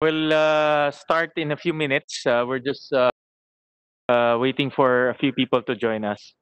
We'll uh, start in a few minutes. Uh, we're just uh, uh, waiting for a few people to join us.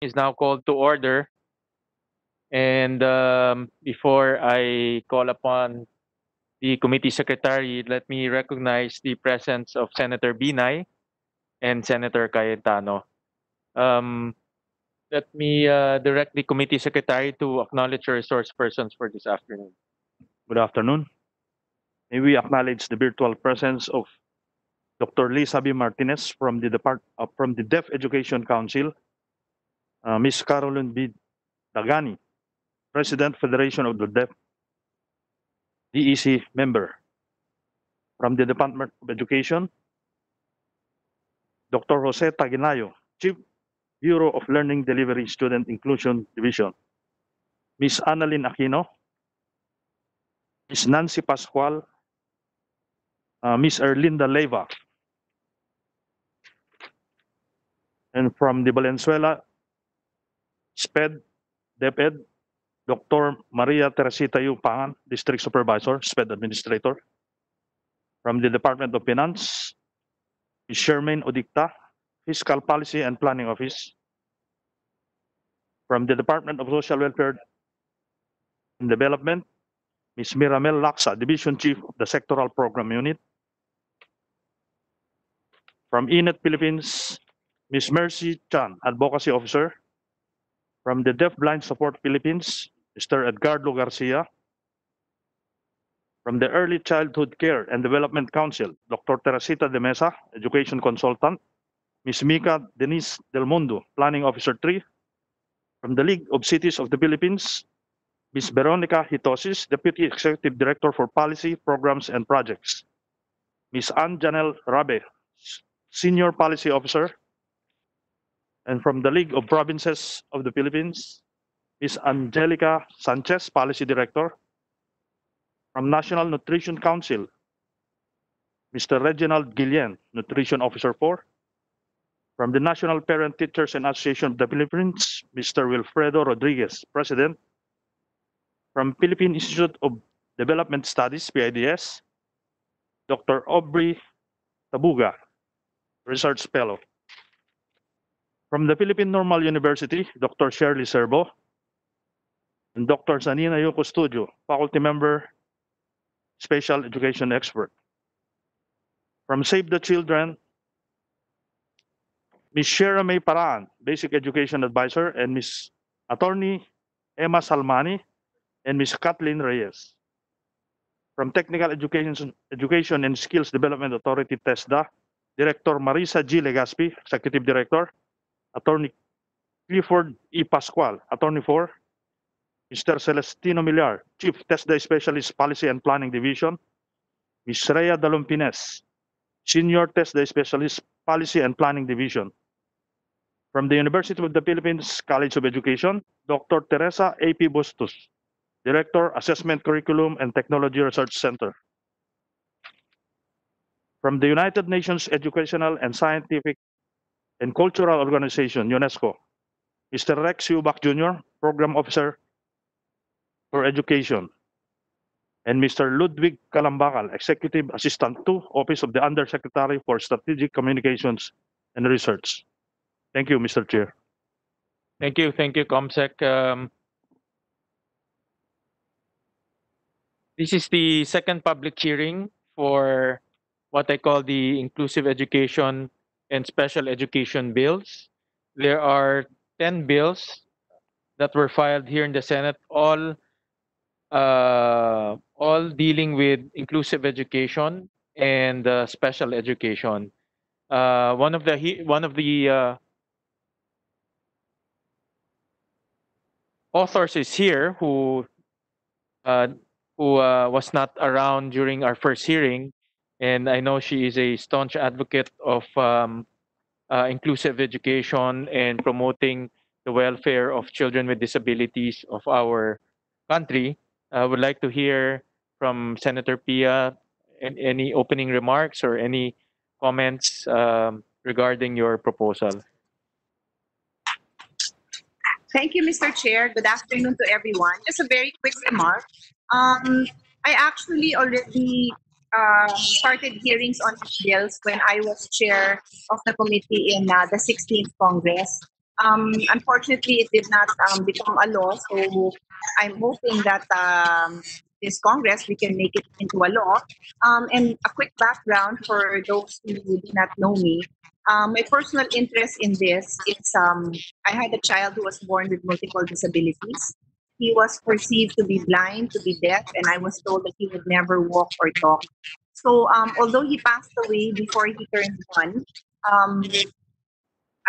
Is now called to order. And um, before I call upon the committee secretary, let me recognize the presence of Senator Binay and Senator Cayetano. Um, let me uh, direct the committee secretary to acknowledge the resource persons for this afternoon. Good afternoon. May we acknowledge the virtual presence of Dr. Lisa B. Martinez from the Depart uh, from the Deaf Education Council, uh, Ms. Caroline B. Dagani, President Federation of the Deaf, DEC member. From the Department of Education, Dr. Jose Taginayo, Chief Bureau of Learning Delivery Student Inclusion Division, Ms. Annalyn Aquino, Ms. Nancy Pascual, uh, Ms. Erlinda Leyva. And from the Valenzuela SPED, DepEd, Dr. Maria Teresita Yu Pangan, District Supervisor, SPED Administrator. From the Department of Finance. Shermaine Odicta, Fiscal Policy and Planning Office. From the Department of Social Welfare and Development, Ms. Miramel Laksa, Division Chief of the Sectoral Program Unit. From ENET Philippines, Ms. Mercy Chan, Advocacy Officer. From the Deaf Blind Support Philippines, Mr. Edgardo Garcia. From the Early Childhood Care and Development Council, Dr. Teresita de Mesa, Education Consultant. Ms. Mika Denise Del Mundo, Planning Officer 3. From the League of Cities of the Philippines, Ms. Veronica Hitosis, Deputy Executive Director for Policy, Programs and Projects. Ms. Ann Janelle Rabe, Senior Policy Officer. And from the League of Provinces of the Philippines, Ms. Angelica Sanchez, Policy Director. From National Nutrition Council, Mr. Reginald Guillen, Nutrition Officer 4. From the National Parent Teachers and Association of the Philippines, Mr. Wilfredo Rodriguez, President. From Philippine Institute of Development Studies, PIDS, Dr. Aubrey Tabuga, Research Fellow. From the Philippine Normal University, Dr. Shirley Serbo, and Dr. Zanina Yoko Studio, Faculty Member, Special Education Expert. From Save the Children, Ms. Shera May Paraan, Basic Education Advisor, and Ms. Attorney Emma Salmani, and Ms. Kathleen Reyes. From Technical Education, Education and Skills Development Authority, TESDA, Director Marisa G. Legaspi, Executive Director, Attorney Clifford E. Pascual, Attorney for Mr. Celestino Millar, Chief TESDA Specialist Policy and Planning Division, Ms. Rhea Dalumpines, Senior TESDA Specialist Policy and Planning Division. From the University of the Philippines College of Education, Dr. Teresa A.P. Bustos, Director, Assessment Curriculum and Technology Research Center. From the United Nations Educational and Scientific and Cultural Organization, UNESCO, Mr. Rex Hubach Jr., Program Officer for Education, and Mr. Ludwig Kalambakal, Executive Assistant to Office of the Undersecretary for Strategic Communications and Research. Thank you, Mr. Chair. Thank you, thank you, Comsec. Um, this is the second public hearing for what I call the inclusive education and special education bills. There are 10 bills that were filed here in the Senate, all uh, all dealing with inclusive education and uh, special education. Uh, one of the he- one of the uh, authors is here who uh, who uh, was not around during our first hearing, and I know she is a staunch advocate of um, uh, inclusive education and promoting the welfare of children with disabilities of our country. I would like to hear from Senator Pia any opening remarks or any comments um, regarding your proposal. Thank you, Mr. Chair. Good afternoon to everyone. Just a very quick remark. Um, I actually already uh, started hearings on bills when I was chair of the committee in uh, the 16th Congress. Um, unfortunately, it did not um, become a law, so I'm hoping that um, this Congress we can make it into a law. Um, and a quick background for those who do not know me. Um, my personal interest in this is um, I had a child who was born with multiple disabilities. He was perceived to be blind, to be deaf, and I was told that he would never walk or talk. So um, although he passed away before he turned one, um,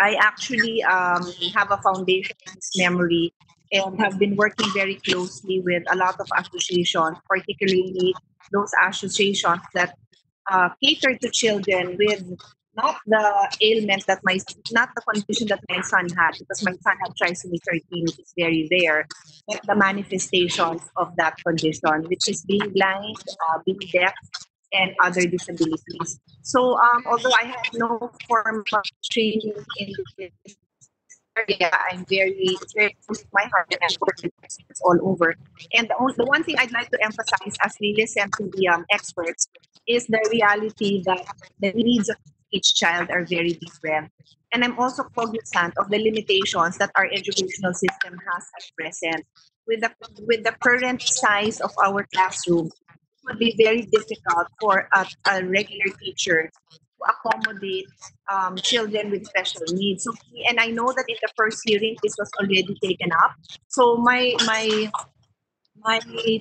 I actually um, have a foundation in his memory and have been working very closely with a lot of associations, particularly those associations that uh, cater to children with not the ailment that my not the condition that my son had because my son had trisomy 13 which is very rare but the manifestations of that condition which is being blind uh, being deaf and other disabilities. So um, although i have no formal training in this area i'm very it's very close to my heart and i'm working all over. And the, the one thing i'd like to emphasize as we listen to the um, experts is the reality that the needs of each child are very different. And I'm also cognizant of the limitations that our educational system has at present. With the, with the current size of our classroom, it would be very difficult for a, a regular teacher to accommodate um, children with special needs. So, and I know that in the first hearing, this was already taken up. So my my my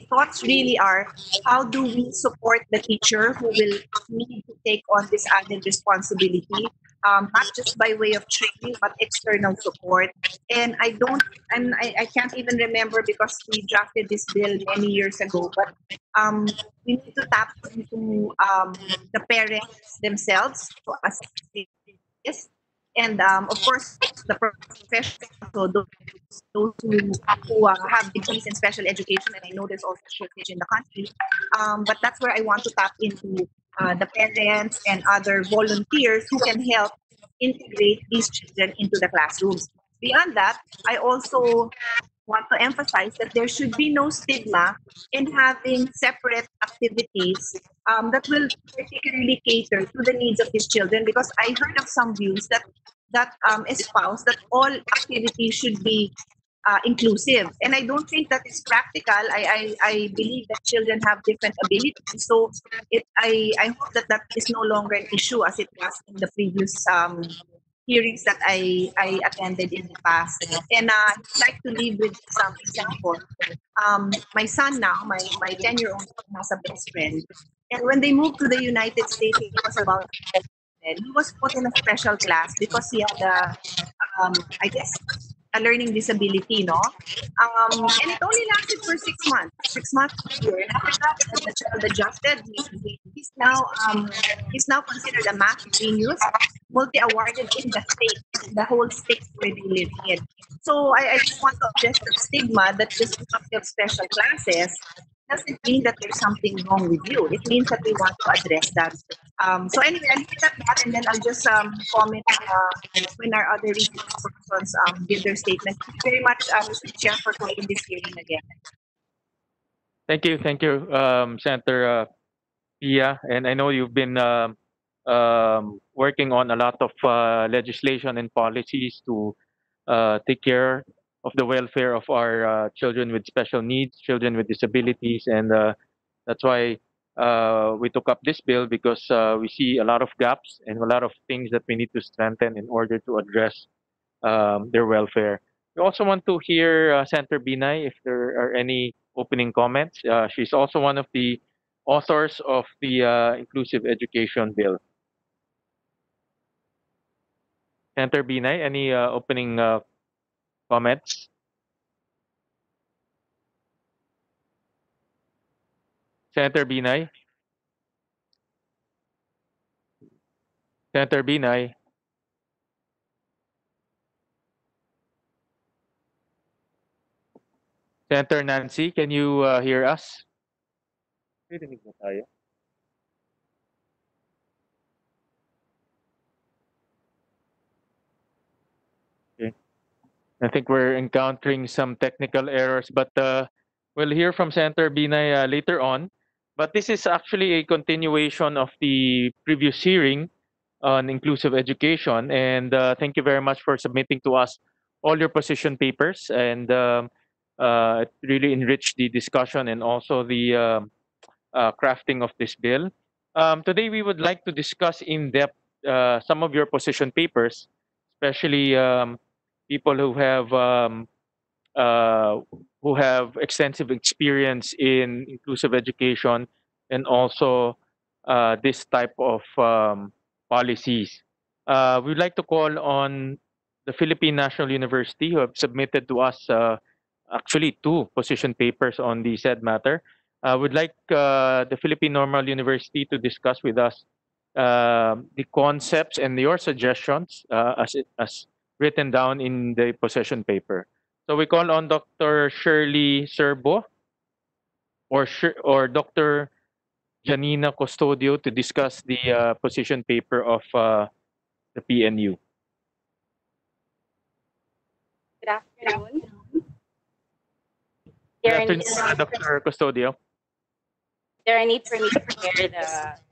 thoughts really are how do we support the teacher who will need to take on this added responsibility um, not just by way of training but external support? And i don't and I, I can't even remember because we drafted this bill many years ago but um, we need to tap into um, the parents themselves to assist this and um, of course the professionals so those, those who, who uh, have degrees in special education and i know there's also shortage in the country. Um, but that's where i want to tap into uh, the parents and other volunteers who can help integrate these children into the classrooms. Beyond that i also want to emphasize that there should be no stigma in having separate activities um, that will particularly cater to the needs of these children because I heard of some views that that um, espouse that all activities should be uh, inclusive and I don't think that is practical I, I, I believe that children have different abilities so it, I, I hope that that is no longer an issue as it was in the previous um, hearings that I, I attended in the past. And uh, I'd like to leave with some example. Um, my son now, my, my 10 year old son has a best friend. And when they moved to the United States, he was about he was put in a special class because he had a, um, I guess, a learning disability, no? Um, and it only lasted for six months, six months year. And after that, the child adjusted. He's now um, he's now considered a math genius, multi-awarded in the state, the whole state where they live in. So I, I just want to address the stigma that just because of special classes doesn't mean that there's something wrong with you. It means that we want to address that. Um, so anyway, I'll leave it at that, and then I'll just um, comment uh, when our other persons um, give their statement. Thank you very much, uh, Mr. Chair, for calling this hearing again. Thank you, thank you, um, Senator uh, Pia. And I know you've been um, um, working on a lot of uh, legislation and policies to uh, take care of the welfare of our uh, children with special needs, children with disabilities, and uh, that's why uh, we took up this bill because uh, we see a lot of gaps and a lot of things that we need to strengthen in order to address um, their welfare. We also want to hear uh, Senator Binay if there are any opening comments. Uh, she's also one of the authors of the Inclusive Education Bill. Senator Binay, any opening comments? Senator Binay? Senator Binay? Senator Nancy, can you uh, hear us? I think we're encountering some technical errors, but uh, we'll hear from Senator Binay uh, later on. But this is actually a continuation of the previous hearing on inclusive education. And uh, thank you very much for submitting to us all your position papers, and um, uh, it really enriched the discussion and also the um, uh, crafting of this bill. Um, today, we would like to discuss in depth uh, some of your position papers, especially um, people who have um, uh, who have extensive experience in inclusive education and also uh, this type of um, policies. Uh, we'd like to call on the Philippine National University who have submitted to us uh, actually two position papers on the said matter. Uh, would like uh, the Philippine Normal University to discuss with us uh, the concepts and your suggestions as it, as written down in the position paper. So we call on Dr. Shirley Serbo or Shir- or Dr. Janina Custodio to discuss the uh, position paper of uh, the PNU. Good afternoon. Good afternoon, Dr. Custodio. there are need for me to share the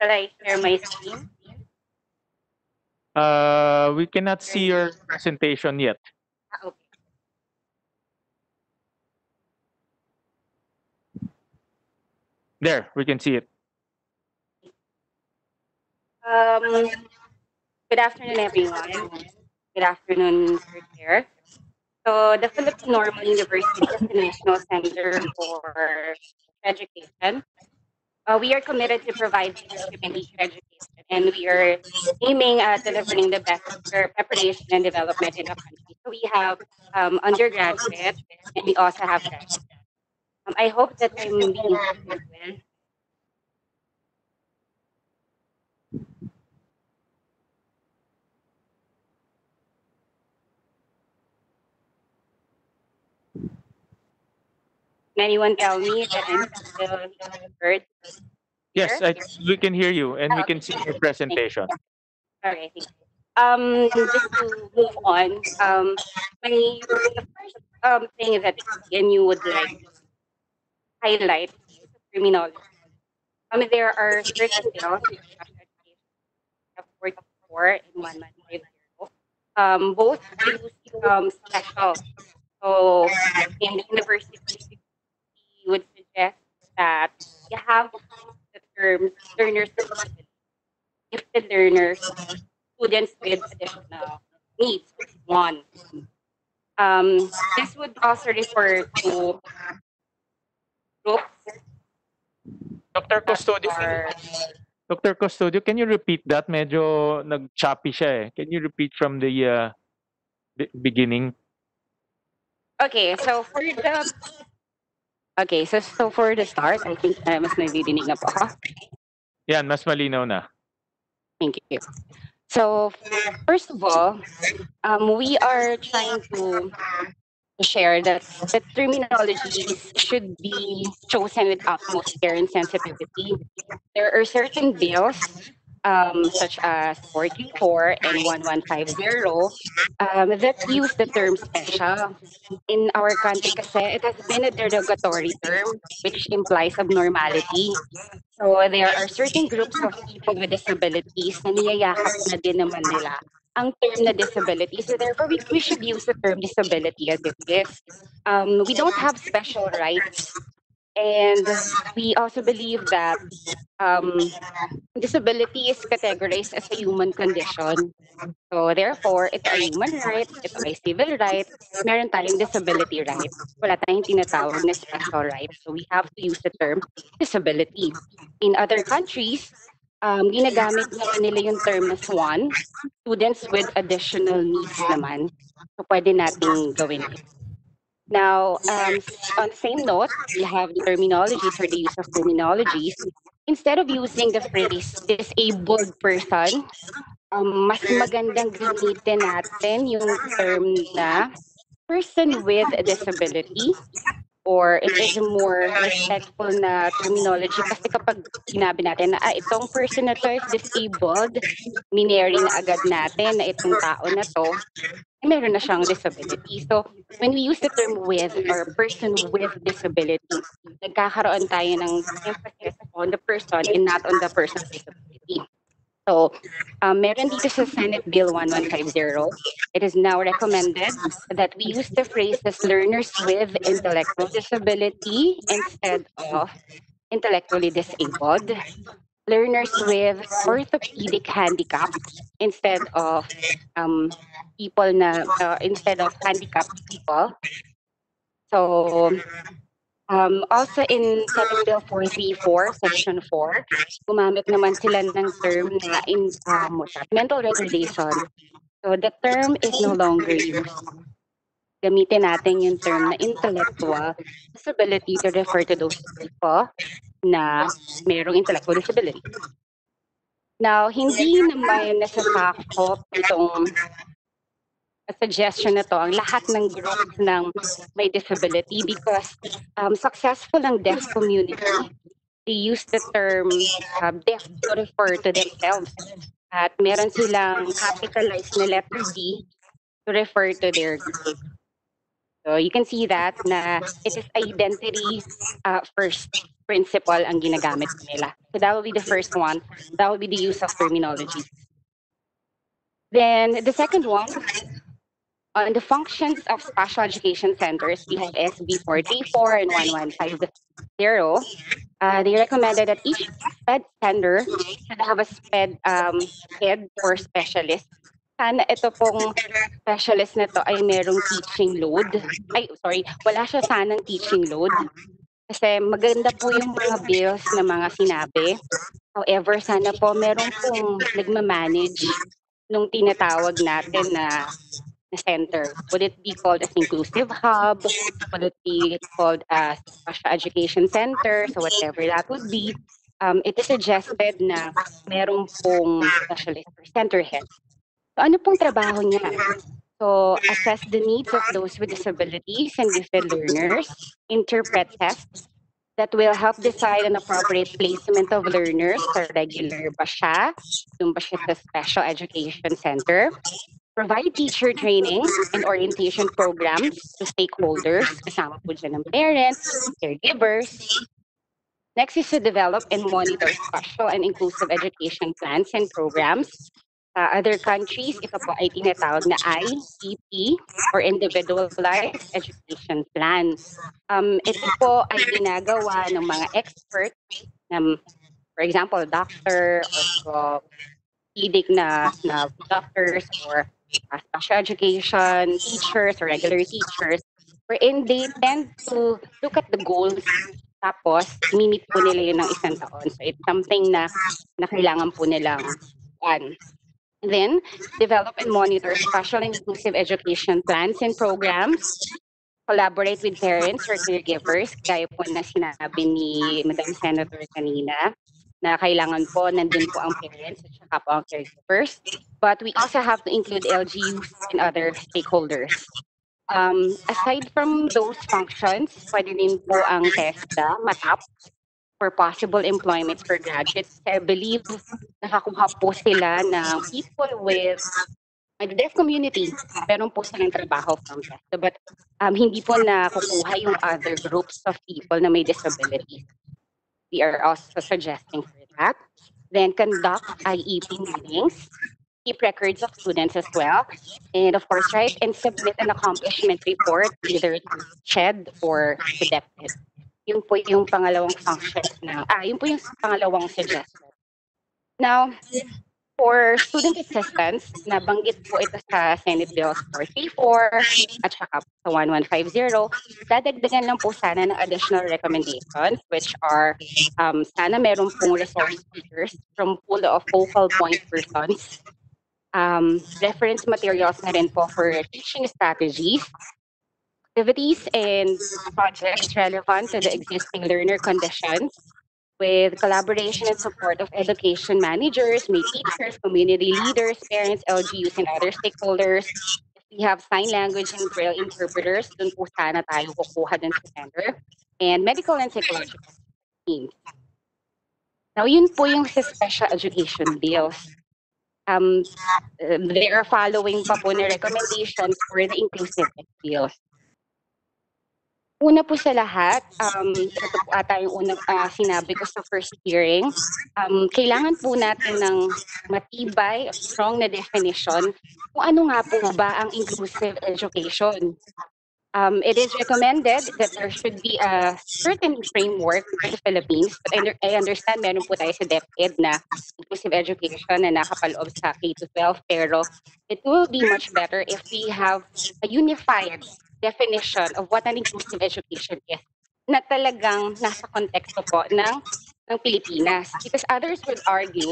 Shall I share my screen? Uh, we cannot see your presentation yet. Ah, okay. There, we can see it. Um, good afternoon, everyone. Good afternoon, Sir Chair. So the Philippine Normal University is the National Center for Education. Uh, we are committed to provide discrimination education, and we are aiming at delivering the best for preparation and development in the country. So we have um, undergraduate, and we also have graduate. Um, I hope that I'm being well. Can anyone tell me that I'm still heard? Yes, I, we can hear you and we can see your presentation. Thank you. Um, just to move on, um, my the first um thing that you would like to highlight is terminology. I mean, there are certain which have 44 and 150. Um, both use um special. So in the university, suggest that you have the terms learners with gifted learners, students with additional needs, one. Um, this would also refer to groups Dr. Custodio, can Dr. Custodio, can you repeat that? Medyo nag-choppy siya eh. Can you repeat from the uh, be- beginning? Okay, so for the Okay, so so for the start, I think uh, mas nadidinig na po ako. Yan, mas malinaw na. Thank you. So first of all, um, we are trying to share that the terminologies should be chosen with utmost care and sensitivity. There are certain bills, um, such as 44 and 1150, um, that use the term special. In our country kasi, it has been a derogatory term, which implies abnormality. So there are certain groups of people with disabilities na niyayakap na din naman nila ang term na disability. So therefore, we, we should use the term disability as it is. Um, we don't have special rights. And we also believe that um, disability is categorized as a human condition. So therefore, it's a human right, it's a civil right, meron tayong disability right. Wala tayong tinatawag na special right. So we have to use the term disability. In other countries, um, ginagamit naman nila yung term na SWAN, students with additional needs naman. So pwede nating gawin it. Now, um, on the same note, we have the terminologies or the use of terminologies. Instead of using the phrase disabled person, um, mas magandang gamitin natin yung term na person with a disability or it is a more respectful na terminology kasi kapag sinabi natin na ah, itong person na to is disabled, minary na agad natin na itong tao na to, eh, meron na siyang disability. So, when we use the term with or person with disability, nagkakaroon tayo ng emphasis on the person and not on the person's disability. So, um, meron dito sa Senate Bill 1150, it is now recommended that we use the phrases learners with intellectual disability instead of intellectually disabled, learners with orthopedic handicap instead of um, people na, uh, instead of handicapped people. So, Um, also in Senate Bill 434, Section 4, gumamit naman sila ng term na in, um, mental retardation. So the term is no longer used. Gamitin natin yung term na intellectual disability to refer to those people na mayroong intellectual disability. Now, hindi naman nasasakop itong suggestion na to ang lahat ng groups ng may disability because um, successful ang deaf community. They use the term um, deaf to refer to themselves. At meron silang capitalized na letter D to refer to their group. So you can see that na it is identity uh, first principle ang ginagamit nila. So that will be the first one. That will be the use of terminology. Then the second one on the functions of special education centers, we have SB 434 and 1150. Uh, they recommended that each SPED center should have a SPED um, head or specialist. Sana ito pong specialist na to ay merong teaching load. Ay, sorry, wala siya sanang teaching load. Kasi maganda po yung mga bills na mga sinabi. However, sana po meron pong nagmamanage nung tinatawag natin na center? Would it be called as inclusive hub? Would it be called as special education center? So whatever that would be, um, it is suggested na merong pong specialist or center head. So ano pong trabaho niya? So assess the needs of those with disabilities and gifted learners, interpret tests that will help decide an appropriate placement of learners sa regular ba siya, yung ba siya sa special education center, provide teacher training and orientation programs to stakeholders, kasama po dyan ng parents, caregivers. Next is to develop and monitor special and inclusive education plans and programs. Uh, other countries, ito po ay tinatawag na IEP or Individualized Education Plan. Um, ito po ay ginagawa ng mga experts, um, for example, doctor or orthopedic na, na doctors or special education teachers or regular teachers wherein they tend to look at the goals tapos minit po nila yun ng isang taon. So it's something na, na kailangan po nilang um, Then, develop and monitor special and inclusive education plans and programs. Collaborate with parents or caregivers, gaya po na sinabi ni Madam Senator kanina na kailangan po nandun po ang parents at saka po ang caregivers. But we also have to include LGUs and other stakeholders. Um, aside from those functions, pwede din po ang TESDA, MATAP, for possible employments for graduates. I believe nakakuha po sila ng people with the deaf community. Meron po silang trabaho from TESDA. But um, hindi po nakukuha yung other groups of people na may disabilities. We are also suggesting that. Then conduct IEP meetings, keep records of students as well, and of course, write and submit an accomplishment report either to CHED or to DepEd. Yun po yung pangalawang function na, ah, yun po yung pangalawang suggestion. Now, for student assistance, nabanggit po ito sa Senate Bill 434 at saka sa 1150. Dadagdagan lang po sana ng additional recommendations which are um, sana meron pong resource speakers from pool of focal point persons. Um, reference materials na rin po for teaching strategies, activities and projects relevant to the existing learner conditions with collaboration and support of education managers, may teachers, community leaders, parents, LGUs, and other stakeholders. we have sign language and braille interpreters. Doon po sana tayo kukuha dun sa center. And medical and psychological teams. Now, yun po yung sa special education bills. Um, uh, they are following pa po na recommendations for the inclusive bills. Una po sa lahat, um, ito po ata yung unang ah, sinabi ko sa first hearing, um, kailangan po natin ng matibay, strong na definition kung ano nga po ba ang inclusive education. Um, it is recommended that there should be a certain framework for the Philippines. But I, I understand meron po tayo sa DepEd na inclusive education na nakapaloob sa K-12. Pero it will be much better if we have a unified definition of what an inclusive education is na talagang nasa konteksto po ng, ng Pilipinas. Because others would argue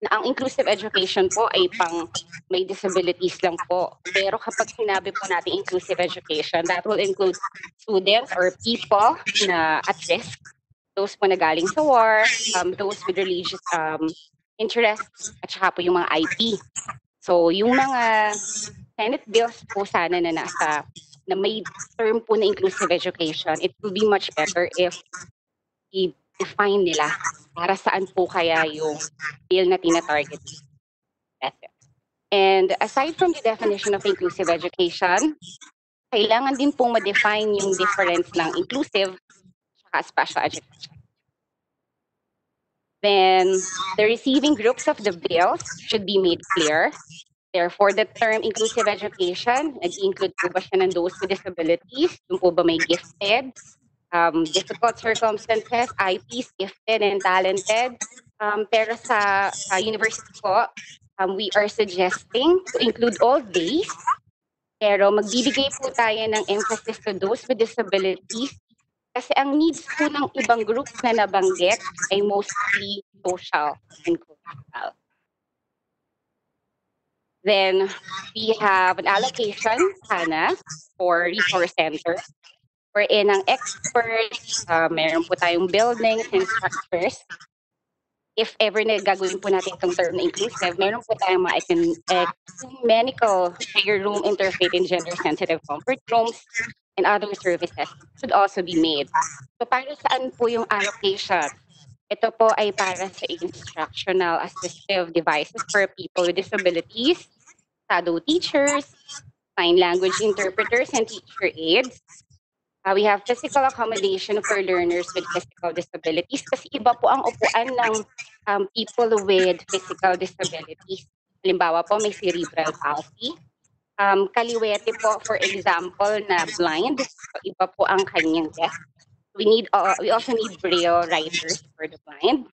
na ang inclusive education po ay pang may disabilities lang po. Pero kapag sinabi po natin inclusive education, that will include students or people na at risk, those po na galing sa war, um, those with religious um, interests, at saka po yung mga IP. So, yung mga Senate bills po sana na nasa na may term po na inclusive education, it will be much better if i-define nila para saan po kaya yung bill na tina-target. And aside from the definition of inclusive education, kailangan din pong ma-define yung difference ng inclusive at special education. Then, the receiving groups of the bills should be made clear. Therefore, the term inclusive education, nag-include po ba siya ng those with disabilities? Yung po ba may gifted? Um, difficult circumstances, IPs, gifted and talented. Um, pero sa, sa university po, um, we are suggesting to include all days. Pero magbibigay po tayo ng emphasis to those with disabilities kasi ang needs po ng ibang groups na nabanggit ay mostly social and cultural. Then we have an allocation sana for resource centers wherein ang experts, uh, meron po tayong buildings and structures. If ever na gagawin po natin itong term na inclusive, meron po tayong mga ecumenical prayer room, interfaith and gender-sensitive comfort rooms, and other services should also be made. So para saan po yung allocation? Ito po ay para sa instructional assistive devices for people with disabilities, shadow teachers, sign language interpreters, and teacher aides. Uh, we have physical accommodation for learners with physical disabilities kasi iba po ang upuan ng um, people with physical disabilities. Halimbawa po, may cerebral palsy, um, kaliwete po, for example, na blind, so iba po ang kanyang desk. We need, uh, we also need braille writers for the blind.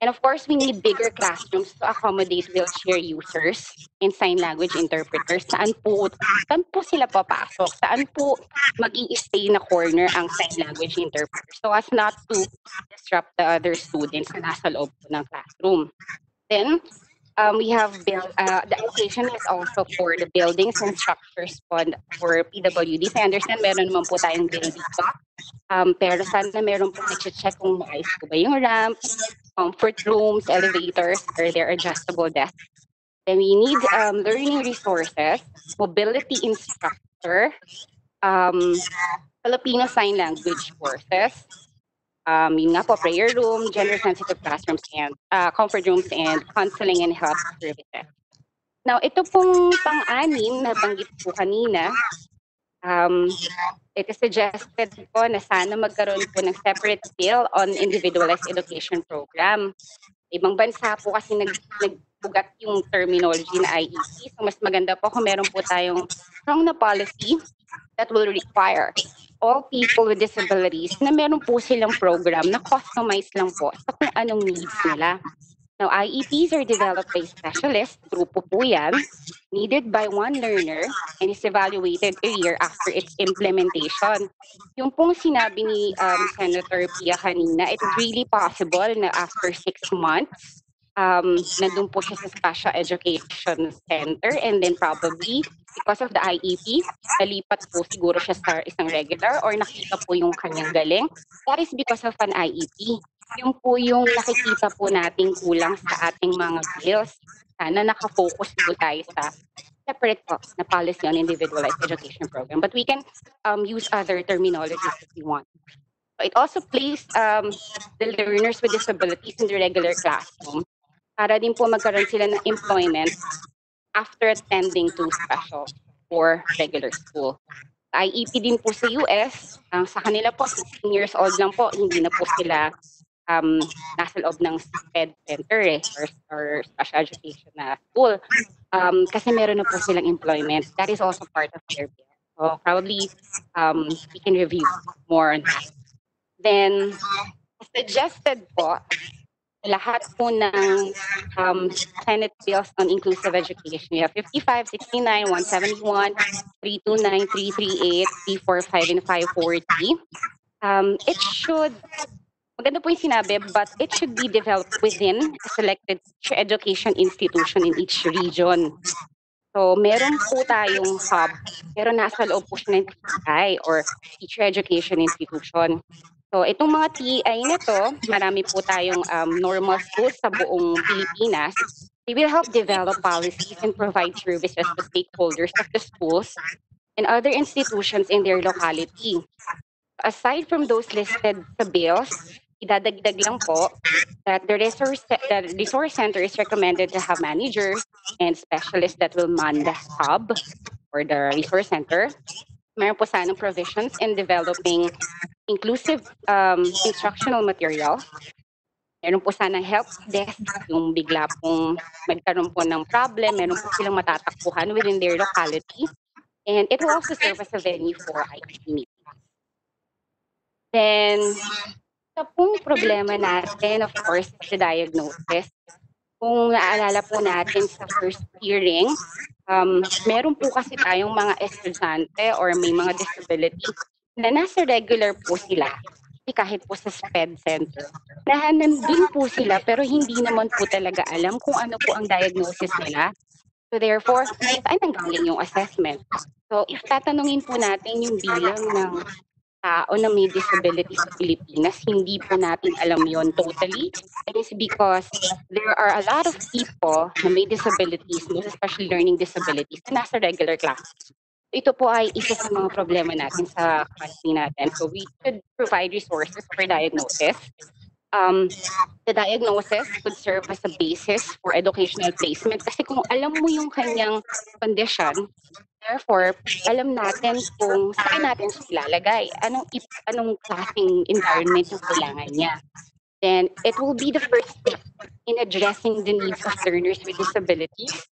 And of course, we need bigger classrooms to accommodate wheelchair users and sign language interpreters. Saan po, saan po sila papasok? Saan po mag stay na corner ang sign language interpreter so as not to disrupt the other students na nasa loob po ng classroom. Then, um, we have build, uh, the allocation is also for the buildings and structures fund for PWD. So I understand meron naman po tayong bill dito. Um, pero sana meron po nag-check kung maayos po ba yung ramp, comfort rooms, elevators, or their adjustable desks. Then we need um, learning resources, mobility instructor, um, Filipino Sign Language courses, um, yun nga po, prayer room, gender-sensitive classrooms, and uh, comfort rooms, and counseling and health services. Now, ito pong pang-anim na banggit po kanina, um, it is suggested po na sana magkaroon po ng separate bill on individualized education program. Ibang bansa po kasi nag, nagbugat yung terminology na IEP. So mas maganda po kung meron po tayong strong na policy that will require all people with disabilities na meron po silang program na customized lang po sa kung anong needs nila. Now, IEPs are developed by specialists, grupo po yan, needed by one learner, and is evaluated a year after its implementation. Yung pong sinabi ni um, Senator Pia kanina, it is really possible na after six months, um, nandun po siya sa special education center and then probably because of the IEP, nalipat po siguro siya sa isang regular or nakita po yung kanyang galing. That is because of an IEP. Yung po yung nakikita po nating kulang sa ating mga bills. Sana nakafocus po tayo sa separate po na policy on individualized education program. But we can um, use other terminologies if we want. It also placed um, the learners with disabilities in the regular classroom para din po magkaroon sila ng employment after attending to special or regular school. IEP din po sa US, ang sa kanila po, 16 years old lang po, hindi na po sila um, nasa loob ng SPED center eh, or, or special education na school. Um, kasi meron na po silang employment. That is also part of their bill. So probably um, we can review more on that. Then, suggested po, lahat po ng um, Senate bills on inclusive education. We have 55, 69, 171, 329, 338, 345, and 540. Um, it should, maganda po yung sinabi, but it should be developed within a selected education institution in each region. So, meron po tayong hub, pero nasa loob po siya ng TI or teacher education institution. So, itong mga TI na to, marami po tayong um, normal schools sa buong Pilipinas. They will help develop policies and provide services to stakeholders of the schools and other institutions in their locality. Aside from those listed sa bills, idadagdag lang po that the resource, the resource center is recommended to have managers and specialists that will man the hub or the resource center. Meron po sanang provisions in developing inclusive um, instructional material. Meron po sanang help desk yung bigla pong magkaroon po ng problem, meron po silang matatakbuhan within their locality. And it will also serve as a venue for IEP meetings. Then, sa pong problema natin, of course, the diagnosis. Kung naalala po natin sa first hearing, um, meron po kasi tayong mga estudyante or may mga disability na nasa regular po sila kahit po sa SPED center. Na nandun po sila pero hindi naman po talaga alam kung ano po ang diagnosis nila. So therefore, saan nanggaling yung assessment? So if tatanungin po natin yung bilang ng tao na may disability sa Pilipinas, hindi po natin alam yon totally. It is because there are a lot of people na may disabilities, most especially learning disabilities, na nasa regular classes. Ito po ay isa sa mga problema natin sa country natin. So we should provide resources for diagnosis. Um, the diagnosis could serve as a basis for educational placement kasi kung alam mo yung kanyang condition, therefore, alam natin kung saan natin siya ilalagay, anong, anong klaseng environment yung kailangan niya. Then, it will be the first step in addressing the needs of learners with disabilities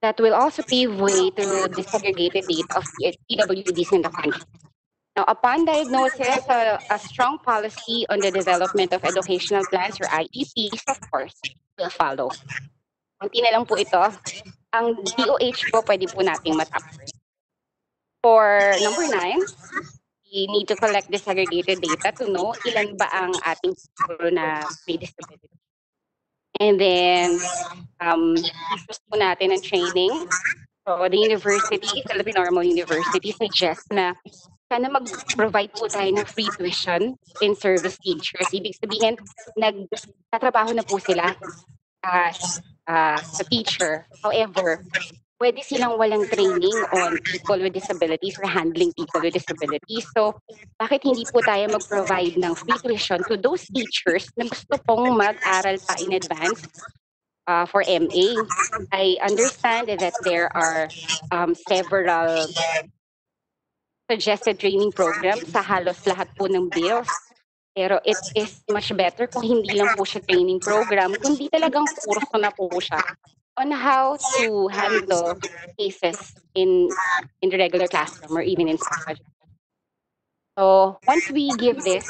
that will also pave way to the segregated data of PWDs in the country. Now, upon diagnosis, a, a strong policy on the development of educational plans or IEPs, of course, will follow. Kunti na lang po ito. Ang DOH po pwede po nating matap. For number nine, we need to collect disaggregated data to know ilan ba ang ating people na may disability. And then, um, focus po natin ang training. So, the university, Philippine Normal University, suggests na sana mag-provide po tayo ng free tuition in service teachers. Ibig sabihin, nagtatrabaho na po sila as uh, a teacher. However, pwede silang walang training on people with disabilities or handling people with disabilities. So, bakit hindi po tayo mag-provide ng free tuition to those teachers na gusto pong mag-aral pa in advance uh, for MA? I understand that there are um, several suggested training programs sa halos lahat po ng bills. Pero it is much better kung hindi lang po siya training program, kundi talagang kurso na po siya on how to handle cases in in the regular classroom or even in special So once we give this,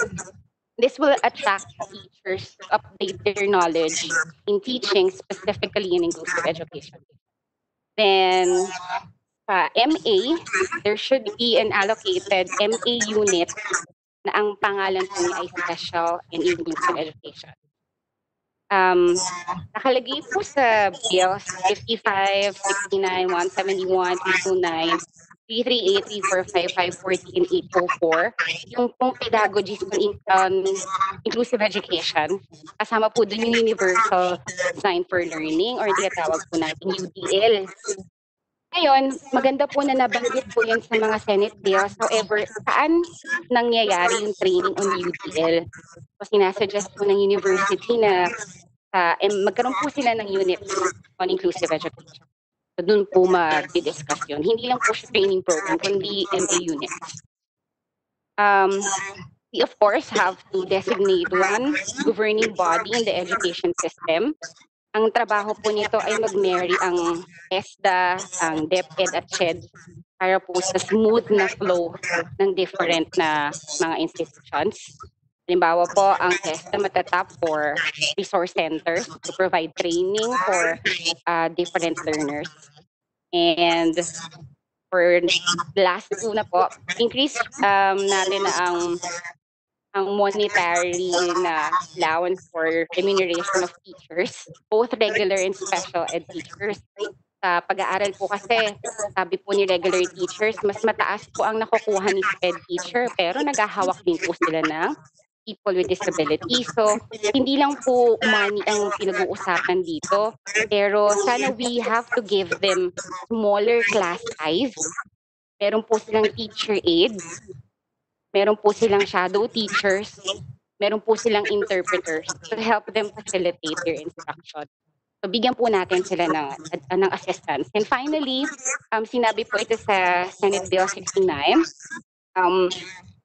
this will attract teachers to update their knowledge in teaching specifically in inclusive education. Then uh, MA, there should be an allocated MA unit na ang pangalan po niya ay Special and Inclusive Education. Um, nakalagay po sa bills 55, 69, 171, 329, 338, 345, 540, and 804. Yung pong pedagogies in, um, inclusive education, kasama po dun yung Universal Design for Learning or tinatawag po natin UDL. Ngayon, maganda po na nabanggit po yan sa mga Senate bills. However, saan nangyayari yung training on UDL? So, sinasuggest po ng university na uh, magkaroon po sila ng unit on inclusive education. So, doon po mag-discuss yun. Hindi lang po siya training program, kundi MA units. Um, we of course have to designate one governing body in the education system ang trabaho po nito ay mag-marry ang ESDA, ang DepEd at CHED para po sa smooth na flow ng different na mga institutions. Halimbawa po, ang ESDA matatap for resource centers to provide training for uh, different learners. And for last two na po, increase um, natin na ang ang monetary na allowance for remuneration of teachers, both regular and special ed teachers. Sa pag-aaral po kasi, sabi po ni regular teachers, mas mataas po ang nakukuha ni ed teacher, pero naghahawak din po sila ng people with disability. So, hindi lang po money ang pinag-uusapan dito, pero sana we have to give them smaller class size. Meron po silang teacher aides, meron po silang shadow teachers, meron po silang interpreters to help them facilitate their instruction. So bigyan po natin sila ng, uh, ng assistance. And finally, um, sinabi po ito sa Senate Bill 69, um,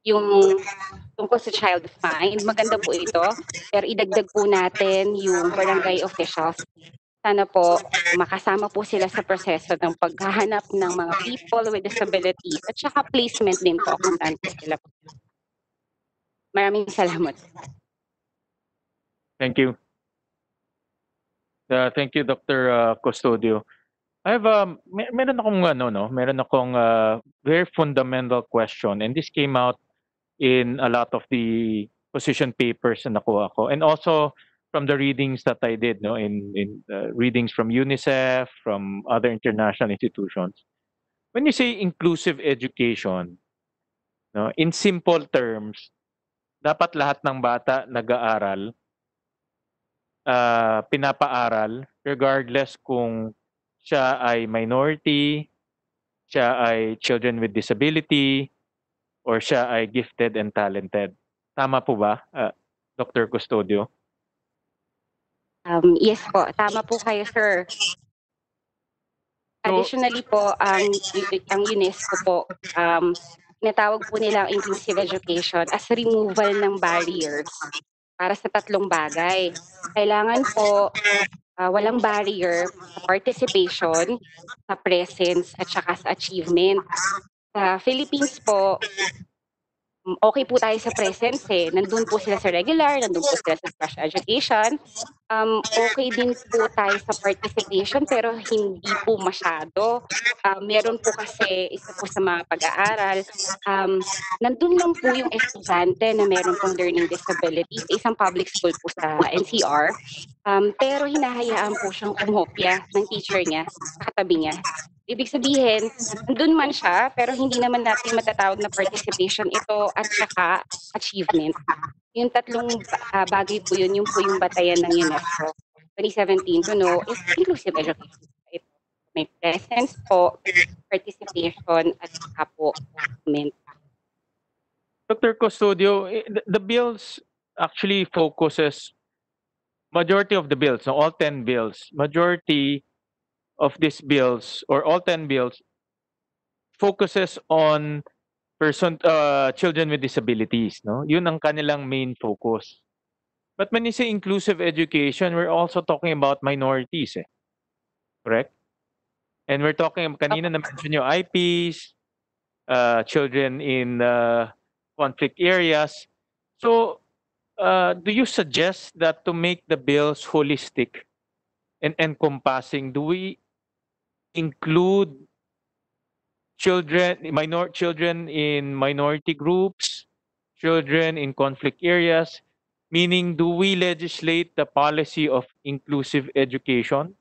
yung tungkol sa child fine, maganda po ito, pero idagdag po natin yung barangay officials sana po makasama po sila sa proseso ng paghahanap ng mga people with disabilities at saka placement din po kung saan po. Maraming salamat. Thank you. Uh, thank you, Dr. Uh, Custodio. I have um, mer- meron akong ano no, meron akong uh, very fundamental question and this came out in a lot of the position papers na nakuha ko and also from the readings that I did, no, in in uh, readings from UNICEF, from other international institutions. When you say inclusive education, no, in simple terms, dapat lahat ng bata nag-aaral, uh, pinapaaral, regardless kung siya ay minority, siya ay children with disability, or siya ay gifted and talented. Tama po ba, uh, Dr. Custodio? Um, yes po, tama po kayo, sir. Additionally po, ang, ang UNESCO po, um, tinatawag po nila ang inclusive education as removal ng barriers para sa tatlong bagay. Kailangan po uh, walang barrier sa participation, sa presence, at saka sa achievement. Sa Philippines po, okay po tayo sa presence eh. Nandun po sila sa regular, nandun po sila sa special education. Um, okay din po tayo sa participation pero hindi po masyado. Um, meron po kasi isa po sa mga pag-aaral, um, nandun lang po yung estudyante na meron pong learning disability sa isang public school po sa NCR. Um, pero hinahayaan po siyang umopya ng teacher niya katabi niya. Ibig sabihin, doon man siya, pero hindi naman natin matatawag na participation ito at saka achievement. Yung tatlong uh, bagay po yun, yung po yung batayan ng UNESCO 2017 to know is inclusive education. Ito. May presence po, participation, at saka po achievement. Dr. Custodio, eh, the, bills actually focuses majority of the bills, no, all 10 bills, majority of these bills or all 10 bills focuses on person uh, children with disabilities no? Yun ang kanilang main focus. But when you say inclusive education we're also talking about minorities eh? Correct? And we're talking kanina na mention yung IPs uh, children in uh, conflict areas. So uh, do you suggest that to make the bills holistic and encompassing do we include children minor children in minority groups children in conflict areas meaning do we legislate the policy of inclusive education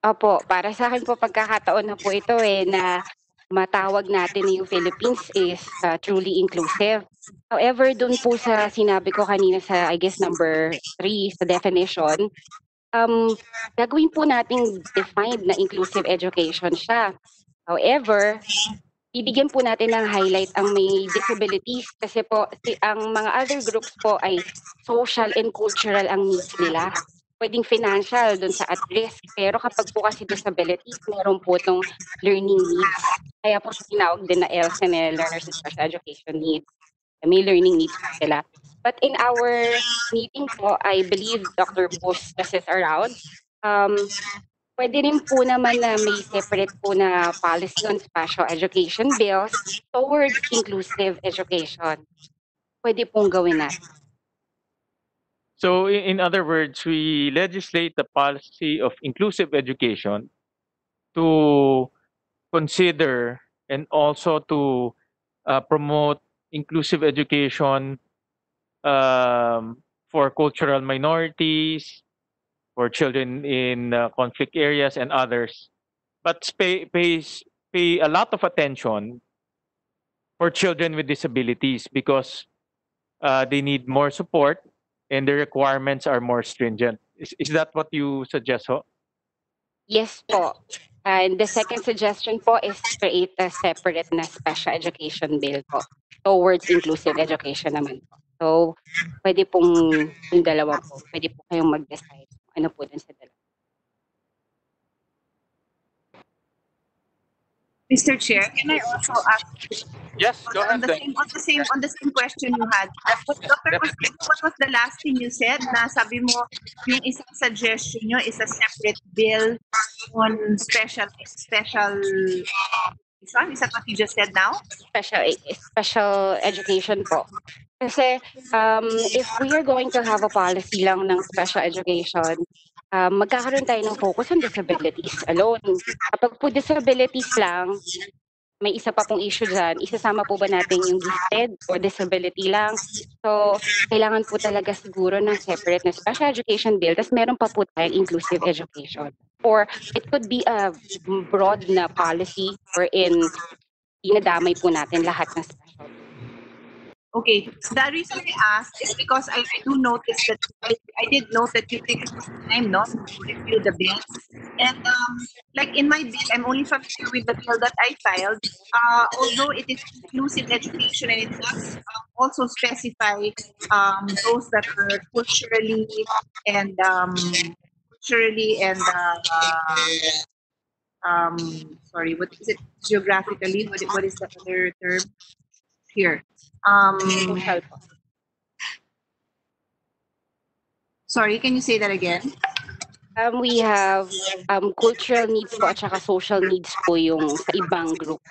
Opo, para sa akin po pagkakataon na po ito eh na matawag natin na yung Philippines is uh, truly inclusive. However, dun po sa sinabi ko kanina sa I guess number three sa definition, um, gagawin po nating defined na inclusive education siya. However, bibigyan po natin ng highlight ang may disabilities kasi po si, ang mga other groups po ay social and cultural ang needs nila. Pwedeng financial dun sa at risk. Pero kapag po kasi disabilities, meron po itong learning needs. Kaya po tinawag din na LSNL, Learners with Special Education Needs. May learning needs sila. But in our meeting po, I believe Dr. Bush is around. Um, pwede rin po naman na may separate po na policy on special education bills towards inclusive education. Pwede pong gawin natin. So in other words, we legislate the policy of inclusive education to consider and also to uh, promote inclusive education um, for cultural minorities, for children in uh, conflict areas and others, but pay, pays pay a lot of attention for children with disabilities because uh, they need more support and the requirements are more stringent. Is, is that what you suggest? Ho? Yes po. And the second suggestion po is create a separate na special education bill po towards inclusive education naman po. So, pwede pong yung dalawa po, pwede po kayong mag-decide kung ano po dun sa dalawa. Mr. Chair, can I also ask Yes, go on ahead. the same on the same on the same question you had? What, Dr. Costin, what was the last thing you said? Na sabi mo yung isang suggestion nyo is a separate bill on special special is that, is that what you just said now? special special education po. Kasi um, if we are going to have a policy lang ng special education, um, magkakaroon tayo ng focus on disabilities alone. Kapag po disabilities lang, may isa pa pong issue dyan, isasama po ba natin yung gifted or disability lang? So, kailangan po talaga siguro ng separate na special education bill, tapos meron pa po tayong inclusive education. Or it could be a broad na policy wherein dinadamay po natin lahat ng special. Okay, so the reason I asked is because I, do notice that I, I did note that you take time, no, to review the bill. And um, like in my bill, I'm only familiar with the bill that I filed. Uh, although it is inclusive education and it does um, also specify um, those that are culturally and um, culturally and uh, um, sorry, what is it? Geographically, what, what is the other term? Here. Um, sorry, can you say that again? Um, we have um, cultural needs po at saka social needs po yung sa ibang group.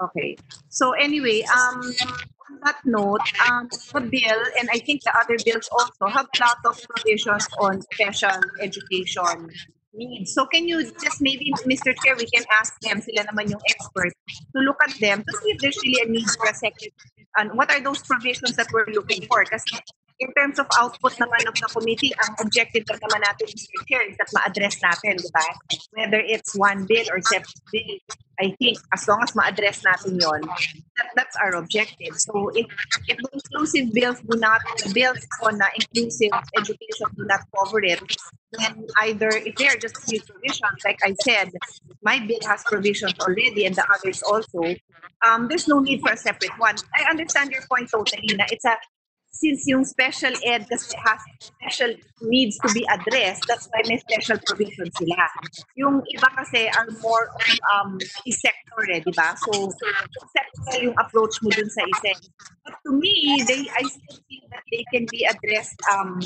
Okay. So anyway, um, on that note, um, the bill and I think the other bills also have a lot of provisions on special education needs. So can you just maybe, Mr. Chair, we can ask them, sila naman yung expert, to look at them to see if there's really a need for a second, and what are those provisions that we're looking for? Kasi in terms of output naman of the committee, ang objective lang naman natin, Mr. Chair, is that ma-address natin, di ba? Whether it's one bill or separate bill, I think as long as ma-address natin yon, that, that's our objective. So if, if the inclusive bills do not, bills on uh, inclusive education do not cover it, then either if they are just few provisions, like I said, my bill has provisions already and the others also, um, there's no need for a separate one. I understand your point totally na it's a since yung special ed kasi has special needs to be addressed, that's why may special provision sila. Yung iba kasi are more on um, sector eh, di ba? So, sector yung approach mo dun sa isa. But to me, they, I still think that they can be addressed um,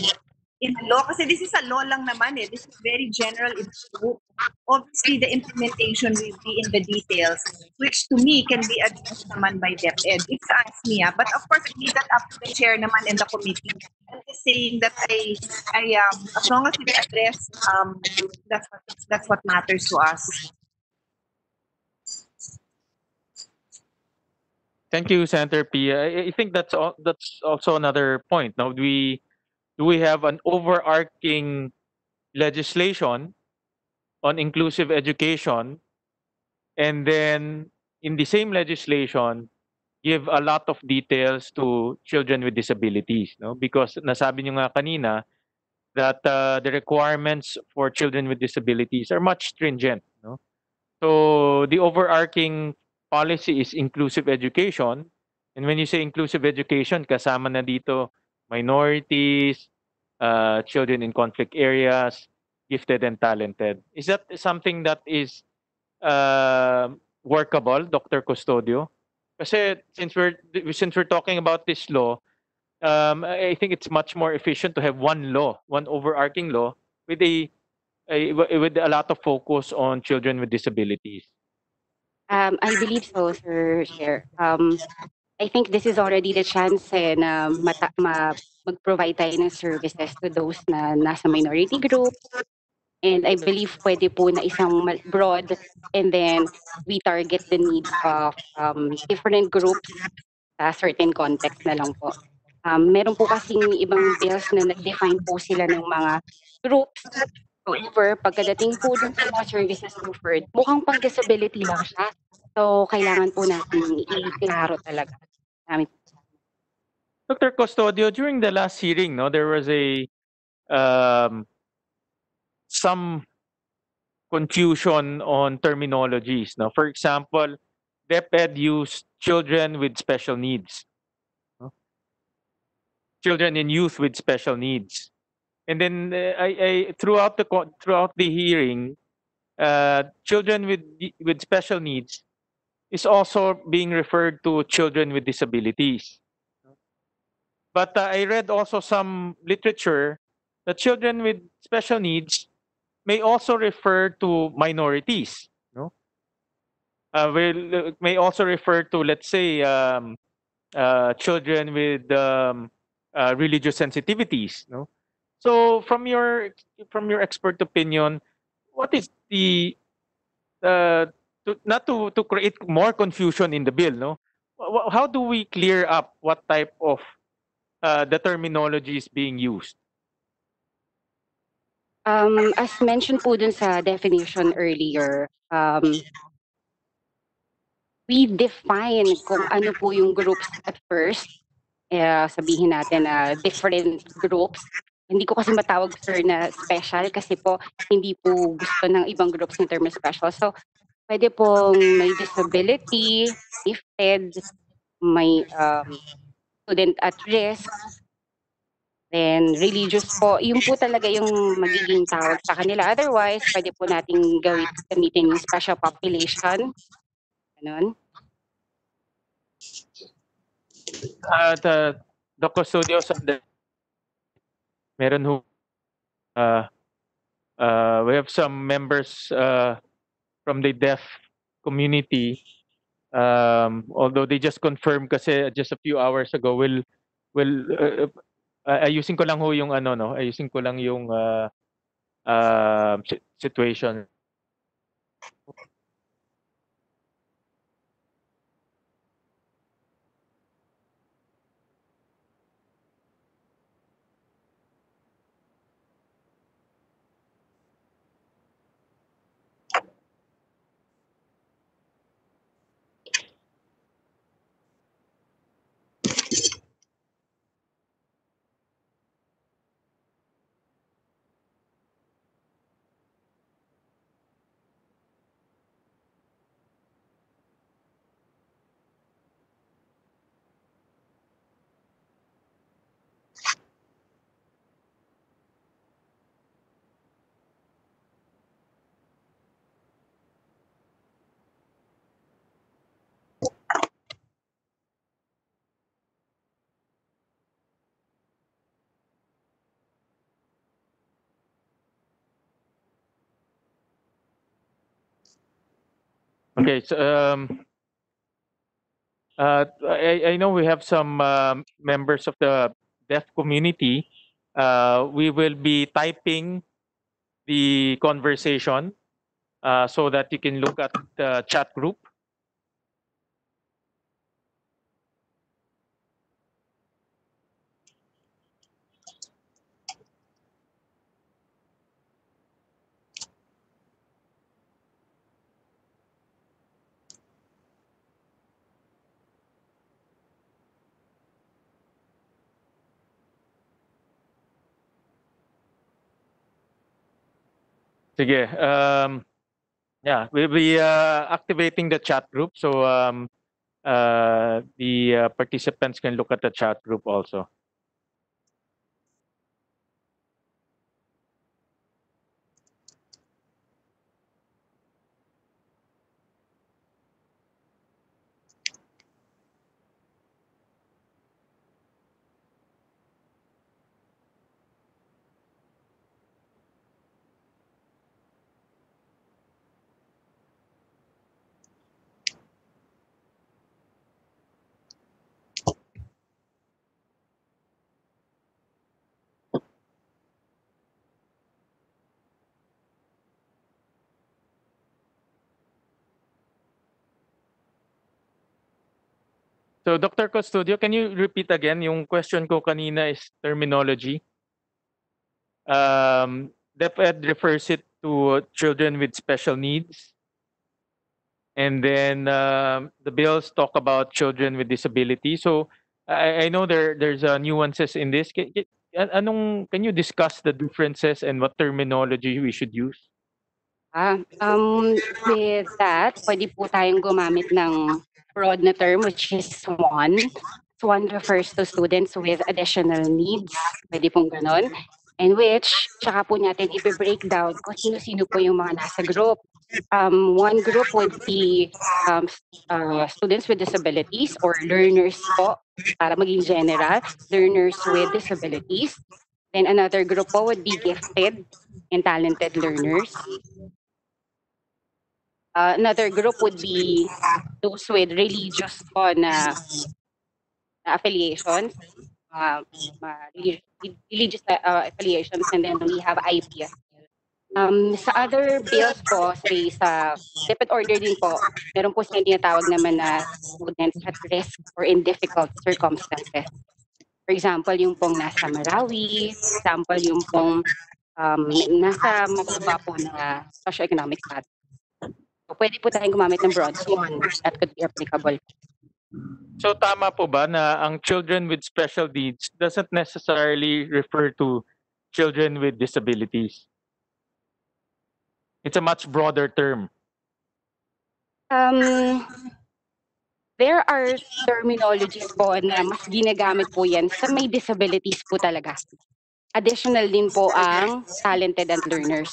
in law kasi this is a law lang naman eh. This is very general. Obviously, the implementation will be in the details, which to me can be addressed naman by DepEd. If you ask me, ah. but of course, I leave that up to the chair naman in the committee. I'm just saying that I, I um, as long as it's addressed, um, that's what that's what matters to us. Thank you, Senator P. I, I think that's al- that's also another point. Now, we do we have an overarching legislation on inclusive education, and then in the same legislation, give a lot of details to children with disabilities, no? Because nasabi niyo nga kanina, that uh, the requirements for children with disabilities are much stringent. No? So the overarching policy is inclusive education. And when you say inclusive education, kasama na dito minorities, uh, children in conflict areas, gifted and talented. Is that something that is uh, workable, Dr. Custodio? Kasi since we're since we're talking about this law, um, I think it's much more efficient to have one law, one overarching law with a, a with a lot of focus on children with disabilities. Um, I believe so, Sir Chair. Um, I think this is already the chance eh, na mata, ma, mag-provide tayo ng services to those na nasa minority group. And I believe pwede po na isang broad and then we target the needs of um, different groups sa certain context na lang po. Um, meron po kasing ibang bills na nag-define po sila ng mga groups. However, pagkadating po dun sa mga services offered, mukhang pang disability lang siya. So, kailangan po natin i-klaro talaga. Namin Dr. Custodio, during the last hearing, no, there was a um, some confusion on terminologies. No, for example, DepEd used children with special needs, no? children and youth with special needs, and then uh, I, I throughout the throughout the hearing, uh, children with with special needs is also being referred to children with disabilities. But uh, I read also some literature that children with special needs may also refer to minorities. No, uh, will may also refer to let's say um, uh, children with um, uh, religious sensitivities. No, so from your from your expert opinion, what is the uh, to, not to to create more confusion in the bill? No, how do we clear up what type of uh, the terminology is being used? Um, as mentioned po dun sa definition earlier, um, we define kung ano po yung groups at first. Eh, sabihin natin na different groups. Hindi ko kasi matawag sir na special kasi po hindi po gusto ng ibang groups ng term special. So, pwede pong may disability, gifted, may um, student at risk, Then, religious po, yun po talaga yung magiging tawag sa kanila. Otherwise, pwede po nating gawin, gamitin yung special population. Ganun. At uh, Dr. Studios, the, meron ho, uh, uh, we have some members uh, from the deaf community. Um, although they just confirmed kasi just a few hours ago, will will uh, uh, ayusin ko lang ho yung ano no, ayusin ko lang yung uh, uh, si- situation. Okay, so um, uh, I, I know we have some um, members of the deaf community. Uh, we will be typing the conversation uh, so that you can look at the chat group. Sige. Um, yeah, we'll be uh, activating the chat group. So um, uh, the uh, participants can look at the chat group also. So Dr. Custodio, can you repeat again yung question ko kanina is terminology? Um, DepEd refers it to children with special needs. And then um, the bills talk about children with disability. So I, I know there there's uh, nuances in this. Can, anong, can you discuss the differences and what terminology we should use? Ah, um, with that, pwede po tayong gumamit ng broad na term which is SWAN. SWAN refers to students with additional needs. Pwede pong ganon. And which, tsaka po natin i-break kung sino-sino po yung mga nasa group. Um, one group would be um, uh, students with disabilities or learners po, para maging general, learners with disabilities. Then another group po would be gifted and talented learners. Uh, another group would be those with religious na, na affiliations, uh, uh, religious uh, affiliations, and then we have IPS. Um, sa other bills po, say sa different order din po, meron po siya tinatawag naman na students at risk or in difficult circumstances. For example, yung pong nasa Marawi, example, yung pong um, nasa mababa po na socioeconomic status. So, pwede po tayong gumamit ng broad SWAN that could be applicable. So tama po ba na ang children with special needs doesn't necessarily refer to children with disabilities? It's a much broader term. Um, there are terminologies po na mas ginagamit po yan sa may disabilities po talaga. Additional din po ang talented and learners.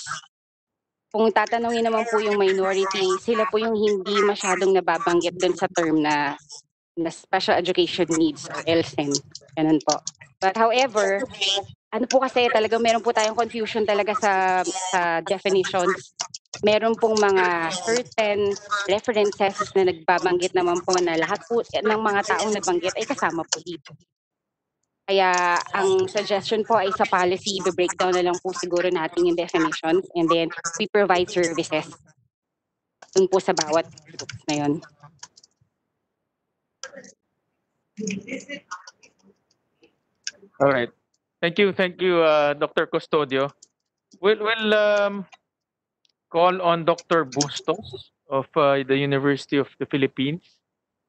Kung tatanungin naman po yung minority, sila po yung hindi masyadong nababanggit dun sa term na, na special education needs or LSEN. Ganun po. But however, ano po kasi talaga meron po tayong confusion talaga sa sa definitions. Meron pong mga certain references na nagbabanggit naman po na lahat po ng mga taong nabanggit ay kasama po dito. Kaya ang suggestion po ay sa policy, i-breakdown na lang po siguro natin yung definitions and then we provide services dun po sa bawat groups na yun. All right. Thank you, thank you, uh, Dr. Custodio. We'll, we'll um, call on Dr. Bustos of uh, the University of the Philippines.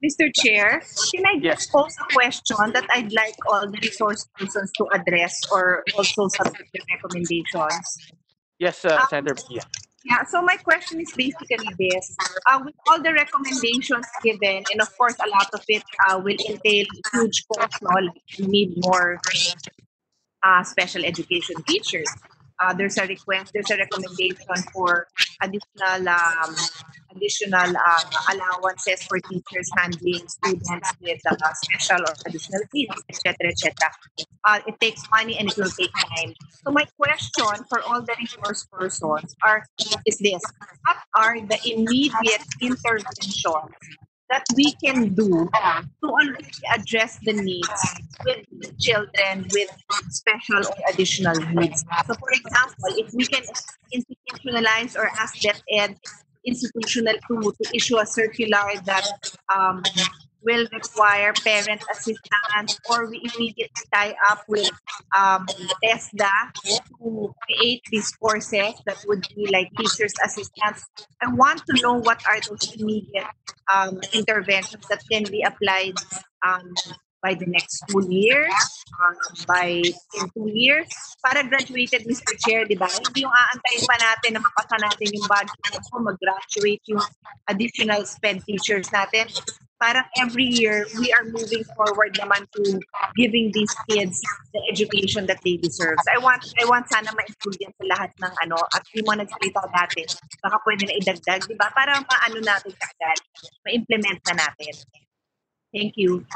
Mr. Chair, can I Yes. just pose a question that I'd like all the resource persons to address or also submit their recommendations? Yes, uh, Um, Senator Pia. Yeah, so my question is basically this. Uh, with all the recommendations given, and of course, a lot of it uh, will entail huge cost? Like, we need more uh, special education teachers. Uh, there's a request, there's a recommendation for additional um, additional uh, allowances for teachers handling students with uh, special or additional needs, etc., etc. Uh, it takes money and it will take time. So my question for all the resource persons are is this: What are the immediate interventions that we can do to already address the needs with children with special or additional needs? So, for example, if we can institutionalize or ask DepEd institutional to, to issue a circular that um, will require parent assistance or we immediately tie up with um, TESDA to create these courses that would be like teacher's assistance. I want to know what are those immediate um, interventions that can be applied um, by the next school year, um, by in two years. Para graduated, Mr. Chair, di ba? Hindi yung aantayin pa natin na mapasa natin yung budget mo, mag-graduate yung additional spend teachers natin. Parang every year, we are moving forward naman to giving these kids the education that they deserve. I want I want sana ma-include yan sa lahat ng ano at yung mga nagsalita dati, baka pwede na idagdag, di ba? Para maano natin agad, ma-implement na natin. Thank you.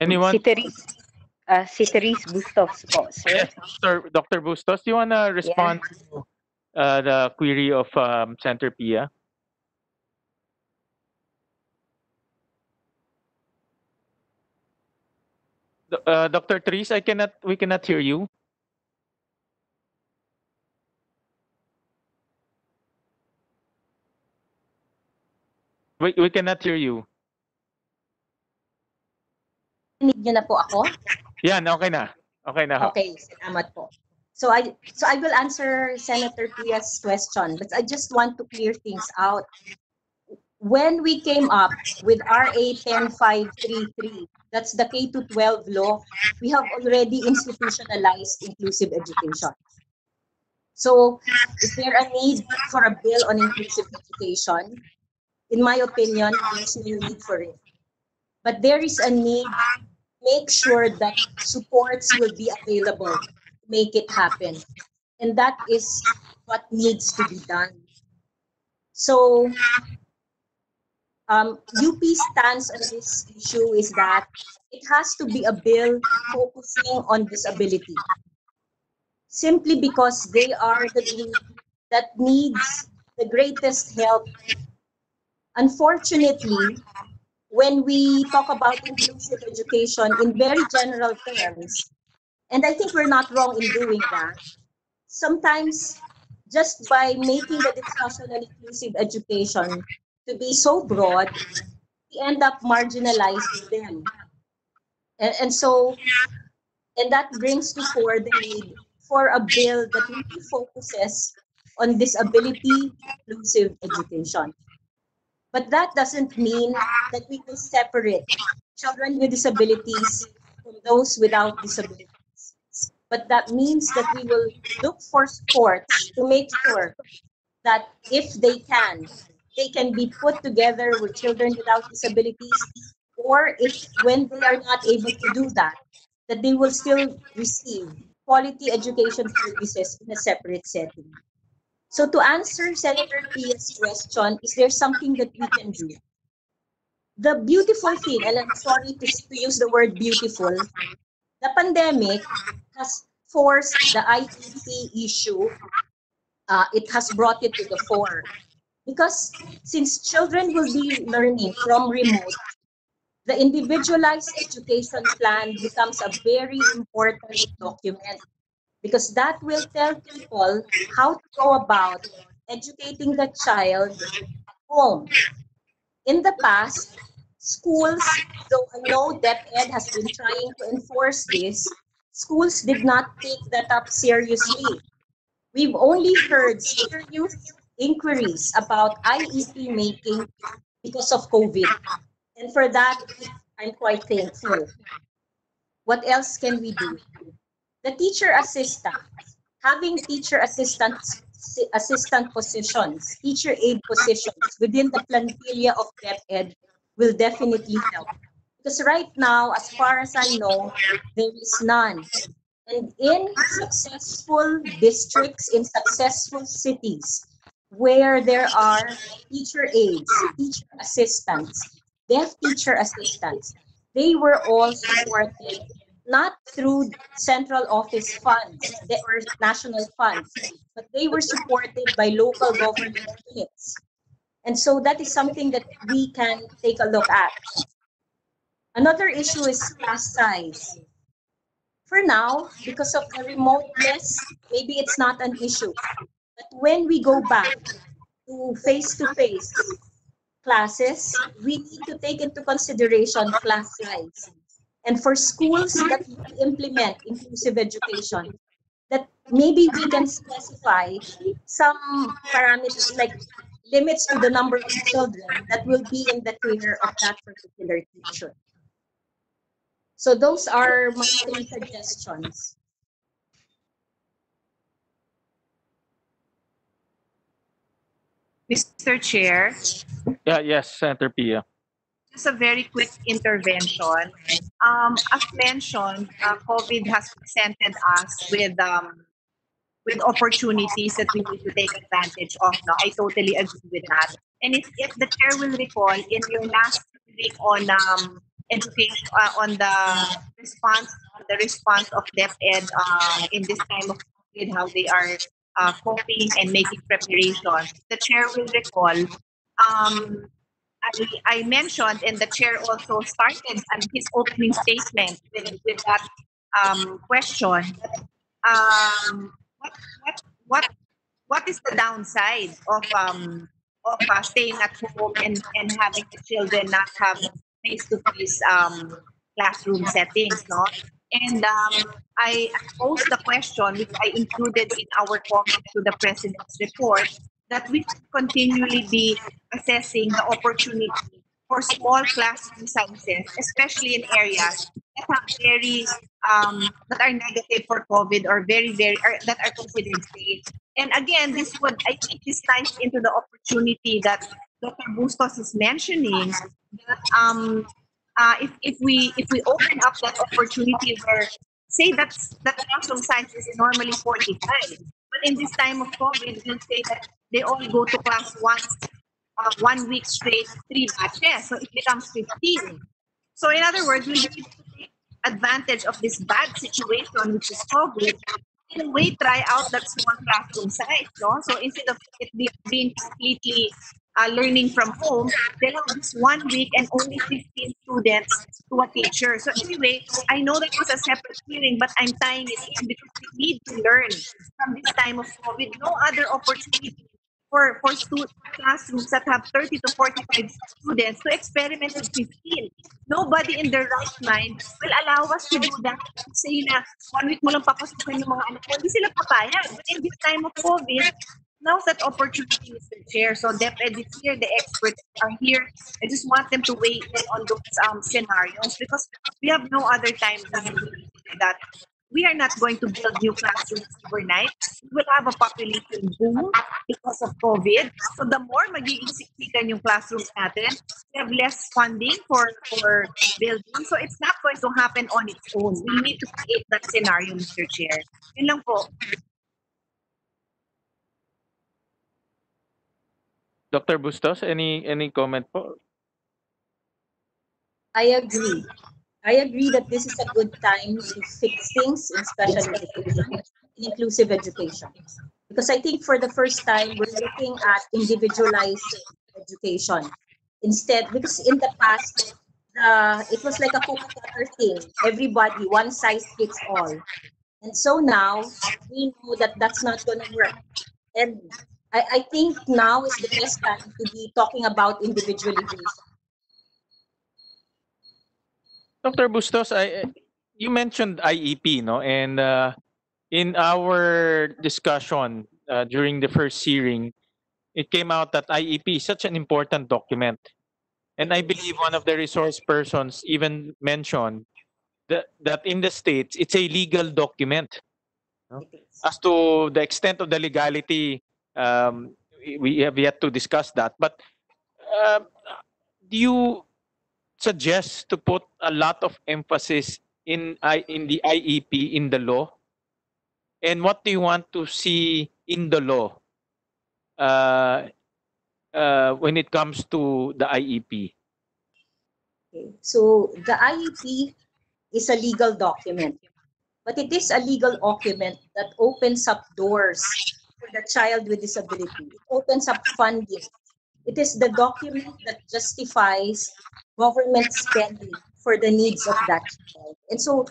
Anyone? Si Therese, uh, si Therese Bustos po, sir. Yes, Dr. Dr. Bustos, do you want to respond to uh, the query of um, Senator Pia? Uh, Dr. Therese, I cannot, we cannot hear you. We, we cannot hear you. Rinig niyo na po ako? Yan, okay na. Okay na. ho. Okay, salamat po. So I so I will answer Senator Pia's question, but I just want to clear things out. When we came up with RA 10533, that's the K to 12 law, we have already institutionalized inclusive education. So is there a need for a bill on inclusive education? In my opinion, there's no need for it. But there is a need make sure that supports will be available to make it happen. And that is what needs to be done. So um, UP stance on this issue is that it has to be a bill focusing on disability. Simply because they are the group that needs the greatest help. Unfortunately, when we talk about inclusive education in very general terms, and I think we're not wrong in doing that, sometimes just by making the discussion on inclusive education to be so broad, we end up marginalizing them. And, and so, and that brings to fore the need for a bill that really focuses on disability inclusive education. But that doesn't mean that we will separate children with disabilities from those without disabilities. But that means that we will look for supports to make sure that if they can, they can be put together with children without disabilities, or if when they are not able to do that, that they will still receive quality education services in a separate setting. So to answer Senator Pia's question, is there something that we can do? The beautiful thing, and I'm sorry to, to use the word beautiful, the pandemic has forced the IEP issue, uh, it has brought it to the fore. Because since children will be learning from remote, the individualized education plan becomes a very important document because that will tell people how to go about educating the child at home. In the past, schools, though I know DepEd has been trying to enforce this, schools did not take that up seriously. We've only heard serious inquiries about IEP making because of COVID. And for that, I'm quite thankful. What else can we do? The teacher assistant, having teacher assistant assistant positions, teacher aid positions within the plantilla of DepEd will definitely help. Because right now, as far as I know, there is none. And in successful districts, in successful cities, where there are teacher aides, teacher assistants, deaf teacher assistants, they were all supported not through central office funds or national funds, but they were supported by local government units. And so that is something that we can take a look at. Another issue is class size. For now, because of the remoteness, maybe it's not an issue. But when we go back to face-to-face classes, we need to take into consideration class size. And for schools that implement inclusive education, that maybe we can specify some parameters like limits to the number of children that will be in the care of that particular teacher. So those are my three suggestions. Mr. Chair, Yeah, yes, Senator Pia. Just a very quick intervention. Um, as mentioned, uh, COVID has presented us with um, with opportunities that we need to take advantage of. No, I totally agree with that. And if, if the chair will recall, in your last week on um, education, uh, on the response, the response of DepEd uh, in this time of COVID, how they are uh, coping and making preparations, the chair will recall. Um, I, I mentioned, and the chair also started on his opening statement with, with that um, question. Um, what, what, what, what is the downside of um, of uh, staying at home and, and having the children not have face-to-face um, classroom settings, no? And um, I posed the question, which I included in our comment to the president's report, that we continually be assessing the opportunity for small classroom sizes, especially in areas that have very um, that are negative for COVID or very very or that are considered safe. And again, this would I think this ties into the opportunity that Dr. Bustos is mentioning. That um, uh, if if we if we open up that opportunity where say that's that classroom size is normally 45, but in this time of COVID, we'll say that they all go to class once uh, one week straight, three batches. So it becomes 15. So in other words, we need to take advantage of this bad situation, which is COVID, in way try out that small classroom size. No? So instead of it be, being completely uh, learning from home, they'll have this one week and only 15 students to a teacher. So anyway, I know that was a separate hearing, but I'm tying it in because we need to learn from this time of COVID. No other opportunity for, for student classrooms that have 30 to 45 students to experiment with 15. Nobody in their right mind will allow us to do that. Say na, one week mo lang papasukin yung mga anak mo, hindi sila papayag. But in this time of COVID, now's that opportunity, Mr. Chair. So DepEd is here, the experts are here. I just want them to weigh in on those um, scenarios because we have no other time do that. We are not going to build new classrooms overnight. We will have a population boom because of COVID. So the more magiging siksikan yung classrooms natin, we have less funding for, for building. So it's not going to happen on its own. We need to create that scenario, Mr. Chair. Yun lang po. Dr. Bustos, any any comment po? I agree. I agree that this is a good time to fix things in special education, in inclusive education. Because I think for the first time, we're looking at individualized education. Instead, because in the past, uh, it was like a cookie cutter thing. Everybody, one size fits all. And so now, we know that that's not going to work. And I, I think now is the best time to be talking about individualization. Dr. Bustos, I, you mentioned IEP, no? And uh, in our discussion uh, during the first hearing, it came out that IEP is such an important document. And I believe one of the resource persons even mentioned that, that in the States, it's a legal document. No? As to the extent of the legality, um, we- we have yet to discuss that. But uh, do you suggest to put a lot of emphasis in I in the IEP in the law? And what do you want to see in the law uh, uh, when it comes to the IEP? Okay. So the IEP is a legal document, but it is a legal document that opens up doors for the child with disability. It opens up funding. It is the document that justifies government spending for the needs of that child. And so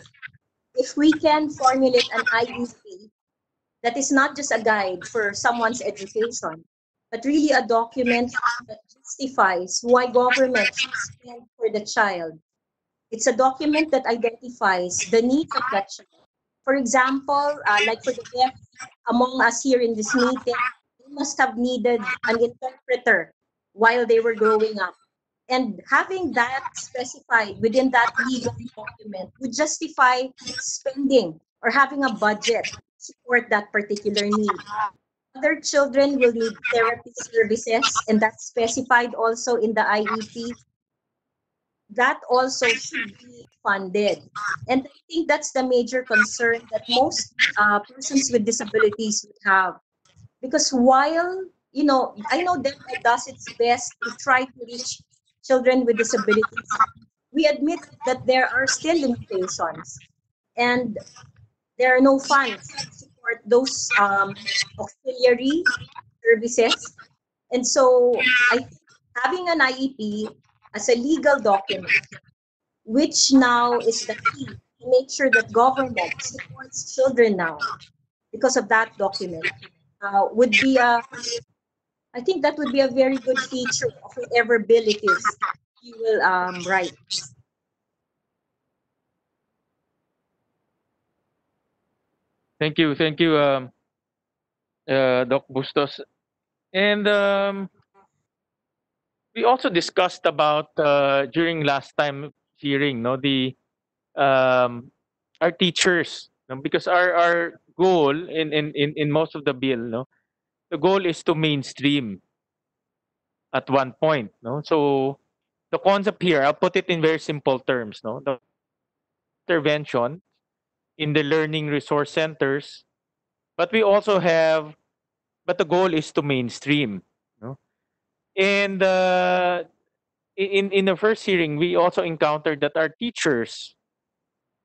if we can formulate an IEP that is not just a guide for someone's education, but really a document that justifies why government should spend for the child. It's a document that identifies the needs of that child. For example, uh, like for the deaf among us here in this meeting, they must have needed an interpreter while they were growing up. And having that specified within that legal document would justify spending or having a budget to support that particular need. Other children will need therapy services, and that's specified also in the IEP. That also should be funded. And I think that's the major concern that most uh, persons with disabilities would have. Because while, you know, I know DepEd does its best to try to reach children with disabilities, we admit that there are still limitations. And there are no funds to support those um, auxiliary services. And so I think having an IEP as a legal document, which now is the key to make sure that government supports children now because of that document, uh, would be a, I think that would be a very good feature of whatever bill it is you will um, write. Thank you, thank you, um, uh, Doc Bustos. And um, we also discussed about uh, during last time hearing, no, the um, our teachers, no, because our our goal in, in in in most of the bill, no, the goal is to mainstream at one point, no. So the concept here, I'll put it in very simple terms, no, the intervention in the learning resource centers, but we also have, but the goal is to mainstream, no? And uh, in in the first hearing, we also encountered that our teachers,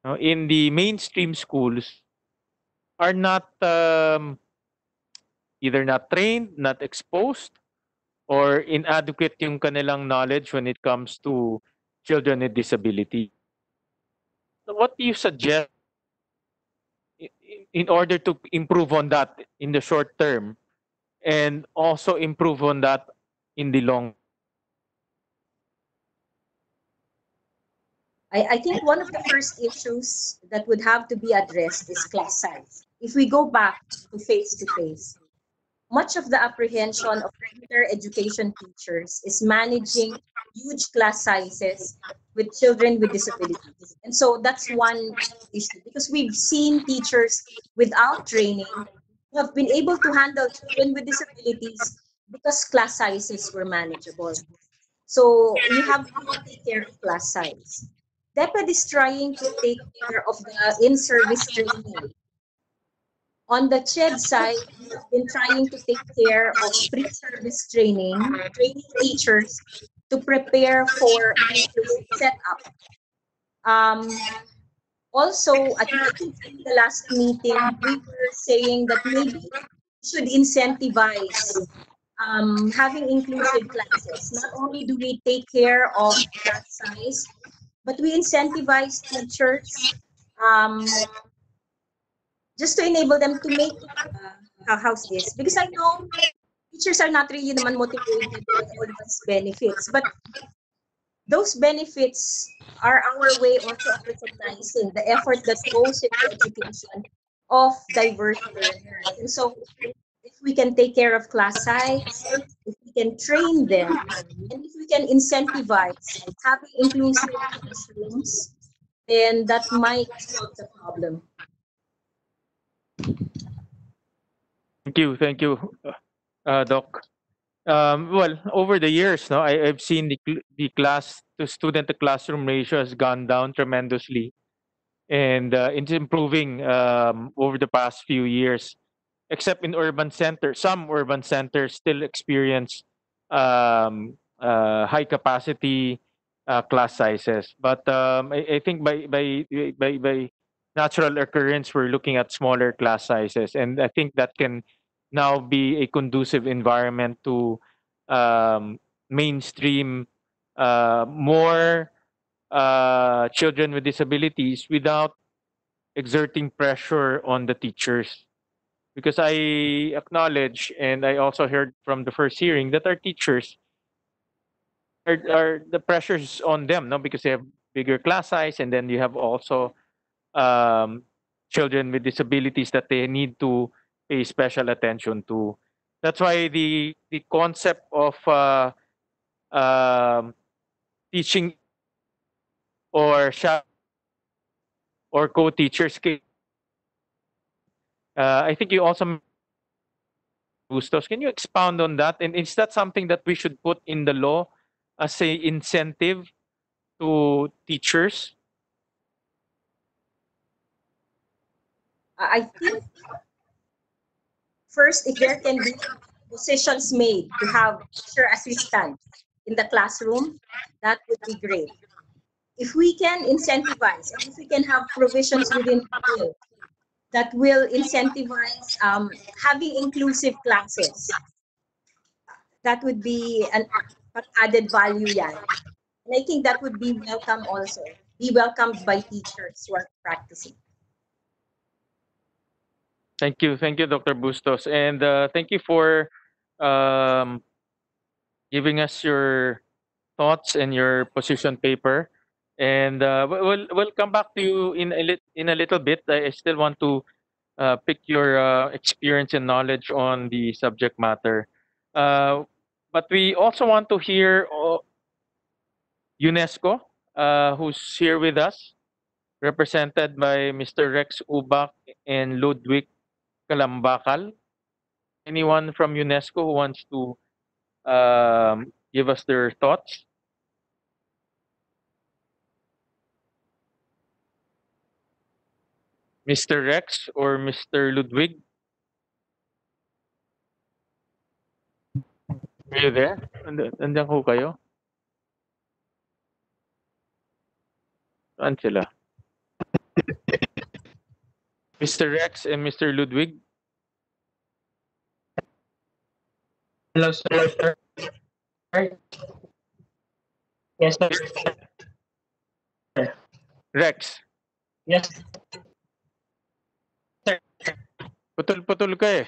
no, in the mainstream schools, are not um, either not trained, not exposed, or inadequate yung kanilang knowledge when it comes to children with disability. So what do you suggest in order to improve on that in the short term and also improve on that in the long I, I think one of the first issues that would have to be addressed is class size. If we go back to face to face, much of the apprehension of regular education teachers is managing huge class sizes with children with disabilities. And so that's one issue because we've seen teachers without training who have been able to handle children with disabilities because class sizes were manageable. So you have to take care of class size. DEPED is trying to take care of the in-service training. On the CHED side, we've been trying to take care of pre-service training, training teachers to prepare for inclusive setup. Um, also, in the last meeting, we were saying that maybe we should incentivize um, having inclusive classes. Not only do we take care of class size, but we incentivize teachers um, just to enable them to make uh, how's this? Because I know teachers are not really naman motivated with all those benefits but those benefits are our way also of recognizing the effort that goes into education of diverse learners. And so if we can take care of class size if we can train them and if we can incentivize having inclusive classrooms then that might solve the problem Thank you, thank you, uh, Doc. Um, well, over the years, no, I, I've seen the the class to student to classroom ratio has gone down tremendously, and uh, it's improving um, over the past few years. Except in urban centers, some urban centers still experience um, uh, high capacity uh, class sizes. But um, I, I think by by by by natural occurrence, we're looking at smaller class sizes, and I think that can now be a conducive environment to um, mainstream uh, more uh, children with disabilities without exerting pressure on the teachers. Because I acknowledge, and I also heard from the first hearing that our teachers are, are the pressures on them, no, because they have bigger class size, and then you have also um, children with disabilities that they need to pay special attention to. That's why the the concept of uh, um, teaching or or co-teachers. Uh, I think you also Bustos. Can you expound on that? And is that something that we should put in the law as a incentive to teachers? I think first, if there can be positions made to have teacher assistants in the classroom, that would be great. If we can incentivize, if we can have provisions within the bill that will incentivize um, having inclusive classes, that would be an added value yan. And I think that would be welcome also, be welcomed by teachers who are practicing. Thank you, thank you, Dr. Bustos, and uh, thank you for um, giving us your thoughts and your position paper. And uh, we- we'll we'll come back to you in a in a little bit. I I still want to uh, pick your uh, experience and knowledge on the subject matter. Uh, but we also want to hear uh, UNESCO, uh, who's here with us, represented by Mr. Rex Ubak and Ludwig Kalambakal. Anyone from UNESCO who wants to um, give us their thoughts? Mr. Rex or Mr. Ludwig? Are you there? And, andiyan ko kayo? Saan sila? Mr. Rex and Mr. Ludwig? Hello, sir. Yes, sir. Rex, Yes, putol-putol ka eh.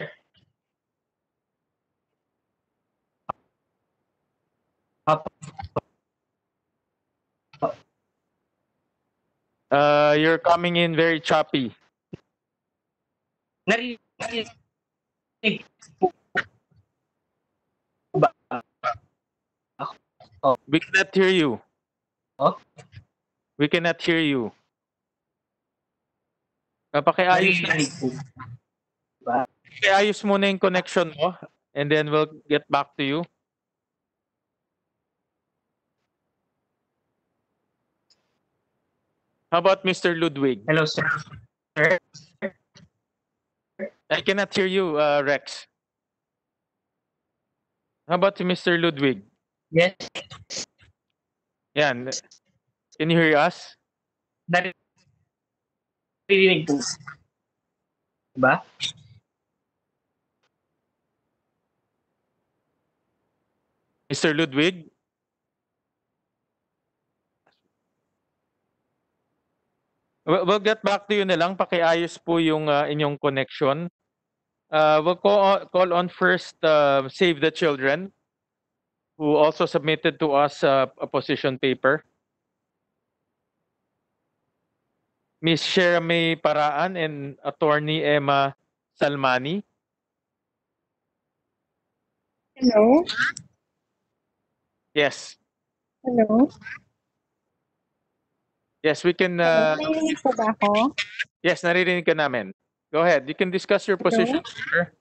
Uh, you're coming in very choppy. Narinig po ba? We cannot hear you. Oh? We cannot hear you. Pakiayos, Narinig po. pakiayos muna yung connection mo and then we'll get back to you. How about Mr. Ludwig? Hello, sir. Sir, I cannot hear you, uh, Rex. How about Mr. Ludwig? yes, Yan. Can you hear us? narinig po. Ba? Mr. Ludwig? We'll we'll get back to you na lang. Pakiayos po yung uh, inyong connection. Uh, we'll call, call on first uh, Save the Children, who also submitted to us uh, a position paper. Miss Shera May Paraan and Attorney Emma Salmani. Hello? Yes. Hello? Yes, we can. Uh, Narinig po ba ako? yes, naririnig ka namin. Go ahead. You can discuss your position. sir.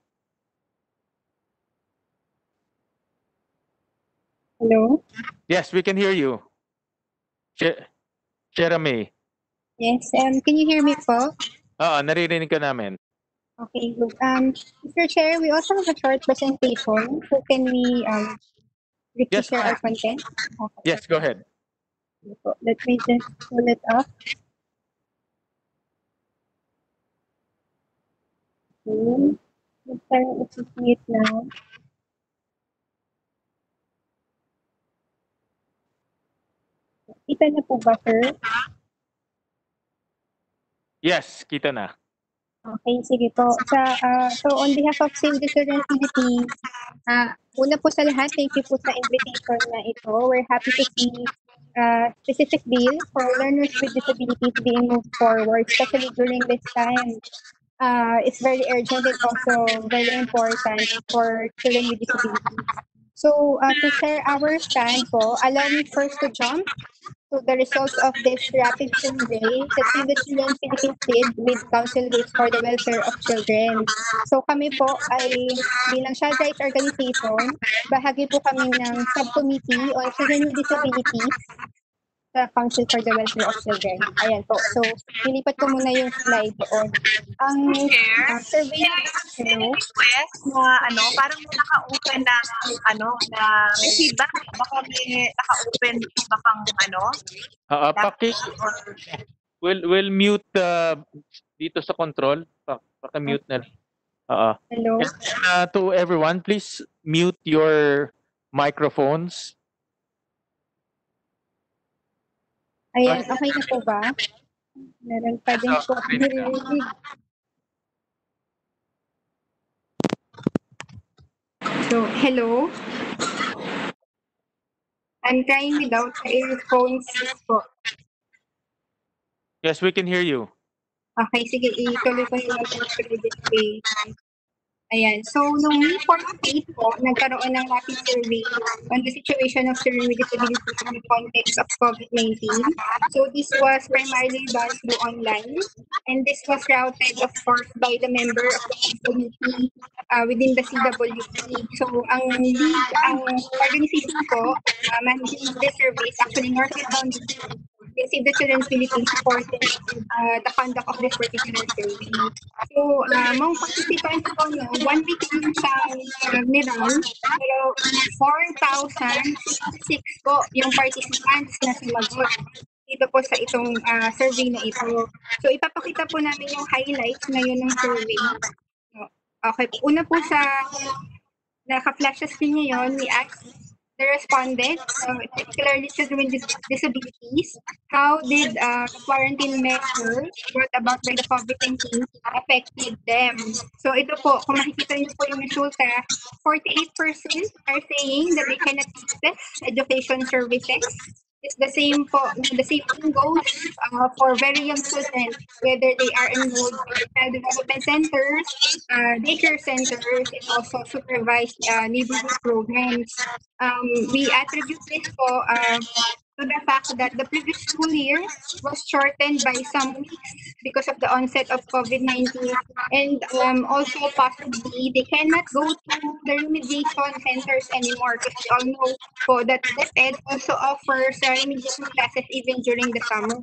Hello? Yes, we can hear you. Che- Jeremy. Yes, um, can you hear me po? Oo, naririnig ka namin. Okay, good. Um, Mr. Chair, we also have a short presentation. So can we, um, Yes, share our ma'am. content? Okay. Yes, go ahead. Let me just pull it up. Okay. Let's try to see it now. Kita na po ba, sir? Yes, kita na. Okay, sige po. Sa, ah, so on behalf of Save the Children CDP, ah, una po sa lahat, thank you po sa invitation na ito. We're happy to see uh, specific bill for learners with disabilities being moved forward, especially during this time. uh, it's very urgent and also very important for children with disabilities. So, uh, to share our stand po, allow me first to jump to the results of this rapid survey that the Children Philippines did with Council Gates for the Welfare of Children. So kami po ay bilang child rights organization, bahagi po kami ng subcommittee on children with disabilities sa Council for the Welfare of Children. Ayan po. So, nilipat ko muna yung slide doon. Ang uh, survey, hello? request na ano, parang may naka-open na ano, na may feedback. Baka may naka-open bakang ano, Ah, ah, paki, we'll, we'll mute uh, dito sa control. Pa, paki-mute na. Ah. Hello? And, uh, to everyone, please mute your microphones. Ayan, okay na po ba? Meron pa din po So, hello? I'm trying without earphones po. Yes, we can hear you. Okay, sige, ituloy ko yung display. Ayan. So, nung May 48 po, nagkaroon ng rapid survey on the situation of children with disabilities in the context of COVID-19. So, this was primarily done through online. And this was routed, of course, by the member of the committee uh, within the CWP. So, ang lead, ang organization po, uh, managing the survey is actually Northern Foundation and Save the Children's Philippines supported uh, the conduct of this particular survey. So, uh, mga participants po, no, one week lang siyang uh, niran, pero 4,066 po yung participants na sumagot dito po sa itong uh, survey na ito. So, ipapakita po namin yung highlights ngayon ng survey. Okay, una po sa naka-flash sa screen ngayon, we asked the respondent, uh, particularly children with dis- disabilities, how did uh, quarantine measures brought about by the COVID-19 affected them? So ito po, kung makikita niyo po yung resulta, 48% are saying that they cannot access education services. It's the same po, the same thing goes uh, for very young children, whether they are enrolled in child development centers, uh, daycare centers, and also supervised uh, neighborhood programs. Um, we attribute this po uh, to the fact that the previous school year was shortened by some weeks because of the onset of COVID-19 and um, also possibly they cannot go to the remediation centers anymore because we all know po that DepEd also offers uh, remediation classes even during the summer.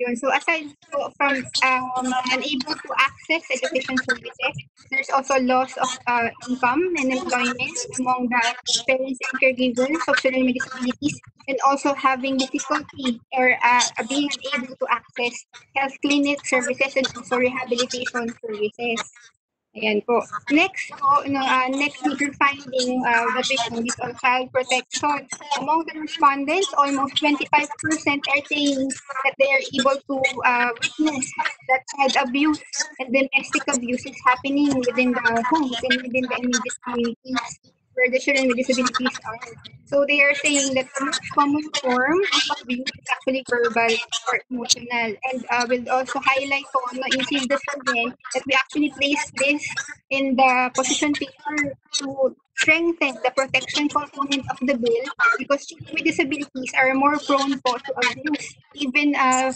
Yun. So aside po from um, unable to access education services, there's also loss of uh, income and employment among the parents and caregivers of children with disabilities and also having difficulty or uh, being unable to access health clinic services and also rehabilitation services. Ayan po. Next po, no, uh, next major finding uh, that we is on child protection. Among the respondents, almost 25% are saying that they are able to uh, witness that child abuse and domestic abuse is happening within the homes and within the immediate communities where the children with disabilities are. So they are saying that the most common form of abuse is actually verbal or emotional. And uh, we'll also highlight po no, in the Children that we actually place this in the position paper to strengthen the protection component of the bill because children with disabilities are more prone po to abuse even uh,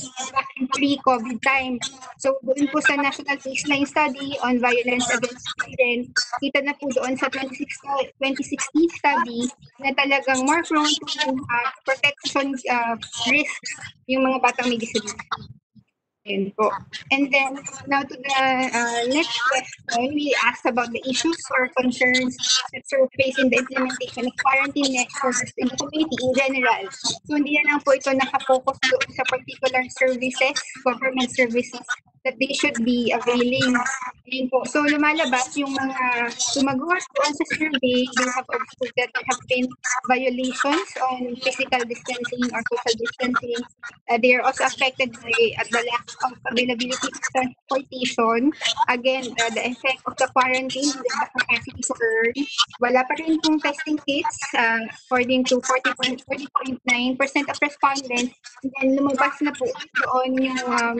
pre-COVID time. So doon po sa National Baseline Study on Violence Against Children, kita na po doon sa 2016, 2016 study na talagang more prone to uh, protection uh, risks yung mga batang may disability. Ayun po. And then, now to the uh, next question, we asked about the issues or concerns that surface in the implementation of quarantine measures in the community in general. So, hindi na lang po ito nakapokus doon sa particular services, government services that they should be availing. Ayun po. So, lumalabas yung mga sumagot doon sa survey, they have observed that there have been violations on physical distancing or social distancing. Uh, they are also affected by uh, the lack of availability of transportation. Again, uh, the effect of the quarantine, the capacity to earn. Wala pa rin pong testing kits uh, according to 40.9% of respondents. And then lumabas na po doon yung um,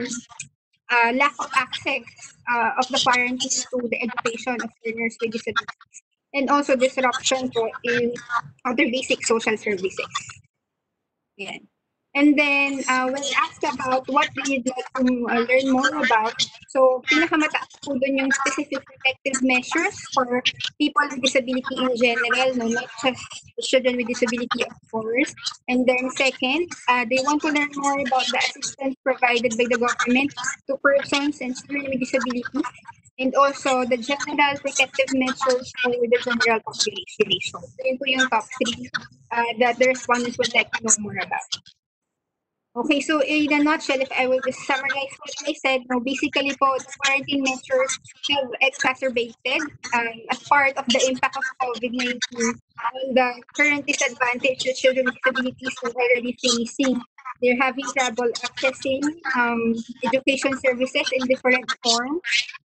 uh, lack of access uh, of the parents to the education of learners with disabilities, and also disruption po in other basic social services. Yan. And then, uh, when asked about what we'd like to uh, learn more about, so pinakamataas po dun yung specific protective measures for people with disability in general, no, not just children with disability, of course. And then second, uh, they want to learn more about the assistance provided by the government to persons and children with disabilities, and also the general protective measures for the general population. So yun po yung top three uh, that the respondents would like to know more about. Okay, so in a nutshell, if I will just summarize what I said, no, basically po, quarantine measures have exacerbated um, as part of the impact of COVID-19 on the current disadvantage that children with disabilities are already facing. They're having trouble accessing um, education services in different forms.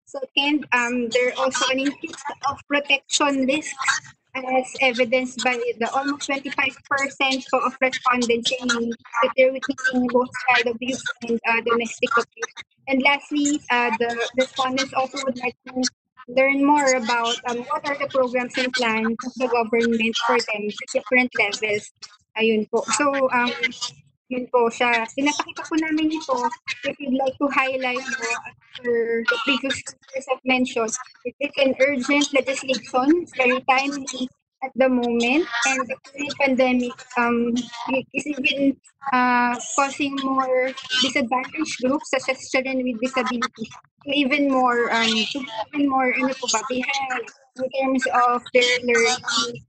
Second, um, there are also an increase of protection risks as evidenced by the almost 25% po of respondents saying that they're witnessing both child abuse and uh, domestic abuse. And lastly, uh, the respondents also would like to learn more about um, what are the programs and plans of the government for them at different levels. Ayun po. So, um, yun po siya. Po namin ito if you'd like to highlight mo after the previous speakers have mentioned, it is an urgent legislation, very timely at the moment, and the current pandemic um, is even uh, causing more disadvantaged groups such as children with disabilities even more, um, even more, ba, behind in terms of their learning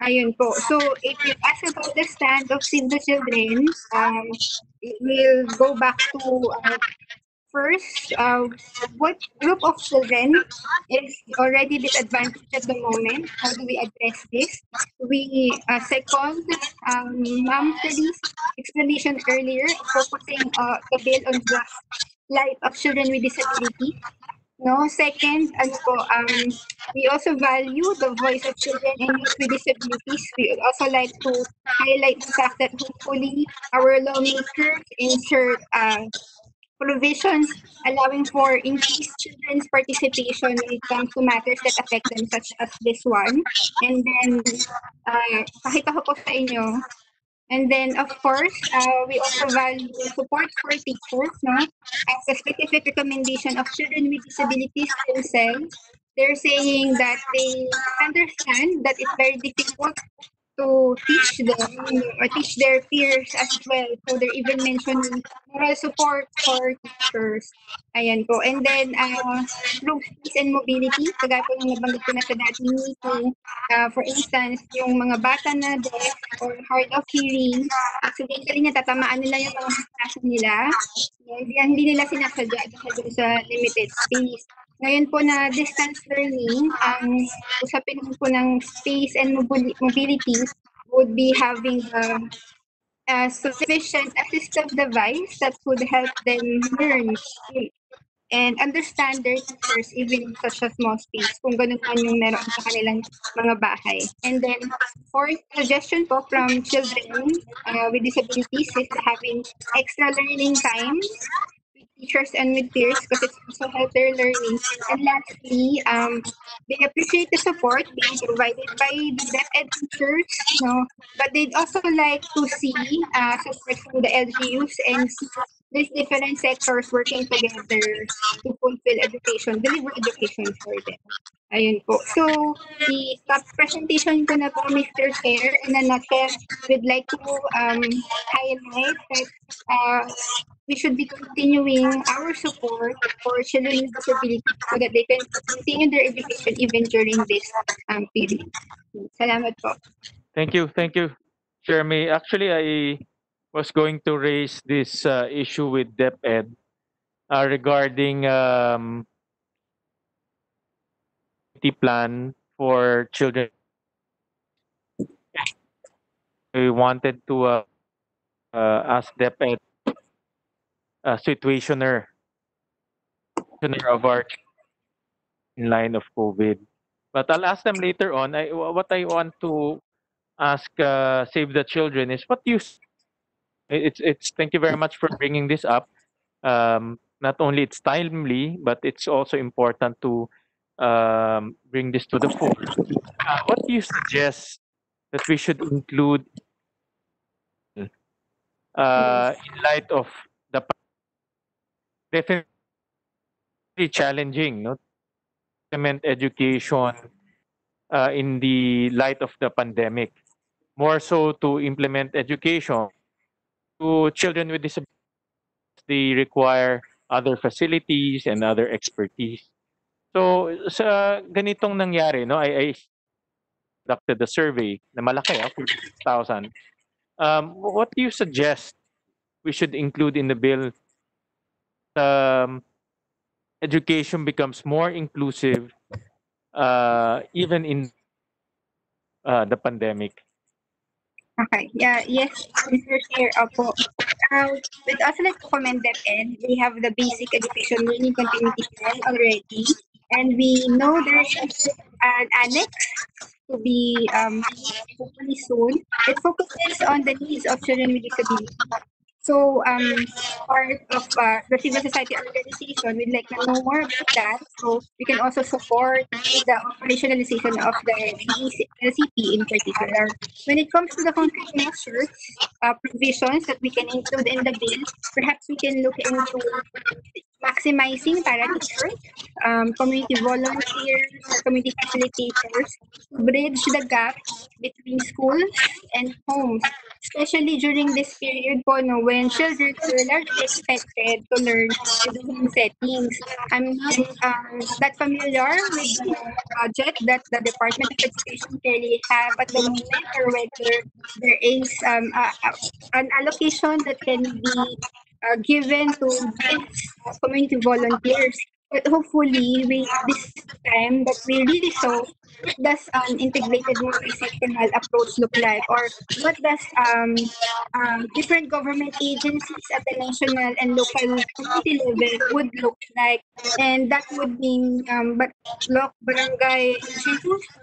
Ayun po. So, if you ask about the stand of the Children, um, it will go back to uh, first, uh, what group of children is already disadvantaged at the moment? How do we address this? We uh, second, um, Ma'am explanation earlier, focusing uh, the bill on the life of children with disability. No, second, ano po, um, we also value the voice of children and youth with disabilities. We would also like to highlight the fact that hopefully our lawmakers insert uh, provisions allowing for increased children's participation when it comes to matters that affect them, such as this one. And then, uh, pakita ko po sa inyo, And then, of course, uh, we also value support for teachers, no? As a specific recommendation of children with disabilities themselves, they're saying that they understand that it's very difficult to teach them or teach their peers as well. So they're even mentioning moral support for teachers. Ayan po. And then, uh, through peace and mobility, kagaya po yung nabanggit ko na sa dating meeting, uh, for instance, yung mga bata na deaf or hard of hearing, accidentally natatamaan nila yung mga nila. Hindi, hindi nila sinasadya dahil sa limited space. Ngayon po na distance learning, ang usapin naman po ng space and mobili- mobility would be having the uh, sufficient assistive device that would help them learn and understand their teachers even in such a small space kung ganun man yung meron sa kanilang mga bahay. And then, fourth suggestion po from children uh, with disabilities is having extra learning times teachers and with peers because it also helps their learning. And lastly, um, they appreciate the support being provided by the DepEd teachers, you know, but they'd also like to see uh, support from the LGUs and see these different sectors working together to fulfill education, deliver education for them. Ayun po. So, the presentation ko na po, Mr. Chair, in a nutshell, we'd like to um, highlight that uh, we should be continuing our support for children with disabilities so that they can continue their education even during this um, period. Salamat po. Thank you, thank you, Jeremy. Actually, I was going to raise this uh, issue with DepEd uh, regarding um, the plan for children. We wanted to uh, uh, ask DepEd uh, situationer situationer of our in line of COVID. But I'll ask them later on. I, what I want to ask uh, Save the Children is what you. It's it's. Thank you very much for bringing this up. Um, not only it's timely, but it's also important to um, bring this to the fore. Uh, what do you suggest that we should include uh, in light of the definitely challenging, no? Implement education uh, in the light of the pandemic. More so to implement education to children with disabilities. They require other facilities and other expertise. So sa ganitong nangyari, no, I, I conducted the survey na malaki, ah, 46,000. Um, what do you suggest we should include in the bill? Um, education becomes more inclusive, uh, even in uh, the pandemic. Okay. Yeah. Yes, Mr. Chair. Opo. Uh, with us, let's commend DepEd. We have the basic education learning continuity plan already, and we know there's an annex to be um hopefully soon. It focuses on the needs of children with disabilities. So, um, part of uh, the civil society organization, we'd like to know more about that. So, we can also support the operationalization of the LCP in particular. When it comes to the concrete measures, uh, provisions that we can include in the bill, perhaps we can look into maximizing para teachers, um, community volunteers, community facilitators to bridge the gap between schools and homes, especially during this period po, no, when children were largely expected to learn in the home settings. I'm not um, that familiar with the budget that the Department of Education currently have at the moment or whether there is um, a, a- an allocation that can be uh, given to community volunteers. But hopefully, we this time that we really saw what does an integrated multi-sectional approach look like, or what does um, um, different government agencies at the national and local community level would look like, and that would mean um, but look barangay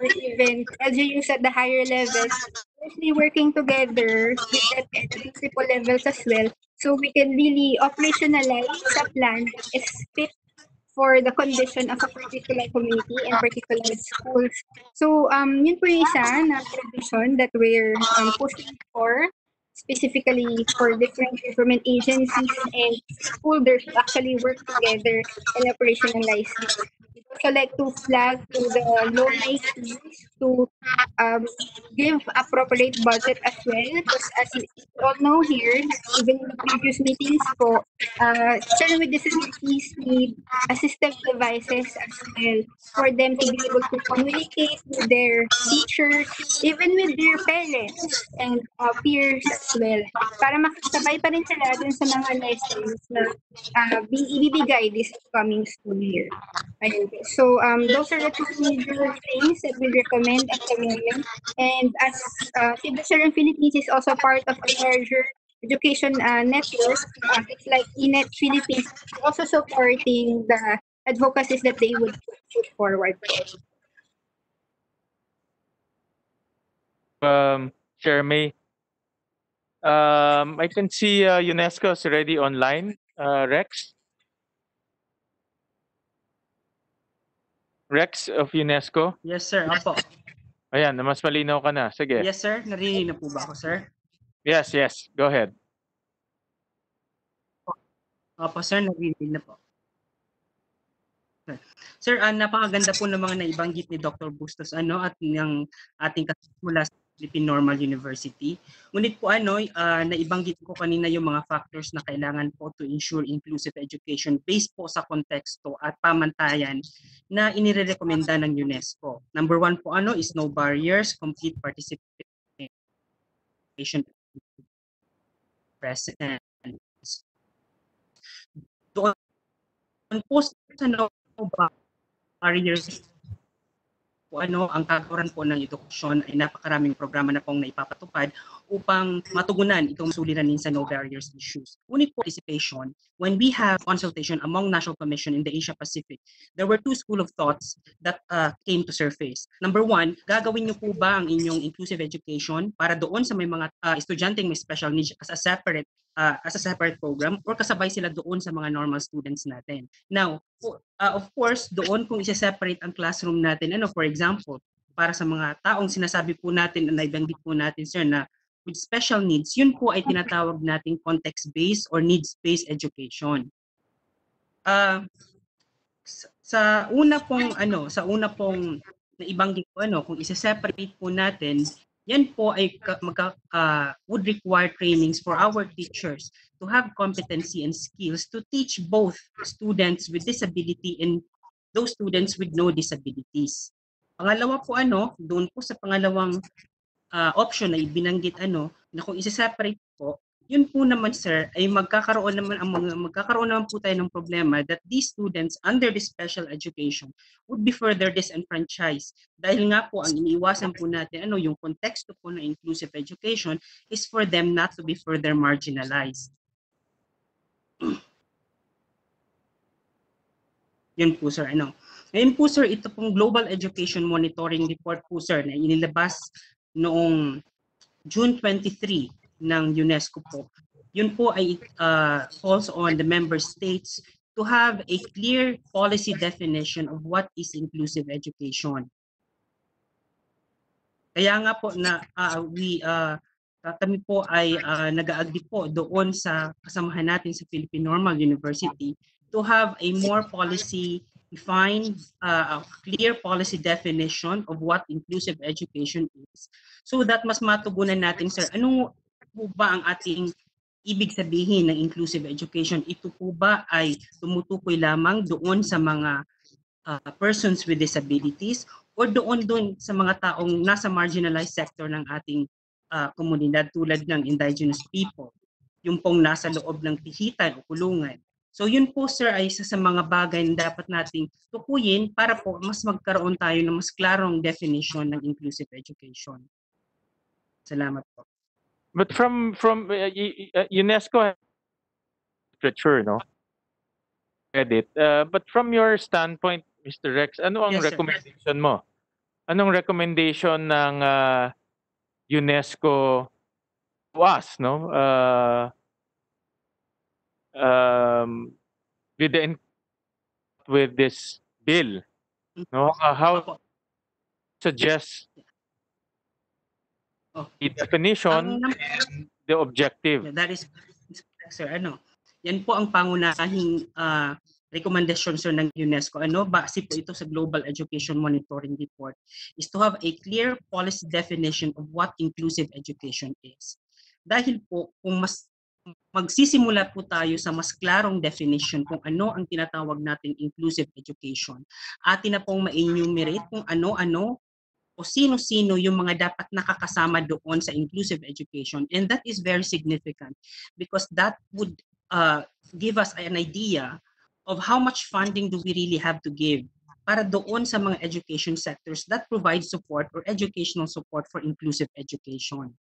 or even LGUs at the higher levels closely working together with at the principal levels as well. So we can really operationalize a plan that is fit for the condition of a particular community and particular schools. So, um, yun po yung isa na provision that we're um, pushing for specifically for different government agencies and stakeholders to actually work together and operationalize We'd to flag to the low schools to um, give appropriate budget as well because as you all know here, even in the previous meetings po, uh, children with disabilities need assistive devices as well for them to be able to communicate with their teachers, even with their parents and uh, peers as well. Para makasabay pa rin sila dun sa mga lessons na uh, bi- ibibigay this coming school year. Ayun. So, um, those are the two major things that we recommend at the moment. And as uh, Civil Philippines is also part of a larger education uh, network, uh, it's like ENET Philippines, also supporting the advocacies that they would put forward. Um, May, um, I can see uh, UNESCO is already online. Uh, Rex? Rex of UNESCO? Yes, sir. Apo. Ayan, mas malinaw ka na. Sige. Yes, sir. Narinig na po ba ako, sir? Yes, yes. Go ahead. Opo, sir. Narinig na po. Sir, Sir, ah, napakaganda po ng mga naibanggit ni Dr. Bustos ano at ng ating kasama mula sa Philippine Normal University. Ngunit po ano, ah, naibanggit ko kanina yung mga factors na kailangan po to ensure inclusive education based po sa konteksto at pamantayan na inirekomenda ng UNESCO. Number one po ano is no barriers, complete participation present. Doon po sa no barriers po ano ang kagawaran po ng edukasyon ay napakaraming programa na pong naipapatupad upang matugunan itong suliranin sa no barriers issues. Ngunit participation, when we have consultation among National Commission in the Asia Pacific, there were two school of thoughts that uh, came to surface. Number one, gagawin niyo po ba ang inyong inclusive education para doon sa may mga uh, estudyanteng may special needs as a separate uh, as a separate program or kasabay sila doon sa mga normal students natin. Now, uh, of course, doon kung isa-separate ang classroom natin, ano, for example, para sa mga taong sinasabi po natin na naibanggit po natin, sir, na with special needs, yun po ay tinatawag nating context-based or needs-based education. Uh, sa- una pong ano, sa una pong naibanggit ko ano, kung isa-separate po natin, yan po ay ka- magka, ah, would require trainings for our teachers to have competency and skills to teach both students with disability and those students with no disabilities. Pangalawa po ano, doon po sa pangalawang ah, option na ibinanggit ano, na kung isa-separate po, yun po naman sir ay magkakaroon naman ang magkakaroon naman po tayo ng problema that these students under the special education would be further disenfranchised dahil nga po ang iniiwasan po natin ano yung konteksto po ng inclusive education is for them not to be further marginalized. Yun po sir, ano. Ngayon po sir, ito pong Global Education Monitoring Report po sir na inilabas noong June 23 ng UNESCO po. Yun po ay uh, calls on the member states to have a clear policy definition of what is inclusive education. Kaya nga po na uh, we uh, kami po ay uh, nag-agree po doon sa kasamahan natin sa Philippine Normal University to have a more policy defined, uh, a clear policy definition of what inclusive education is so that mas matugunan natin sir ano po ba ang ating ibig sabihin ng inclusive education? Ito po ba ay tumutukoy lamang doon sa mga uh, persons with disabilities or doon doon sa mga taong nasa marginalized sector ng ating uh, komunidad tulad ng indigenous people, yung pong nasa loob ng pihitan o kulungan. So yun po sir ay isa sa mga bagay na dapat nating tukuyin para po mas magkaroon tayo ng mas klarong definition ng inclusive education. Salamat po. But from from uh, uh, UNESCO literature, no? Edit. Uh, but from your standpoint, Mr. Rex, ano ang Yes, sir. recommendation mo? Anong recommendation ng uh, UNESCO to us, no? Uh, um, with the with this bill, no? Uh, how suggest Oh. the definition Ang and the objective? Yeah, that is sir ano. Yan po ang pangunahing uh, recommendation sir ng UNESCO. Ano base po ito sa Global Education Monitoring Report is to have a clear policy definition of what inclusive education is. Dahil po kung mas magsisimula po tayo sa mas klarong definition kung ano ang tinatawag nating inclusive education. Atin na pong ma-enumerate kung ano-ano o sino-sino yung mga dapat nakakasama doon sa inclusive education. And that is very significant because that would uh, give us an idea of how much funding do we really have to give para doon sa mga education sectors that provide support or educational support for inclusive education.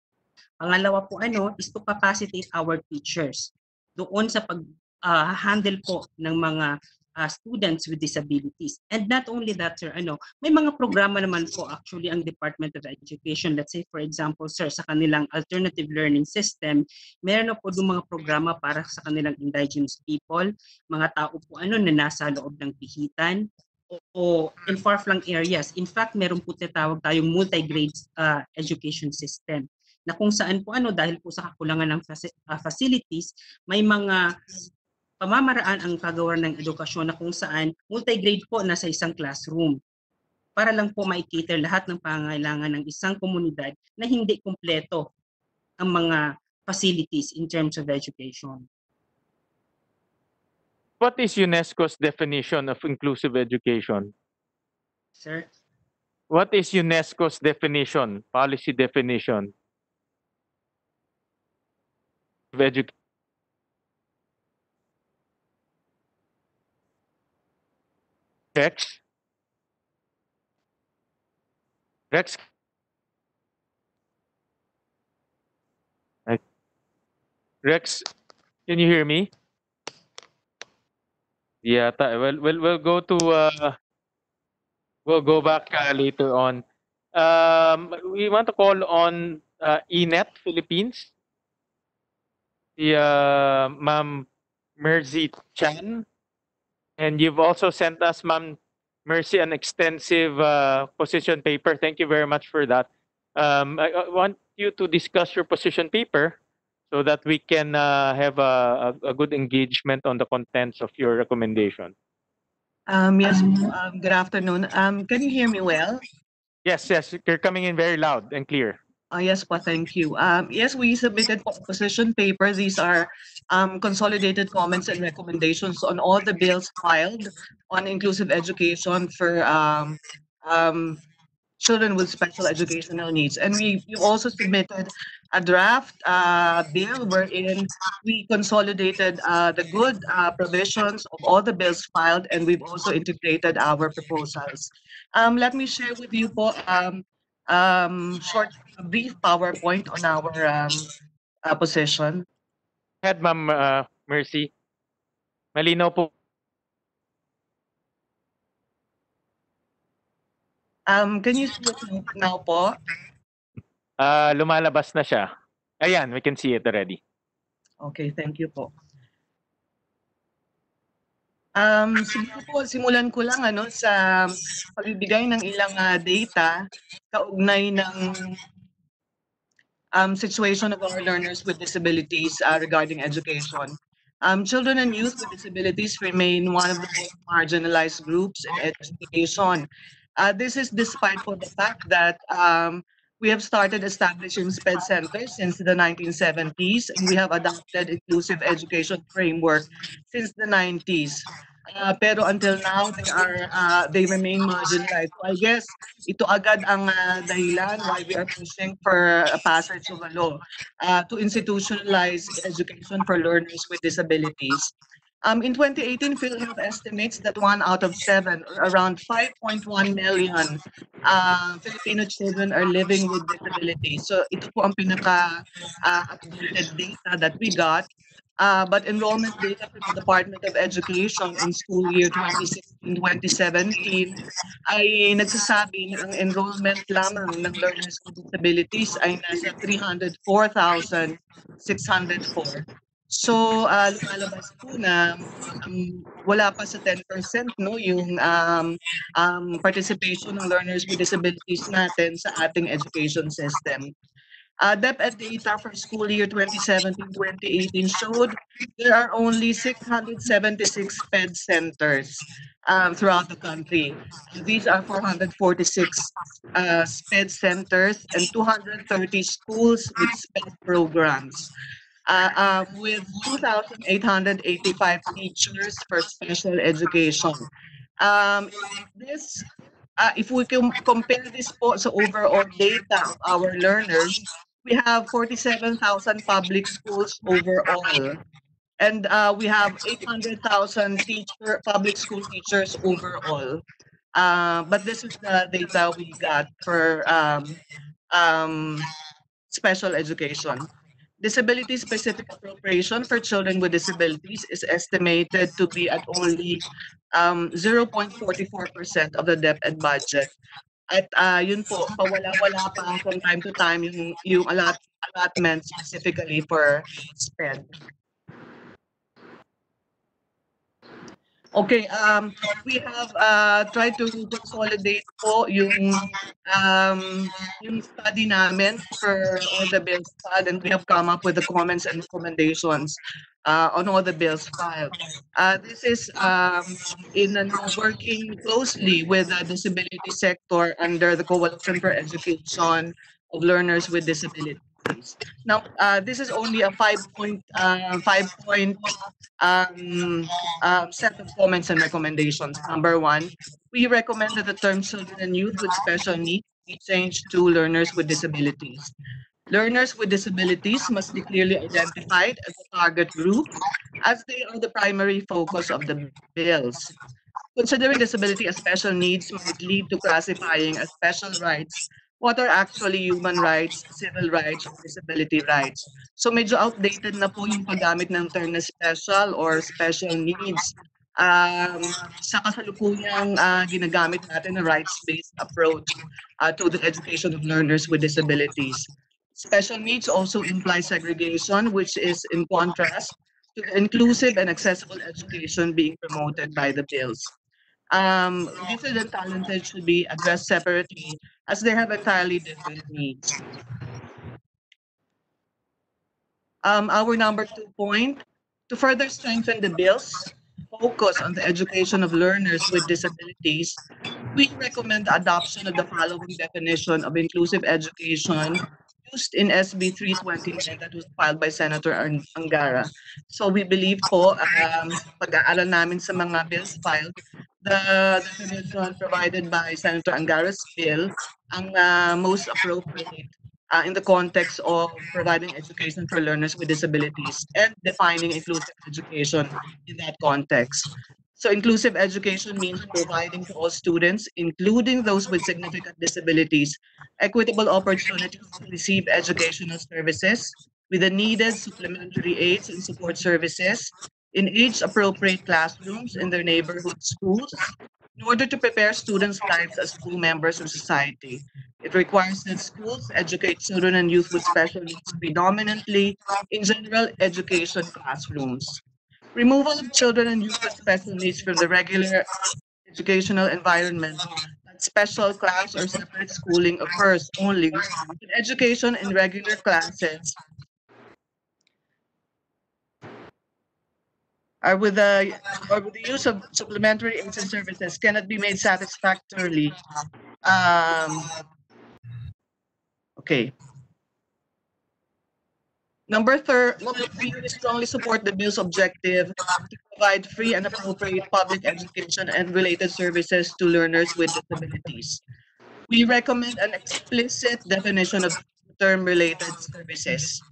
Pangalawa po ano is to capacitate our teachers doon sa pag uh, handle po ng mga uh, students with disabilities. And not only that, sir, ano, may mga programa naman po actually ang Department of Education. Let's say, for example, sir, sa kanilang alternative learning system, meron na po doon mga programa para sa kanilang indigenous people, mga tao po ano na nasa loob ng pihitan, o, o in far-flung areas. In fact, meron po tinatawag tayong multi-grade uh, education system na kung saan po ano dahil po sa kakulangan ng uh, facilities may mga pamamaraan ang kagawaran ng edukasyon na kung saan multi-grade po nasa isang classroom para lang po ma-cater lahat ng pangangailangan ng isang komunidad na hindi kumpleto ang mga facilities in terms of education. What is UNESCO's definition of inclusive education? Sir? What is UNESCO's definition, policy definition education? Rex? Rex? Rex, can you hear me? Yeah, well, we'll, we'll go to, uh, we'll go back uh, later on. Um, we want to call on uh, ENET Philippines. The uh, Ma'am Mercy Chan. And you've also sent us, Ma'am Mercy, an extensive uh, position paper. Thank you very much for that. Um, I, I want you to discuss your position paper so that we can uh, have a, a, a good engagement on the contents of your recommendation. Um, yes, um, good afternoon. Um, can you hear me well? Yes, yes, you're coming in very loud and clear. Uh, yes, po, thank you. Um, yes, we submitted po position paper. These are um, consolidated comments and recommendations on all the bills filed on inclusive education for um, um, children with special educational needs. And we, we also submitted a draft uh, bill wherein we consolidated uh, the good uh, provisions of all the bills filed and we've also integrated our proposals. Um, let me share with you po um, um, short, brief PowerPoint on our um, uh, position. Head, Ma'am uh, Mercy. Malinaw po. Um, can you see it now- po? Ah, lumalabas na siya. Ayan, we can see it already. Okay, thank you po. Um, siguro po, simulan ko lang ano, sa pagbibigay ng ilang ah, data kaugnay ng um, situation of our learners with disabilities uh, regarding education. Um, children and youth with disabilities remain one of the most marginalized groups in education. Uh, this is despite for the fact that um, we have started establishing SPED centers since the 1970s and we have adopted inclusive education framework since the 90s. Uh, pero until now, they are uh, they remain marginalized. So I guess ito agad ang uh, dahilan why we are pushing for a passage of a law uh, to institutionalize education for learners with disabilities. Um, in 2018, PhilHealth estimates that one out of seven, or around 5.1 million uh, Filipino children are living with disabilities. So ito po ang pinaka uh, data that we got. Uh, but enrollment data from the Department of Education in school year 2016-2017 ay nagsasabi na ang enrollment lamang ng learners with disabilities ay nasa 304,604. So, uh, lumalabas po na um, wala pa sa 10% no, yung um, um, participation ng learners with disabilities natin sa ating education system. Uh, DepEd data for school year 2017-2018 showed there are only 676 SPED centers um, throughout the country. These are 446 uh, centers and 230 schools with SPED programs. Uh, uh, with 2,885 teachers for special education. Um, this, uh, if we can compare this po sa overall data of our learners, we have 47,000 public schools overall. And uh, we have 800,000 teacher, public school teachers overall. Uh, but this is the data we got for um, um, special education. Disability specific appropriation for children with disabilities is estimated to be at only um, 0.44% of the DepEd budget. At uh, yun po, pawala-wala pa from time to time yung, yung allot, allotment specifically for SPED. Okay, um, we have uh, tried to consolidate po yung um, yung study namin for all the bills filed and we have come up with the comments and recommendations uh, on all the bills filed. Uh, this is um, in working closely with the disability sector under the Coalition for Education of Learners with Disabilities. Now, uh, this is only a five point, uh, five um, uh, set of comments and recommendations. Number one, we recommend that the term children and youth with special needs be changed to learners with disabilities. Learners with disabilities must be clearly identified as a target group as they are the primary focus of the bills. Considering disability as special needs might lead to classifying as special rights what are actually human rights, civil rights, disability rights. So medyo outdated na po yung paggamit ng term na special or special needs. Um, sa kasalukuyang uh, ginagamit natin na rights-based approach uh, to the education of learners with disabilities. Special needs also imply segregation, which is in contrast to the inclusive and accessible education being promoted by the bills. Um, and talented should be addressed separately as they have entirely different needs. Um, our number two point, to further strengthen the bills, focus on the education of learners with disabilities, we recommend the adoption of the following definition of inclusive education used in SB 329 that was filed by Senator Ang- Angara. So we believe po, um, pag-aaral namin sa mga bills filed, the definition provided by Senator Angara's bill ang uh, most appropriate uh, in the context of providing education for learners with disabilities and defining inclusive education in that context. So inclusive education means providing to all students, including those with significant disabilities, equitable opportunities to receive educational services with the needed supplementary aids and support services in age-appropriate classrooms in their neighborhood schools in order to prepare students' lives as full members of society. It requires that schools educate children and youth with special needs predominantly in general education classrooms. Removal of children and youth with special needs from the regular educational environment, special class or separate schooling occurs only in education in regular classes or with the or with the use of supplementary aids and services cannot be made satisfactorily. Um, okay. Number three, we strongly support the bill's objective to provide free and appropriate public education and related services to learners with disabilities. We recommend an explicit definition of term related services.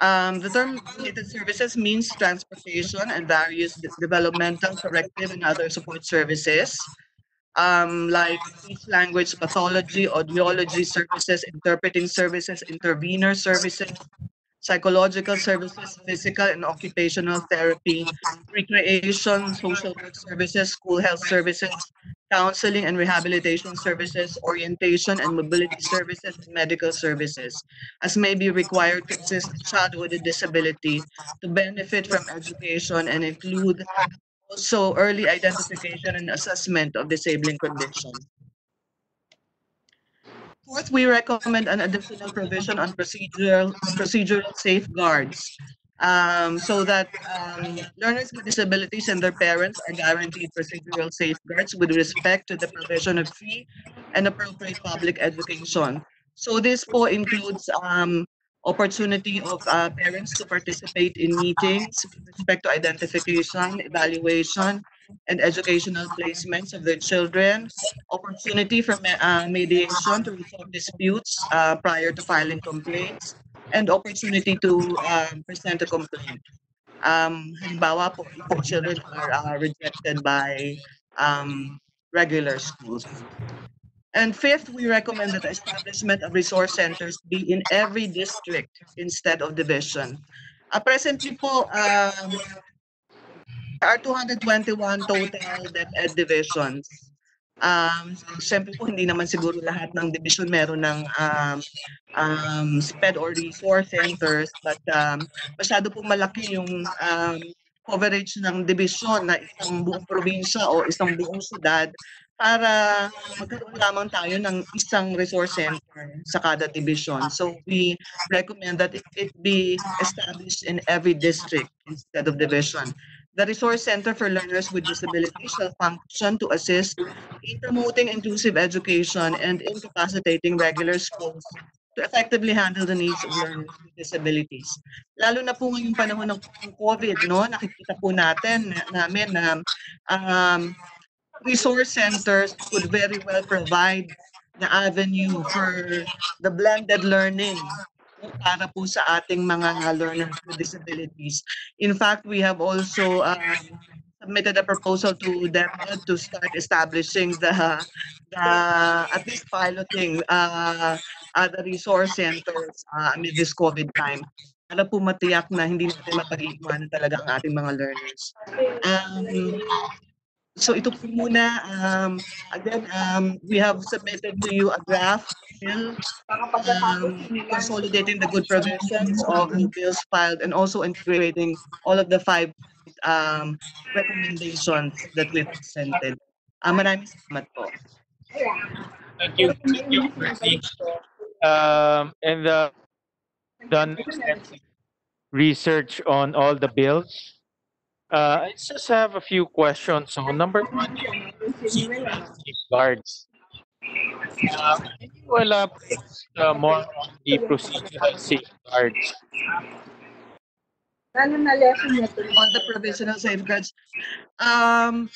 Um, the term related services means transportation and various developmental, corrective, and other support services, um, like speech language pathology, audiology services, interpreting services, intervener services, psychological services, physical and occupational therapy, recreation, social work services, school health services, counseling and rehabilitation services, orientation and mobility services, and medical services, as may be required to assist a child with a disability to benefit from education and include also early identification and assessment of disabling condition. Fourth, we recommend an additional provision on procedural procedural safeguards um, so that um, learners with disabilities and their parents are guaranteed procedural safeguards with respect to the provision of free and appropriate public education. So this po includes um, opportunity of uh, parents to participate in meetings with respect to identification, evaluation, and educational placements of their children, opportunity for uh, mediation to resolve disputes uh, prior to filing complaints, and opportunity to um, present a complaint. Um, halimbawa po, if children are uh, rejected by um, regular schools. And fifth, we recommend that the establishment of resource centers be in every district instead of division. Uh, presently po, um, there are 221 total DepEd divisions. Um, Siyempre po, hindi naman siguro lahat ng division meron ng um, um, SPED or resource centers, but um, masyado po malaki yung um, coverage ng division na isang buong probinsya o isang buong syudad para magkaroon lamang tayo ng isang resource center sa kada division. So we recommend that it, it be established in every district instead of division. The Resource Center for Learners with Disabilities shall function to assist in promoting inclusive education and incapacitating regular schools to effectively handle the needs of learners with disabilities. Lalo na po ngayong panahon ng COVID, no, nakikita po natin na, namin na um, resource centers could very well provide the avenue for the blended learning para po sa ating mga learners with disabilities. In fact, we have also um, submitted a proposal to DepEd to start establishing the, the at least piloting uh, uh, the resource centers uh, amid this COVID time para po matiyak na hindi natin mapag-iiwanan talaga ang ating mga learners. Um, so ito po muna, um, again, um, we have submitted to you a draft bill um, consolidating the good provisions of the bills filed and also integrating all of the five um, recommendations that we presented. Uh, maraming salamat po. Thank you. Thank you, Chrissy. Um, and uh, done extensive research on all the bills. Uh, I just have a few questions. So number one, safeguards. Uh, can you elaborate uh, more on the procedural safeguards? on the provisional safeguards. Um,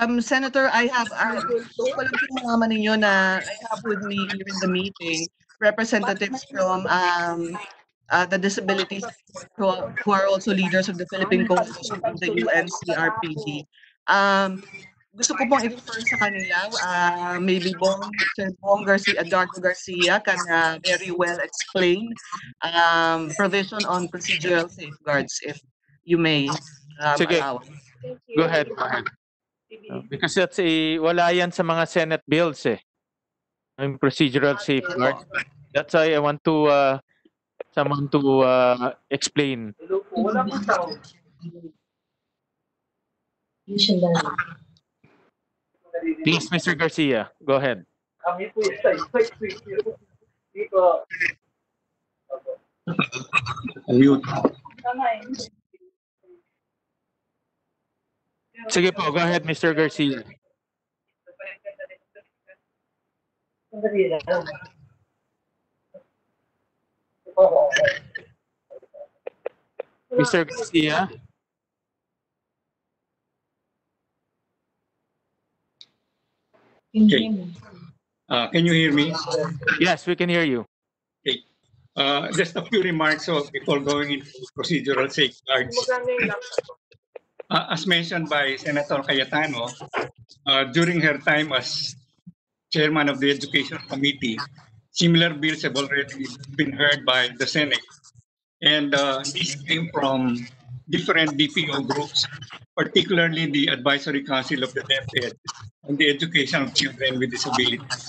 um, Senator, I have, uh, ko lang malaman ninyo na I have with me here in the meeting representatives from um, uh, the disabilities who are, who are also leaders of the Philippine Coalition of the UNCRPG. Um, gusto ko pong i-refer sa kanila, uh, maybe Bong, Sir Bong Garcia, Eduardo Garcia can uh, very well explain um, provision on procedural safeguards if you may um, Sige. allow. Go ahead, go ahead. Uh, because that's a, wala yan sa mga Senate bills eh. Yung procedural safeguards. That's why I want to, uh, someone to uh, explain. Please, Mr. Garcia, go ahead. Mute. Sige po, go ahead, Mr. Garcia. Mr. Garcia? Okay. Uh, can you hear me? Yes, we can hear you. Okay. Uh, just a few remarks so before going into procedural safeguards. Uh, as mentioned by Senator Cayetano, uh, during her time as chairman of the Education Committee, similar bills have already been heard by the Senate. And uh, these came from different DPO groups, particularly the Advisory Council of the DepEd on the Education of Children with Disabilities.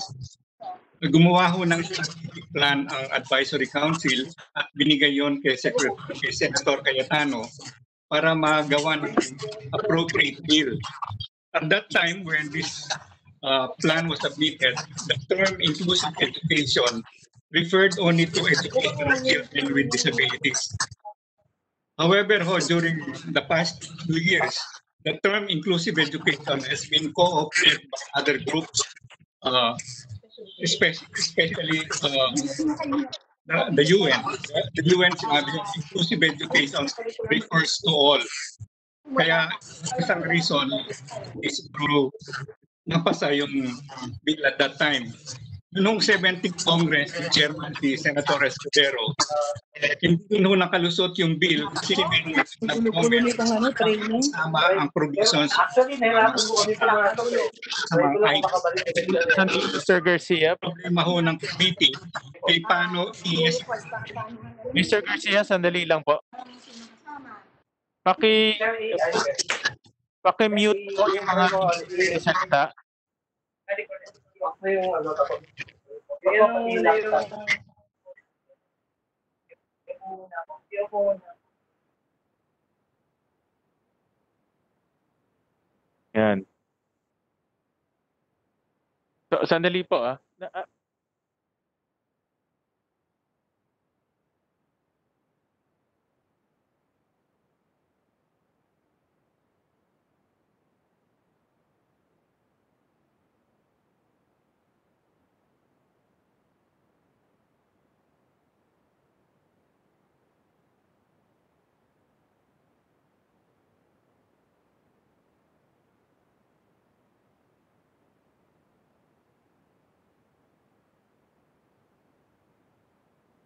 Gumawa ho ng strategic plan ang Advisory Council at binigay yon kay, Secretary, kay Senator Cayetano para magawa ng appropriate bill. At that time, when this uh, plan was submitted, the term inclusive education referred only to education of children with disabilities. However, ho, during the past two years, the term inclusive education has been co-opted by other groups, uh, especially, uh, the, the UN. The UN inclusive education refers to all. Kaya isang reason is through napasa yung bill at that time. Noong 17th Congress, si Chairman si Senator Escudero, hindi ho nakalusot yung bill kasi may nag-comment kasama ang provisions sa mga items. Mr. Garcia, Problema ho ng committee kay paano i- Mr. Garcia, sandali lang po. Paki paki-mute po yung mga salita. Yung ano tapos. Yung yung Yan. So, sandali po ah. Na- ah.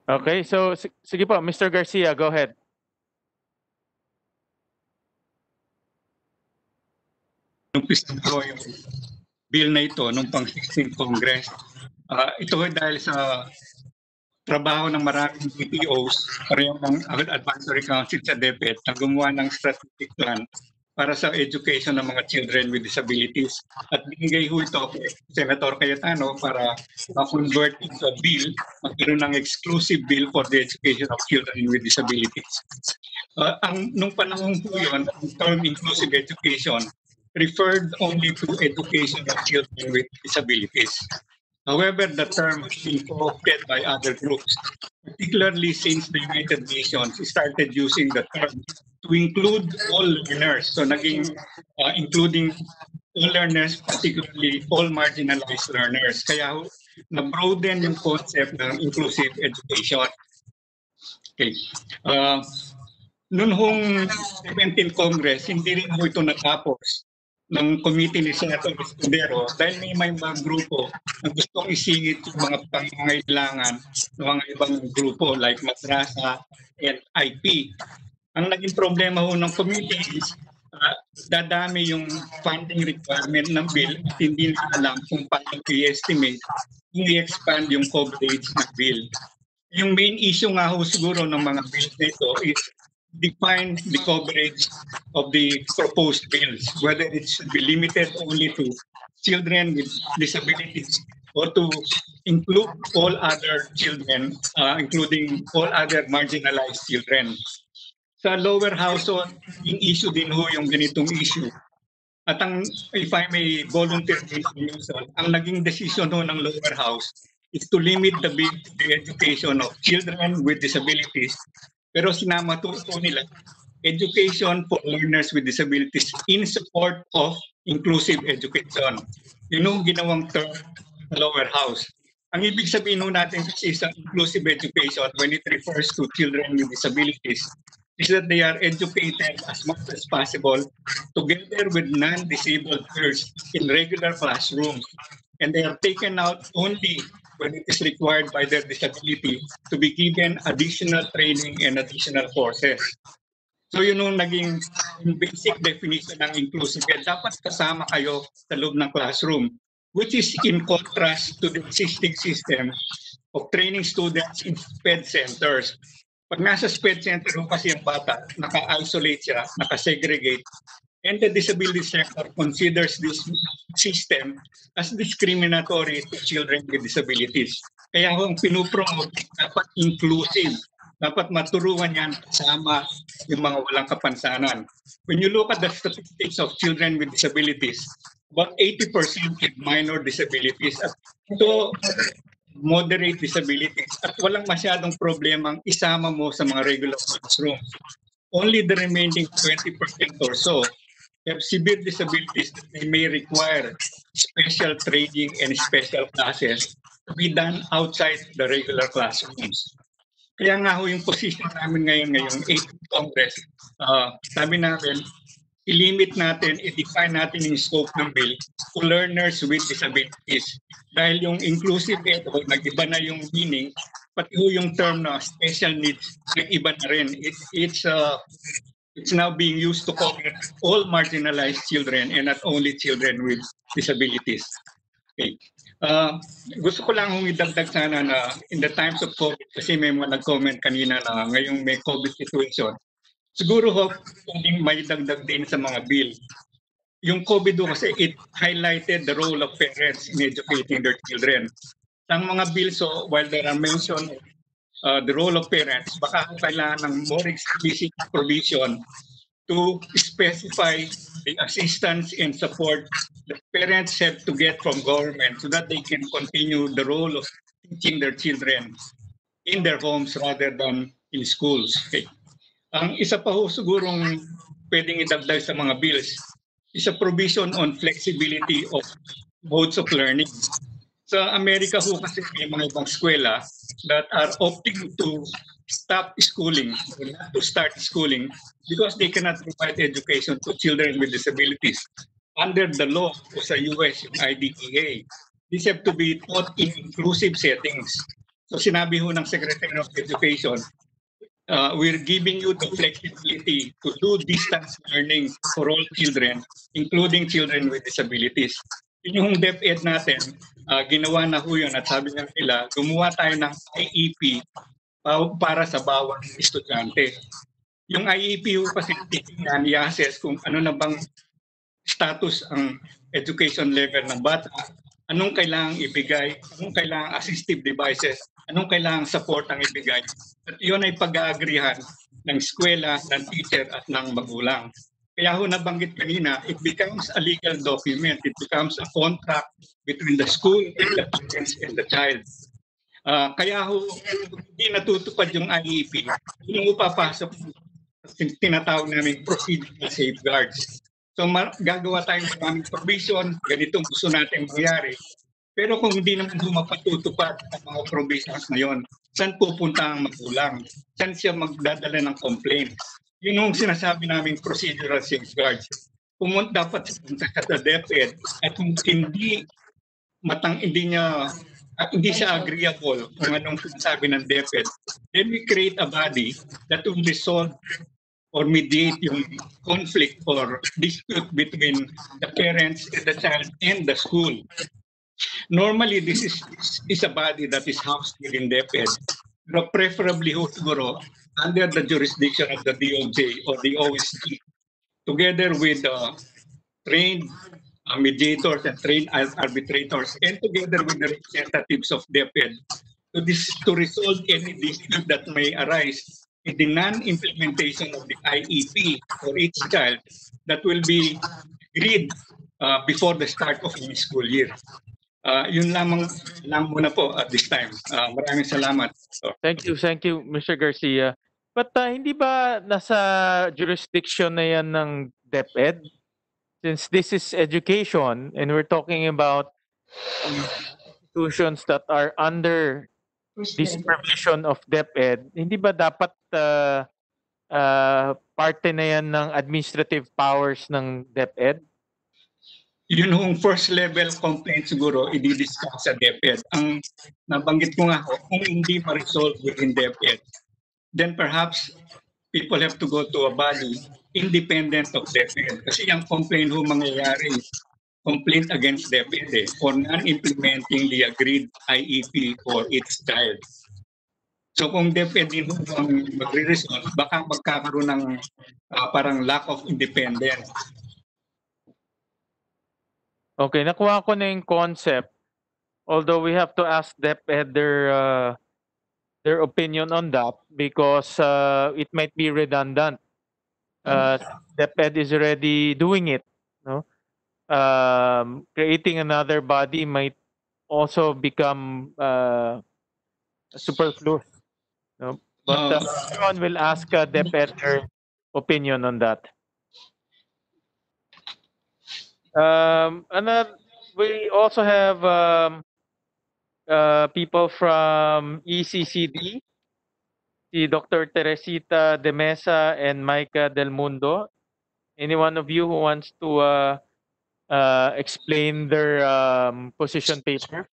Okay, so si- sige po, Mr. Garcia, go ahead. umpisa ko yung bill na ito nung pang 16th Congress. Ah, ito ay dahil sa trabaho ng maraming DPOs, parehong ng Advisory Council sa DepEd na gumawa ng strategic plan para sa education ng mga children with disabilities. At binigay ho ito Senator Cayetano para ma-convert into a bill, magkaroon ng exclusive bill for the education of children with disabilities. Uh, ang, nung panahon po yun, ang term inclusive education referred only to education of children with disabilities. However, the term has been co-opted by other groups, particularly since the United Nations started using the term to include all learners. So naging uh, including all learners, particularly all marginalized learners. Kaya na-broaden yung concept ng inclusive education. Okay. Uh, noon hong 17th Congress, hindi rin ho ito natapos ng committee ni Senator Escudero dahil may, may mga grupo na gustong isingit yung mga pangangailangan ng mga ibang grupo like madrasa and IP. Ang naging problema ho ng committee is uh, dadami yung funding requirement ng bill at hindi na alam kung paano i-estimate kung i-expand yung coverage ng bill. Yung main issue nga ho siguro ng mga bills nito is define the coverage of the proposed bills, whether it should be limited only to children with disabilities or to include all other children, uh, including all other marginalized children. Sa lower house, yung issue din ho yung ganitong issue. At ang, if I may volunteer din ang naging decision ho ng lower house is to limit the the education of children with disabilities pero sinama to, to nila education for learners with disabilities in support of inclusive education. Yun yung ginawang term sa lower house. Ang ibig sabihin ho natin kasi sa inclusive education when it refers to children with disabilities is that they are educated as much as possible together with non-disabled peers in regular classrooms. And they are taken out only when it is required by their disability to be given additional training and additional courses. So yun yung naging basic definition ng inclusive ed. Dapat kasama kayo sa loob ng classroom, which is in contrast to the existing system of training students in SPED centers. Pag nasa SPED center ho kasi ang bata, naka-isolate siya, naka-segregate, and the disability sector considers this system as discriminatory to children with disabilities. Kaya kung pinupromote, dapat inclusive. Dapat maturuan yan kasama yung mga walang kapansanan. When you look at the statistics of children with disabilities, about 80% have minor disabilities. At ito, moderate disabilities. At walang masyadong problemang isama mo sa mga regular classrooms. Only the remaining 20% or so have severe disabilities that they may require special training and special classes to be done outside the regular classrooms. Kaya nga ho yung position namin ngayon ngayong 8th Congress, uh, sabi namin, i-limit natin, i-define natin yung scope ng bill to learners with disabilities. Dahil yung inclusive ed, nag-iba na yung meaning, pati ho yung term na special needs, nag-iba na rin. It, it's uh, it's now being used to cover all marginalized children and not only children with disabilities. Okay. Uh, gusto ko lang hong idagdag sana na in the times of COVID, kasi may mga nag-comment kanina na ngayong may COVID situation, siguro ho, kung may dagdag din sa mga bill. Yung COVID ho kasi it highlighted the role of parents in educating their children. Ang mga bills, so while there are mentioned uh, the role of parents, baka kailangan ng more explicit provision to specify the assistance and support that parents have to get from government so that they can continue the role of teaching their children in their homes rather than in schools. Okay. Ang isa pa ho sigurong pwedeng idagdag sa mga bills is a provision on flexibility of modes of learning. Sa Amerika ho kasi may mga ibang eskwela that are opting to stop schooling, to start schooling, because they cannot provide education to children with disabilities. Under the law sa US, IDEA, these have to be taught in inclusive settings. So sinabi ho ng Secretary of Education, uh, we're giving you the flexibility to do distance learning for all children, including children with disabilities. Yun yung DepEd natin, uh, ginawa na ho yun at sabi nga nila, gumawa tayo ng IEP para sa bawat estudyante. Yung IEP ho kasi titingnan, i-assess kung ano na bang status ang education level ng bata, anong kailangang ibigay, anong kailangang assistive devices, anong kailangang support ang ibigay. At yun ay pag-aagrihan ng eskwela, ng teacher at ng magulang. Kaya ho nabanggit kanina, it becomes a legal document. It becomes a contract between the school and the child. Ah, kaya ho, hindi natutupad yung IEP, yun yung papasok tinatawag namin procedural safeguards. So ma- gagawa tayong maraming provision, ganitong gusto natin mangyari. Pero kung hindi naman mapatutupad ang mga provisions na yun, saan pupunta ang magulang? Saan siya magdadala ng complaint? Yun yung sinasabi naming procedural safeguards. Pumunta dapat pumunta ka sa DepEd at kung hindi matang hindi niya at hindi siya agreeable kung anong sinasabi ng DepEd, then we create a body that will resolve or mediate yung conflict or dispute between the parents and the child and the school. Normally, this is is a body that is housed within DepEd, pero preferably ho siguro under the jurisdiction of the DOJ or the OSD, together with uh, trained uh, mediators and trained ar- arbitrators, and together with the representatives of DepEd, to, this, to resolve any dispute that may arise in the non-implementation of the IEP for each child that will be agreed uh, before the start of the school year. Uh, yun lamang lang muna po at this time. Uh, maraming salamat. So, Thank you, thank you, Mr. Garcia. But uh, hindi ba nasa jurisdiction na yan ng DepEd? Since this is education and we're talking about institutions that are under the supervision of DepEd, hindi ba dapat uh, uh, parte na yan ng administrative powers ng DepEd? yun yung first level complaint siguro i-discuss sa DepEd. Ang nabanggit ko nga ho, kung hindi ma-resolve within DepEd, then perhaps people have to go to a body independent of DepEd. Kasi yung complaint ho mangyayari, complaint against DepEd eh, for non-implementing the agreed IEP for its child. So kung DepEd din ang magre-resolve, baka magkakaroon ng ah, parang lack of independence. Okay, nakuha ko na yung concept. Although we have to ask DepEd their uh, their opinion on that because uh, it might be redundant. Uh, DepEd is already doing it, no? Um, creating another body might also become uh, superfluous, no? But uh, everyone will ask uh, DepEd their opinion on that. Um, another, we also have um, uh, people from ECCD, si Dr. Teresita De Mesa and Micah Del Mundo. Any one of you who wants to uh, uh, explain their um, position paper?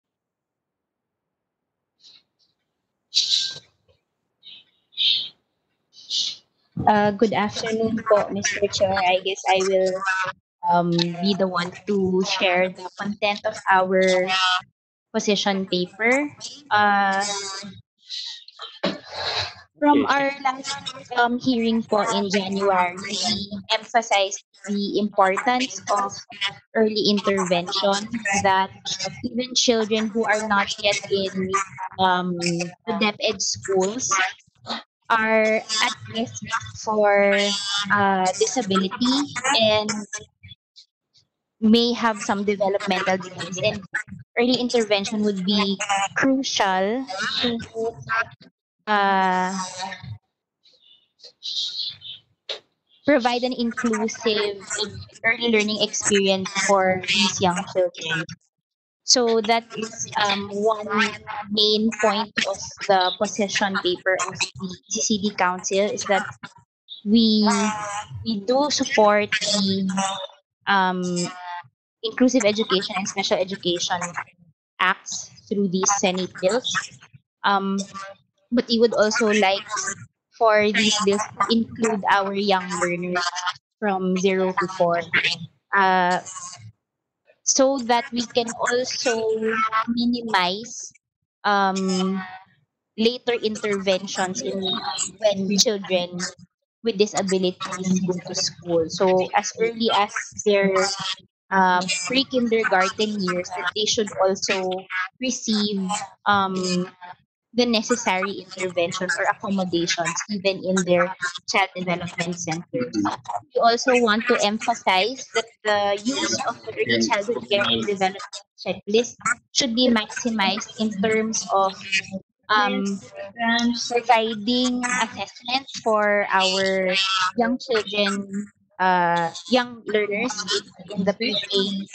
Uh, good afternoon po, Mr. Chair. I guess I will um, be the one to share the content of our position paper. Uh, from our last um, hearing po in January, we emphasized the importance of early intervention that even children who are not yet in um, the DepEd schools are at risk for uh, disability and may have some developmental delays and early intervention would be crucial to uh, provide an inclusive early learning experience for these young children. So that is um, one main point of the position paper of the ECCD Council is that we we do support the um, inclusive education and special education acts through these Senate bills. Um, but we would also like for these bills to include our young learners from zero to four. Uh, so that we can also minimize um, later interventions in when children with disabilities go to school. So as early as their um, pre-kindergarten years, that they should also receive um, the necessary interventions or accommodations even in their child development centers. We also want to emphasize that the use of the early childhood care and development checklist should be maximized in terms of um, providing assessments for our young children, uh, young learners in the pre-K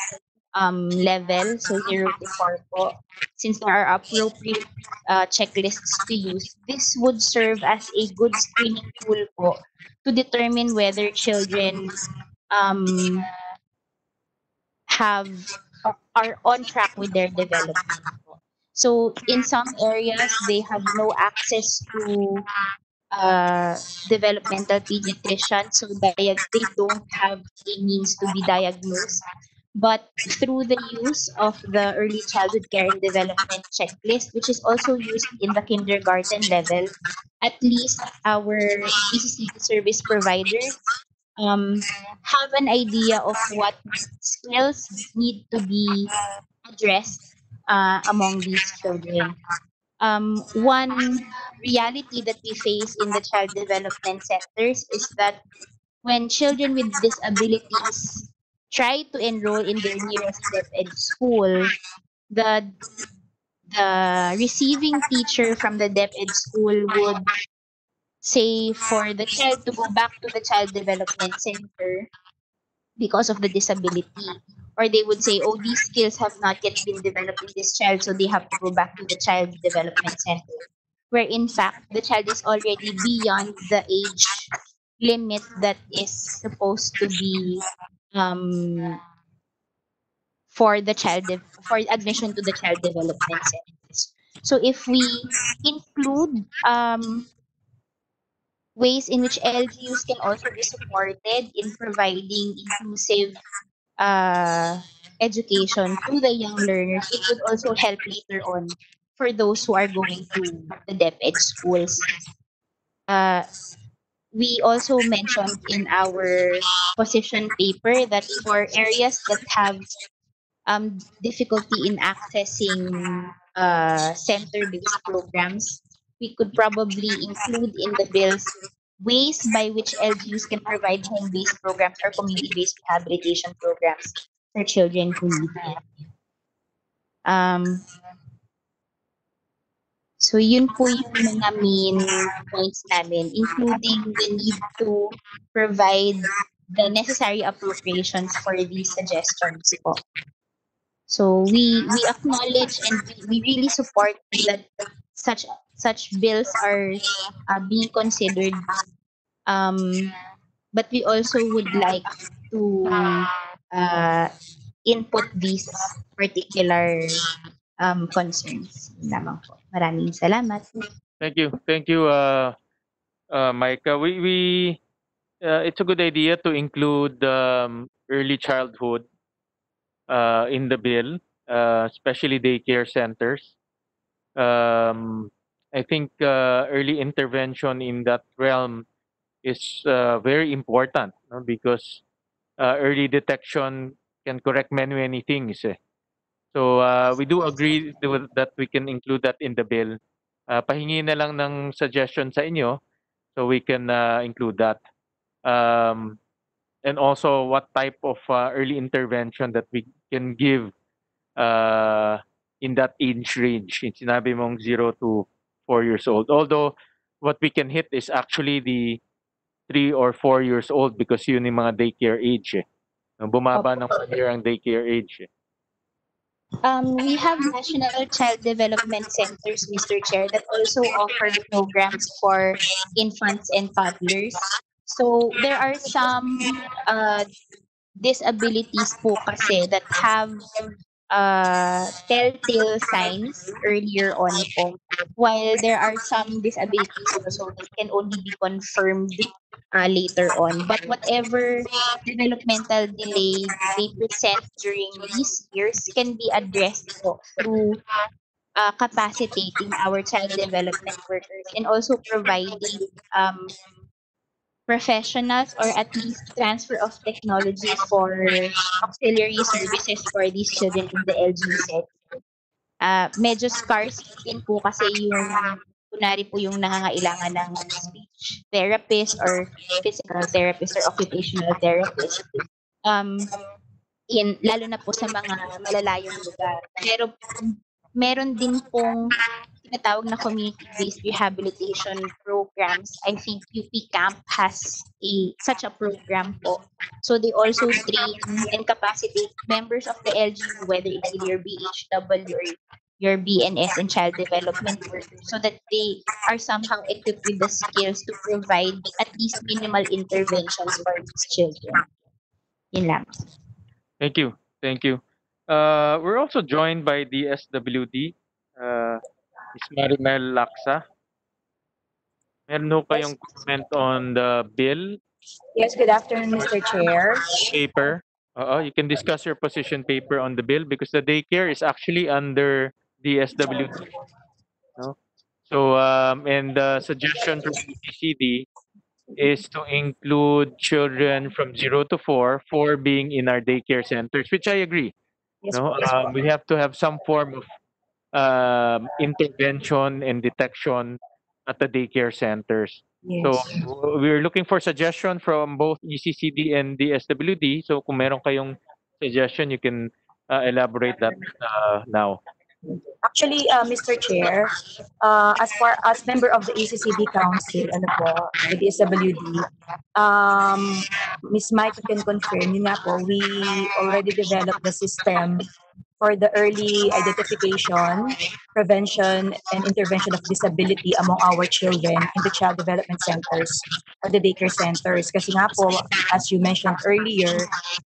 um, level, so 0 to 4 po, since there are appropriate uh, checklists to use, this would serve as a good screening tool po to determine whether children um, have are on track with their development. So in some areas, they have no access to uh, developmental pediatrician, so dia- they don't have a means to be diagnosed. But through the use of the early childhood care and development checklist, which is also used in the kindergarten level, at least our ECCD service providers um, have an idea of what skills need to be addressed uh, among these children. Um, one reality that we face in the child development centers is that when children with disabilities try to enroll in their nearest DepEd school, the the receiving teacher from the DepEd school would say for the child to go back to the child development center because of the disability. Or they would say, oh, these skills have not yet been developed in this child, so they have to go back to the child development center. Where in fact, the child is already beyond the age limit that is supposed to be um, for the child for admission to the child development centers. So if we include um, ways in which LGUs can also be supported in providing inclusive uh, education to the young learners, it would also help later on for those who are going to the DepEd schools. Uh, we also mentioned in our position paper that for areas that have um, difficulty in accessing uh, center-based programs, we could probably include in the bills ways by which LGUs can provide home-based programs or community-based rehabilitation programs for children who need it. Um, so yun po yung mga main points namin, including the need to provide the necessary appropriations for these suggestions po. So we we acknowledge and we, we really support that such such bills are uh, being considered. Um, but we also would like to uh, input these particular um, concerns. Maraming salamat. Thank you. Thank you, uh, uh, Micah. We, we uh, it's a good idea to include um, early childhood uh, in the bill, uh, especially daycare centers. Um, I think uh, early intervention in that realm is uh, very important no? because uh, early detection can correct many, many things. Eh. So uh, we do agree that we can include that in the bill. Uh, pahingi na lang ng suggestion sa inyo so we can uh, include that. Um, and also what type of uh, early intervention that we can give in that age range. Sinabi mong 0 to 4 years old. Although what we can hit is actually the 3 or 4 years old because yun yung mga daycare age eh. Bumaba ng 1 year ang daycare age eh. Um, we have national child development centers, Mr. Chair, that also offer programs for infants and toddlers. So there are some uh, disabilities po kasi that have uh, telltale signs earlier on po. While there are some disabilities also that can only be confirmed uh, later on. But whatever developmental delay they present during these years can be addressed po through uh, capacitating our child development workers and also providing um, professionals or at least transfer of technology for auxiliary services for these children in the LG setting. Uh, medyo scarce din po kasi yung kunwari po yung nangangailangan ng speech therapist or physical therapist or occupational therapist. Um, in, lalo na po sa mga malalayong lugar. Pero meron din pong tinatawag na community-based rehabilitation programs. I think UP Camp has a such a program po. So they also train and capacitate members of the LGU, whether it's your BHW or your BNS and child development workers, so that they are somehow equipped with the skills to provide at least minimal interventions for these children. Yun lang. Thank you. Thank you. Uh, we're also joined by the SWD, uh, Marimel Laksa. Meron ho kayong comment on the bill Yes, good afternoon, Mr. Chair. paper? Uh, you can discuss your position paper on the bill because the daycare is actually under the SWD. No? So, um, and the suggestion from PCD is to include children from zero to four, four being in our daycare centers, which I agree. Yes, no, um, we have to have some form of um, intervention and detection at the daycare centers. So Yes. w- we're looking for suggestion from both E ECCD and the SWD. So kung meron kayong suggestion, you can uh, elaborate that uh, now. Actually, uh, Mr. Chair, uh, as far as member of the ACCD Council, ano po, the DSWD, um, Ms. Mike can confirm, yun nga po, we already developed the system for the early identification, prevention, and intervention of disability among our children in the child development centers or the daycare centers. Kasi nga po, as you mentioned earlier,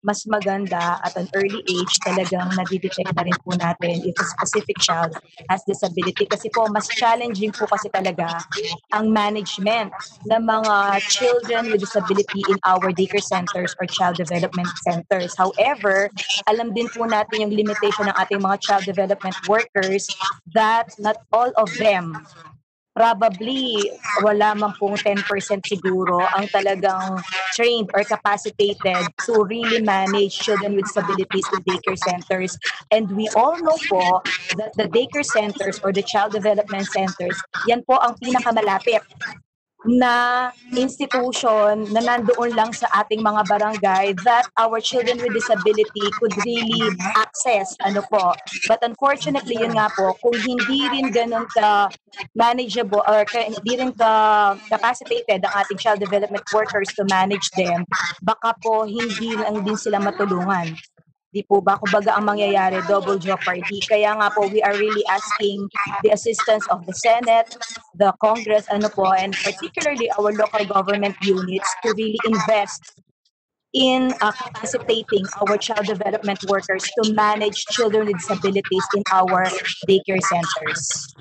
mas maganda at an early age talagang nadidetect na rin po natin if a specific child has disability. Kasi po, mas challenging po kasi talaga ang management ng mga children with disability in our daycare centers or child development centers. However, alam din po natin yung limitation ng ating mga child development workers that not all of them probably wala man pong 10% siguro ang talagang trained or capacitated to really manage children with disabilities in daycare centers. And we all know po that the daycare centers or the child development centers, yan po ang pinakamalapit na institution na nandoon lang sa ating mga barangay that our children with disability could really access ano po. But unfortunately yun nga po kung hindi rin ganun ka manageable or ka, hindi rin ka capacitated ang ating child development workers to manage them baka po hindi lang din sila matulungan Di po ba? Kumbaga ang mangyayari, double jeopardy. Kaya nga po, we are really asking the assistance of the Senate, the Congress, ano po, and particularly our local government units to really invest in uh, capacitating our child development workers to manage children with disabilities in our daycare centers.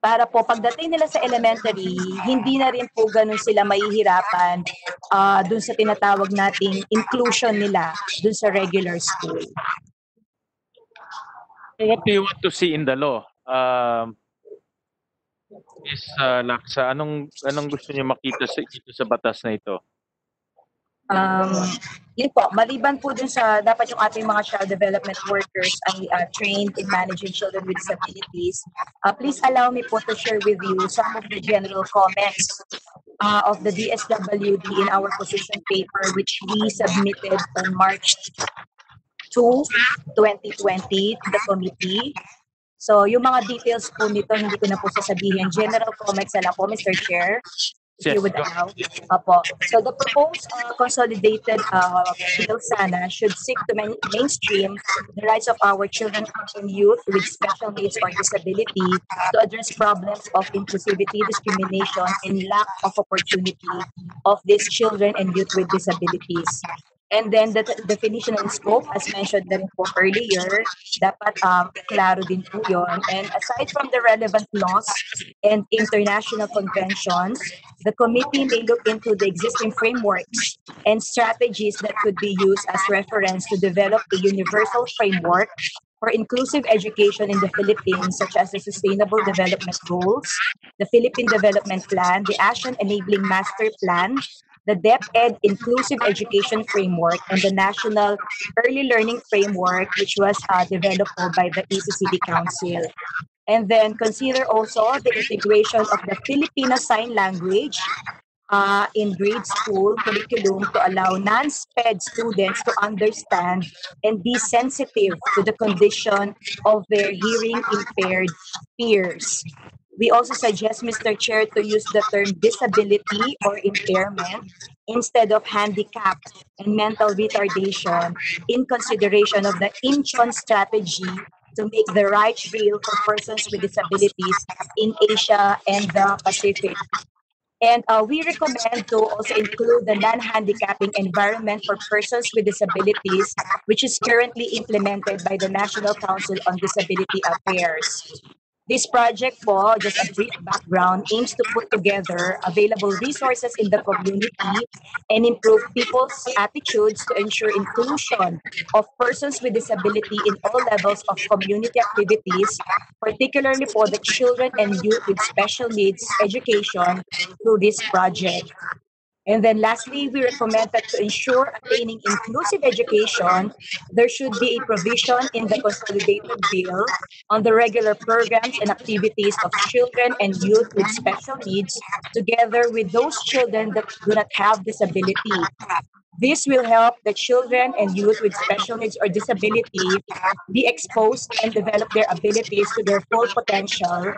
Para po pagdating nila sa elementary, hindi na rin po ganun sila mahihirapan uh, dun sa tinatawag nating inclusion nila dun sa regular school. So what do you want to see in the law? Um, Ms. uh, Laksa, anong anong gusto niyo makita sa dito sa batas na ito? Um, yun po, maliban po dun sa dapat yung ating mga child development workers ay uh, trained in managing children with disabilities, uh, please allow me po to share with you some of the general comments uh, of the DSWD in our position paper which we submitted on March 2, 2020 to the committee. So, yung mga details po nito, hindi ko na po sasabihin. General comments na lang po, Mr. Chair. If you would allow. Apo. So, the proposed uh, consolidated uh, bill sana should seek to main- mainstream the rights of our children and youth with special needs or disability to address problems of inclusivity, discrimination, and lack of opportunity of these children and youth with disabilities. And then the definition and scope, as mentioned na po earlier, dapat um, klaro din po yun. And aside from the relevant laws and international conventions, the committee may look into the existing frameworks and strategies that could be used as reference to develop a universal framework for inclusive education in the Philippines, such as the Sustainable Development Goals, the Philippine Development Plan, the ASEAN Enabling Master Plan, the DepEd Inclusive Education Framework, and the National Early Learning Framework, which was uh, developed by the ECCD Council. And then consider also the integration of the Filipino Sign Language uh, in grade school curriculum to allow non-SPED students to understand and be sensitive to the condition of their hearing impaired peers. We also suggest, Mr. Chair, to use the term disability or impairment instead of handicap and mental retardation in consideration of the Incheon strategy to make the rights real for persons with disabilities in Asia and the Pacific. And uh, we recommend to also include the non-handicapping environment for persons with disabilities, which is currently implemented by the National Council on Disability Affairs. This project po, just a brief background, aims to put together available resources in the community and improve people's attitudes to ensure inclusion of persons with disability in all levels of community activities, particularly for the children and youth with special needs education through this project. And then lastly, we recommend that to ensure attaining inclusive education, there should be a provision in the consolidated bill on the regular programs and activities of children and youth with special needs, together with those children that do not have disability. This will help the children and youth with special needs or disability be exposed and develop their abilities to their full potential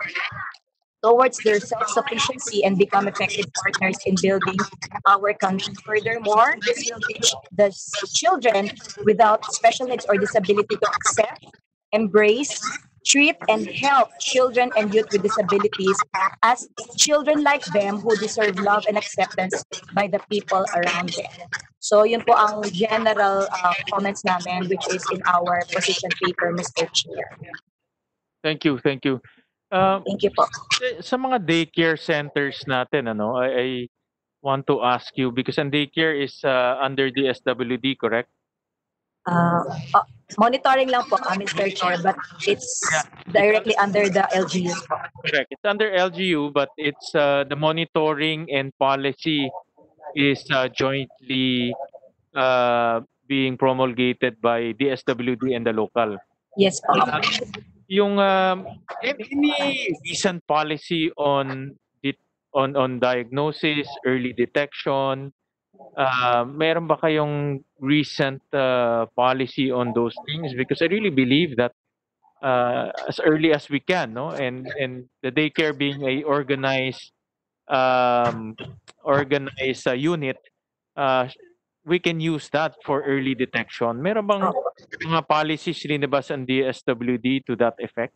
towards their self-sufficiency and become effective partners in building our country. Furthermore, this will teach the children without special needs or disability to accept, embrace, treat, and help children and youth with disabilities as children like them who deserve love and acceptance by the people around them. So yun po ang general uh, comments namin which is in our position paper, Mr. Chair. Thank you, thank you. Um, Thank you po. sa mga daycare centers natin, ano, I, I want to ask you because ang daycare is uh, under the SWD, correct? Uh, uh, monitoring lang po, uh, Mr. Chair, but it's directly under the LGUs po. Correct. It's under LGU, but it's uh, the monitoring and policy is uh, jointly uh, being promulgated by the SWD and the local. Yes po. Yung um, any recent policy on on on diagnosis, early detection, uh, meron ba kayong recent uh, policy on those things? Because I really believe that uh, as early as we can, no, and and the daycare being a organized um, organized uh, unit, uh, we can use that for early detection. Meron bang mga policies linabas ang DSWD to that effect?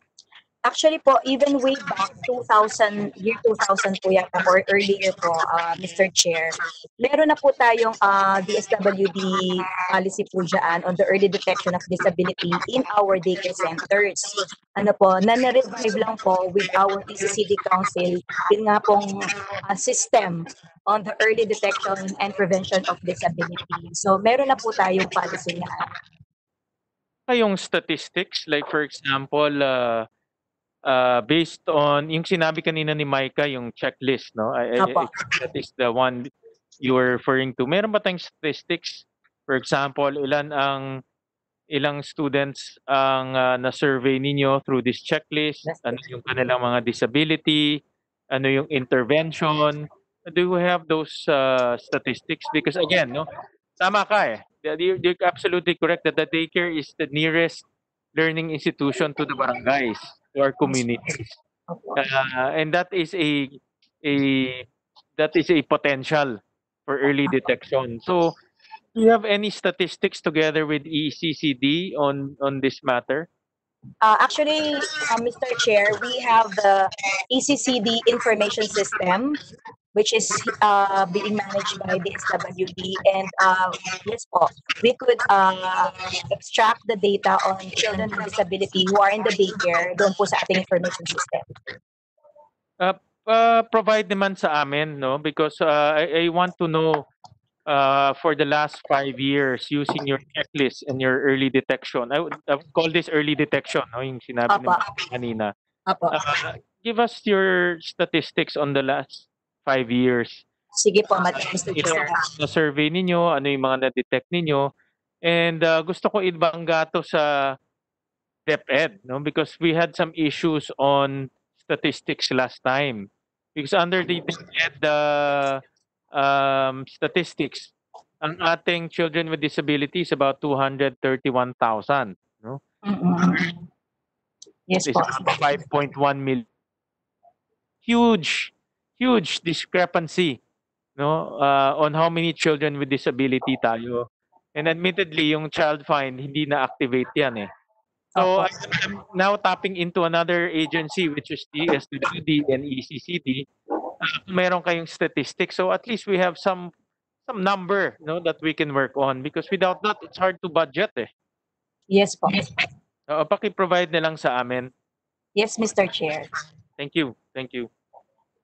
Actually po, even way back 2000, year 2000 po yata or earlier po, uh, Mr. Chair, meron na po tayong uh, DSWD policy po dyan on the early detection of disability in our daycare centers. Ano po, na-revive lang po with our ECCD Council, yun nga pong uh, system on the early detection and prevention of disability. So meron na po tayong policy na Kayong statistics, like for example, uh, uh, based on yung sinabi kanina ni Micah, yung checklist, no? I, I-. I- that is the one you were referring to. Meron ba tayong statistics? For example, ilan ang ilang students ang uh, na-survey ninyo through this checklist? Ano yung kanilang mga disability? Ano yung intervention? Do you have those uh, statistics? Because again, no, tama ka eh. You're, you're absolutely correct that the daycare is the nearest learning institution to the barangays, to our communities. Uh, and that is a a that is a potential for early detection. So, do you have any statistics together with ECCD on on this matter? Uh, actually, uh, Mr. Chair, we have the ECCD information system, which is uh, being managed by the SWD. And uh, yes po, we could uh, extract the data on children with disability who are in the daycare doon po sa ating information system. Uh, uh, provide naman sa amin, no? Because uh, I, I want to know uh, for the last five years using your checklist and your early detection. I would, I would call this early detection, no? yung sinabi ni Apa. Ma'am kanina. Uh, give us your statistics on the last five years. Sige po, Mat- Mr. Ito, Chair. sa survey ninyo, ano yung mga na-detect ninyo. And uh, gusto ko ibangga to sa DepEd, no? Because we had some issues on statistics last time. Because under the DepEd uh, um, statistics, ang ating children with disabilities about 231,000, no? Mm-mm. Yes This po. is 5.1 million. Huge, huge discrepancy no uh, on how many children with disability tayo. And admittedly, yung child find hindi na activate yan eh. So. I'm now tapping into another agency which is the SWD and ECCD. Uh, meron kayong statistics so at least we have some some number no that we can work on because without that it's hard to budget eh. Yes po. Uh, paki-provide na lang sa amin. Yes, Mr. Chair. Thank you. Thank you.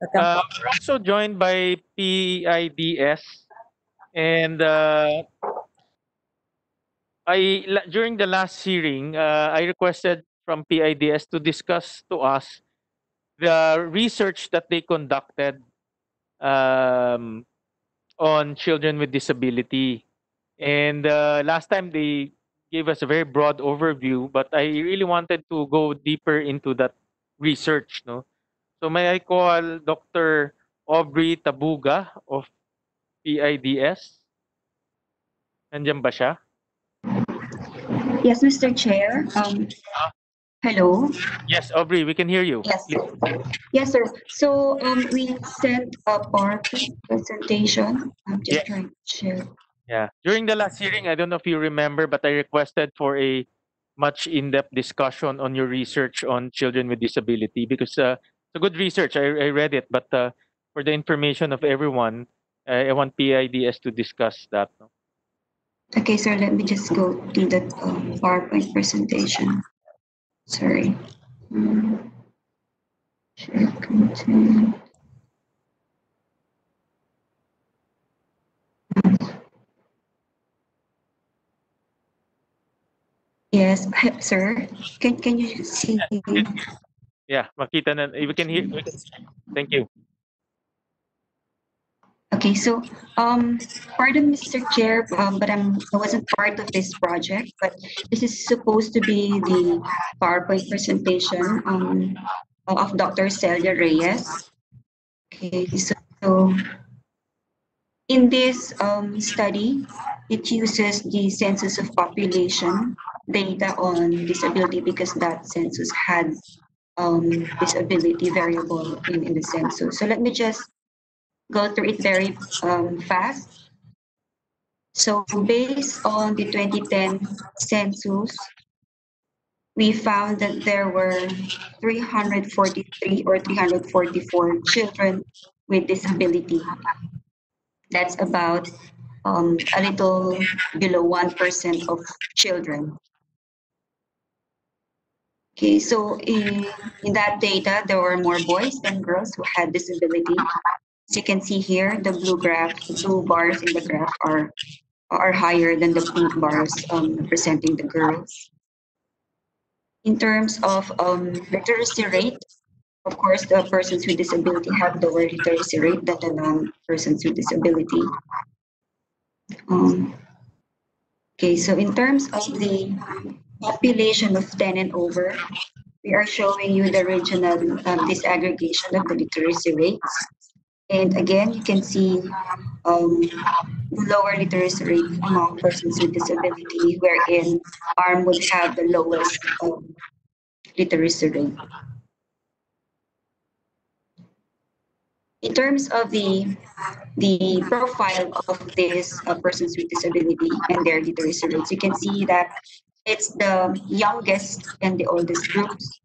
Welcome. Uh, we're also joined by PIDS and uh, I during the last hearing uh, I requested from PIDS to discuss to us the research that they conducted um, on children with disability. And uh, last time they gave us a very broad overview but I really wanted to go deeper into that research no so may I call Dr. Aubrey Tabuga of PIDS? Nandiyan ba siya? Yes, Mr. Chair. Um, hello. Yes, Aubrey, we can hear you. Yes. Please. Yes, sir. So um, we sent a PowerPoint presentation. I'm just Yeah. trying to share. Yeah. During the last hearing, I don't know if you remember, but I requested for a much in-depth discussion on your research on children with disability because uh, a good research. I, I read it, but uh, for the information of everyone, uh, I want PIDS to discuss that. no? Okay, sir. Let me just go to the um, PowerPoint presentation. Sorry. Um, share content. Yes, sir. Can can you see? Yeah, makita na. We can hear. Thank you. Okay, so um, pardon, Mr. Chair, um, but I'm I wasn't part of this project. But this is supposed to be the PowerPoint presentation um, of Dr. Celia Reyes. Okay, so, so in this um, study, it uses the census of population data on disability because that census had um, disability variable in, in the census. So let me just go through it very um, fast. So based on the 2010 census, we found that there were 343 or 344 children with disability. That's about um, a little below 1% of children. Okay, so in, in that data, there were more boys than girls who had disability. As you can see here, the blue graph, the blue bars in the graph are are higher than the pink bars um, representing the girls. In terms of um, literacy rate, of course, the persons with disability have lower literacy rate than the non-persons with disability. Um, okay, so in terms of the population of 10 and over, we are showing you the regional um, disaggregation of the literacy rates. And again, you can see um, the lower literacy rate among persons with disability, wherein ARMM would have the lowest um, literacy rate. In terms of the the profile of these uh, persons with disability and their literacy rates, you can see that it's the youngest and the oldest groups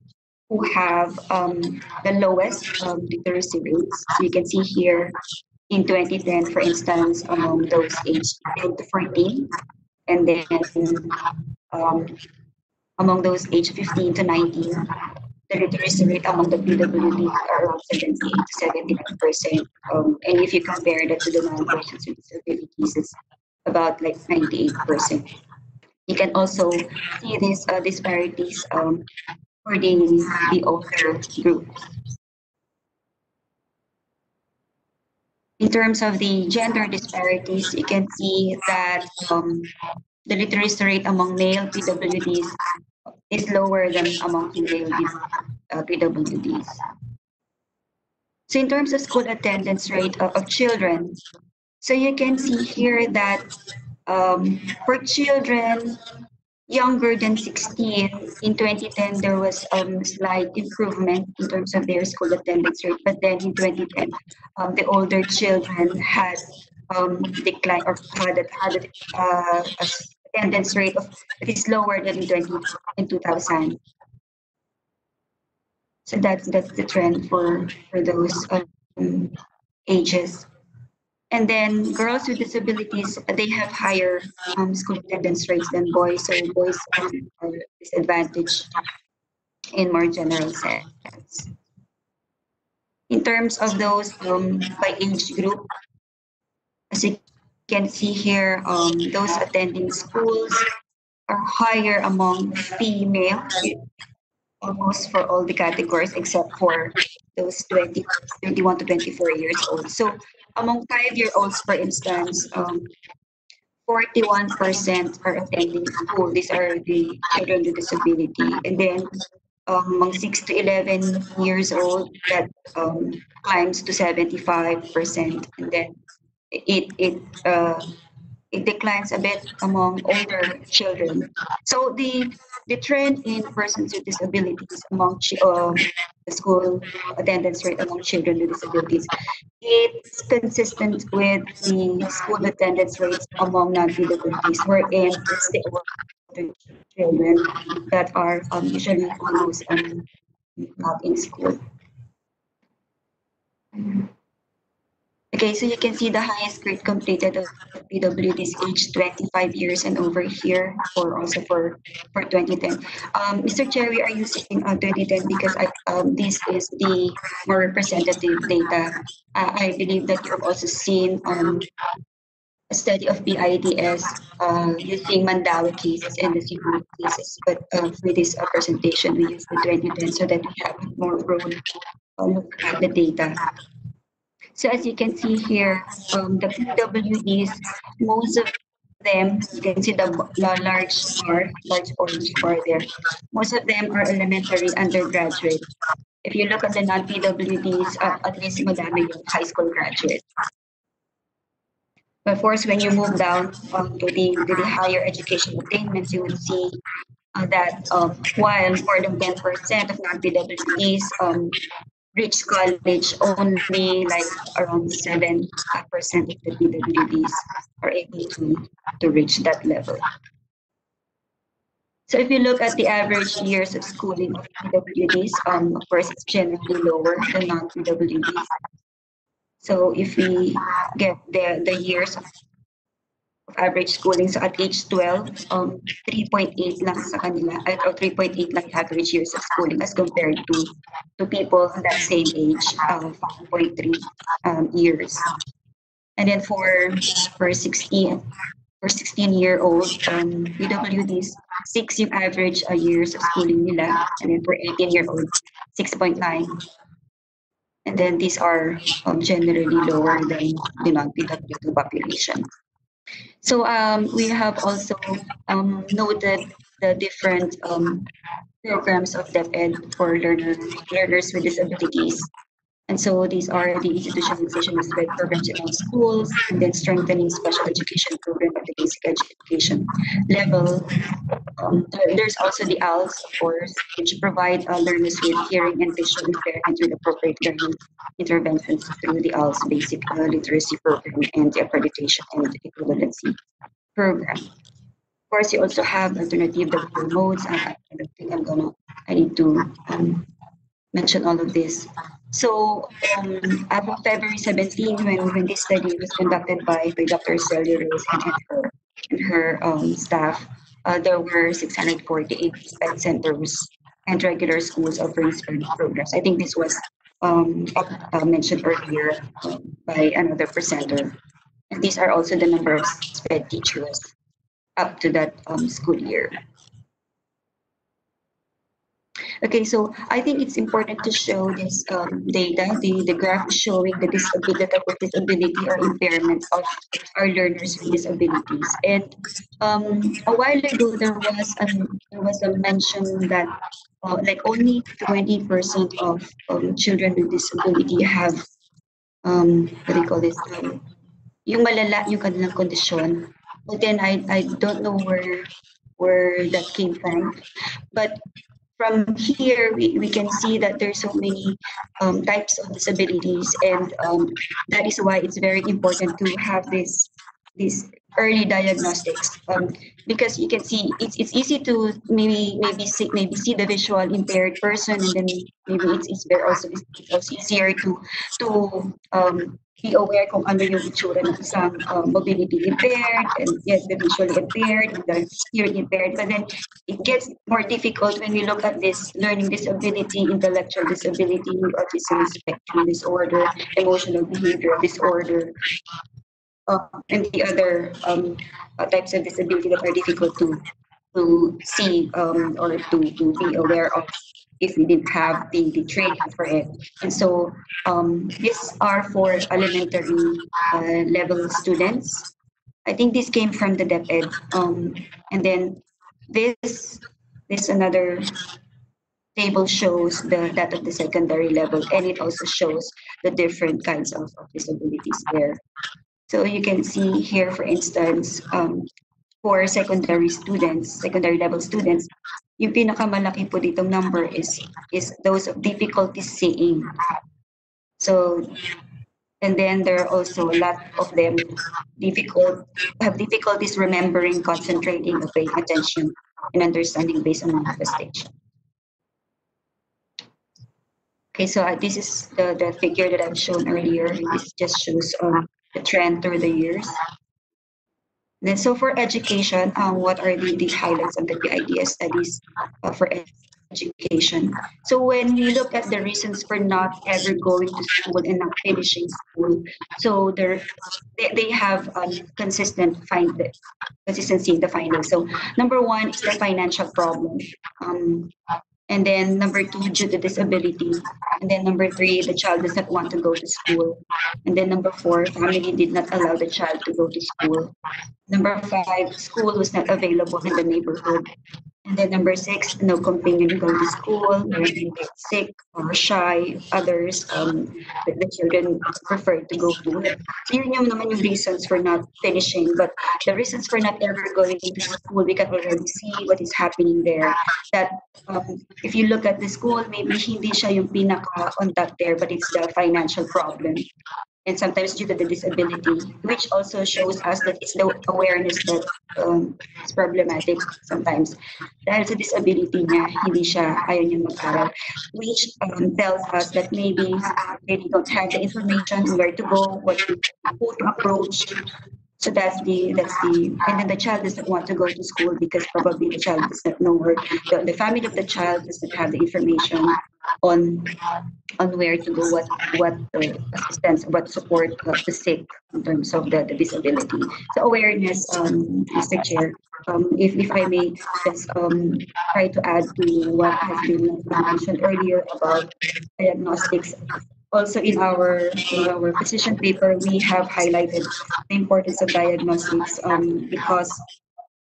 who have um, the lowest um, literacy rates. So you can see here in 2010, for instance, among those aged 10 to 14, and then um, among those aged 15 to 19, the literacy rate among the PWD are around 78 to 79 percent. Um, and if you compare that to the non-persons with disabilities, it's about like 98 percent. You can also see these uh, disparities um, for the, the older groups. In terms of the gender disparities, you can see that um, the literacy rate among male PWDs is lower than among female uh, PWDs. So in terms of school attendance rate of, of children, so you can see here that um, for children younger than 16, in 2010, there was a um, slight improvement in terms of their school attendance rate. But then in 2010, um, the older children had um, declined or had, had uh, a attendance rate of it is lower than in 20 in 2000. So that's that's the trend for for those um, ages. And then girls with disabilities, they have higher um, school attendance rates than boys. So boys are disadvantaged in more general sense. In terms of those um, by age group, as you can see here, um, those attending schools are higher among female, almost for all the categories except for those 20, 21 to 24 years old. So among five-year-olds, for instance, um, 41% are attending school. These are the children with disability. And then um, among 6 to 11 years old, that um, climbs to 75%. And then it, it uh, it declines a bit among older children. So the the trend in persons with disabilities among um, the school attendance rate among children with disabilities, it's consistent with the school attendance rates among non-PWDs, wherein it's the children that are um, usually almost um, not in school. Okay, so you can see the highest grade completed of PWD is age 25 years and over here, or also for for 2010. Um, Mr. Chair, we are using uh, 2010 because I, um, this is the more representative data. Uh, I believe that you've also seen um, a study of PIDS uh, using Mandaue cases and the Cebu cases, but uh, for this uh, presentation, we use the 2010 so that we have more room to look at the data. So as you can see here, um, the PWDs, most of them, you can see the large bar, large orange bar there. Most of them are elementary undergraduate. If you look at the non-PWDs, uh, at least madami yung high school graduate. But of course, when you move down um, to, the, to the higher education attainments, you will see uh, that uh, while more than 10% of non-PWDs um, reach college, only like around 7% of the PWDs are able to, to reach that level. So if you look at the average years of schooling of PWDs, um, of course, it's generally lower than non-PWDs. So if we get the, the years of average schooling. So at age 12, um, 3.8 lang sa kanila, or 3.8 lang average years of schooling as compared to to people that same age, uh, 5.3 um, years. And then for for 16, for 16 year old um, PWDs, six yung average uh, years of schooling nila. And then for 18 year old, 6.9. And then these are um, generally lower than the non-PWD population. So um, we have also um, noted the different um, programs of DepEd for learner, learners with disabilities. And so these are the institutionalization of SPED programs in all schools, and then strengthening special education program at the basic education level. Um, there's also the ALS, of course, which provide uh, learners with hearing and visual impairment with appropriate learning interventions through the ALS basic uh, literacy program and the accreditation and equivalency program. Of course, you also have alternative modes. I, I don't think I'm gonna, I need to um, mention all of this. So um, as of February 17, when, when this study was conducted by, by Dr. Celia Reyes and her, and her um, staff, uh, there were 648 centers and regular schools offering study programs. I think this was um, uh, mentioned earlier um, by another presenter. And these are also the number of SPED teachers up to that um, school year. Okay, so I think it's important to show this um, data, the, the graph showing the disability, disability or impairment of our learners with disabilities. And um, a while ago, there was um, there was a mention that uh, like only 20% of um, children with disability have um, what do you call this? Um, yung malala yung kanilang kondisyon. But then I, I don't know where where that came from. But from here, we, we can see that there's so many um, types of disabilities, and um, that is why it's very important to have this this early diagnostics um, because you can see it's, it's easy to maybe maybe see maybe see the visual impaired person and then maybe it's, it's also it's also easier to to um, be aware kung ano yung itsura ng isang uh, mobility impaired and yes, the visually impaired and the hearing impaired. But then it gets more difficult when we look at this learning disability, intellectual disability, autism spectrum disorder, emotional behavioral disorder, uh, and the other um, uh, types of disability that are difficult to to see um, or to, to be aware of if we didn't have the, the training for it. And so um, these are for elementary uh, level students. I think this came from the DepEd. Um, and then this this another table shows the that of the secondary level and it also shows the different kinds of, of disabilities there. So you can see here, for instance, um, for secondary students, secondary level students, yung pinakamalaki po ditong number is is those of difficulty seeing. So, and then there are also a lot of them difficult have difficulties remembering, concentrating, paying attention and understanding based on manifestation. Okay, so uh, this is the, the figure that I've shown earlier. This just shows um, the trend through the years. Then, so for education, um, what are the, the highlights of the idea studies uh, for education? So when we look at the reasons for not ever going to school and not finishing school, so they they have um, consistent find consistency in the findings. So number one is the financial problem. Um, and then number two, due to disability. And then number three, the child does not want to go to school. And then number four, family did not allow the child to go to school. Number five, school was not available in the neighborhood. And then number six, no companion going to school, get sick or shy. Others, um, the, children prefer to go to. Yun yung naman yung reasons for not finishing. But the reasons for not ever going to school, we can already see what is happening there. That um, if you look at the school, maybe hindi siya yung pinaka-on top there, but it's the financial problem and sometimes due to the disability, which also shows us that it's the awareness that um, is problematic sometimes. Dahil sa disability niya, hindi siya, ayaw niya mag-aral, which um, tells us that maybe they don't have the information where to go, what to, to approach, so that's the that's the and then the child doesn't want to go to school because probably the child does not know where the, the family of the child doesn't have the information on on where to go, what what uh, assistance, what support uh, the sick in terms of the, the disability. So awareness, um, Mr. Chair. Um, if, if I may just um, try to add to what has been mentioned earlier about diagnostics also in our in our position paper, we have highlighted the importance of diagnostics um, because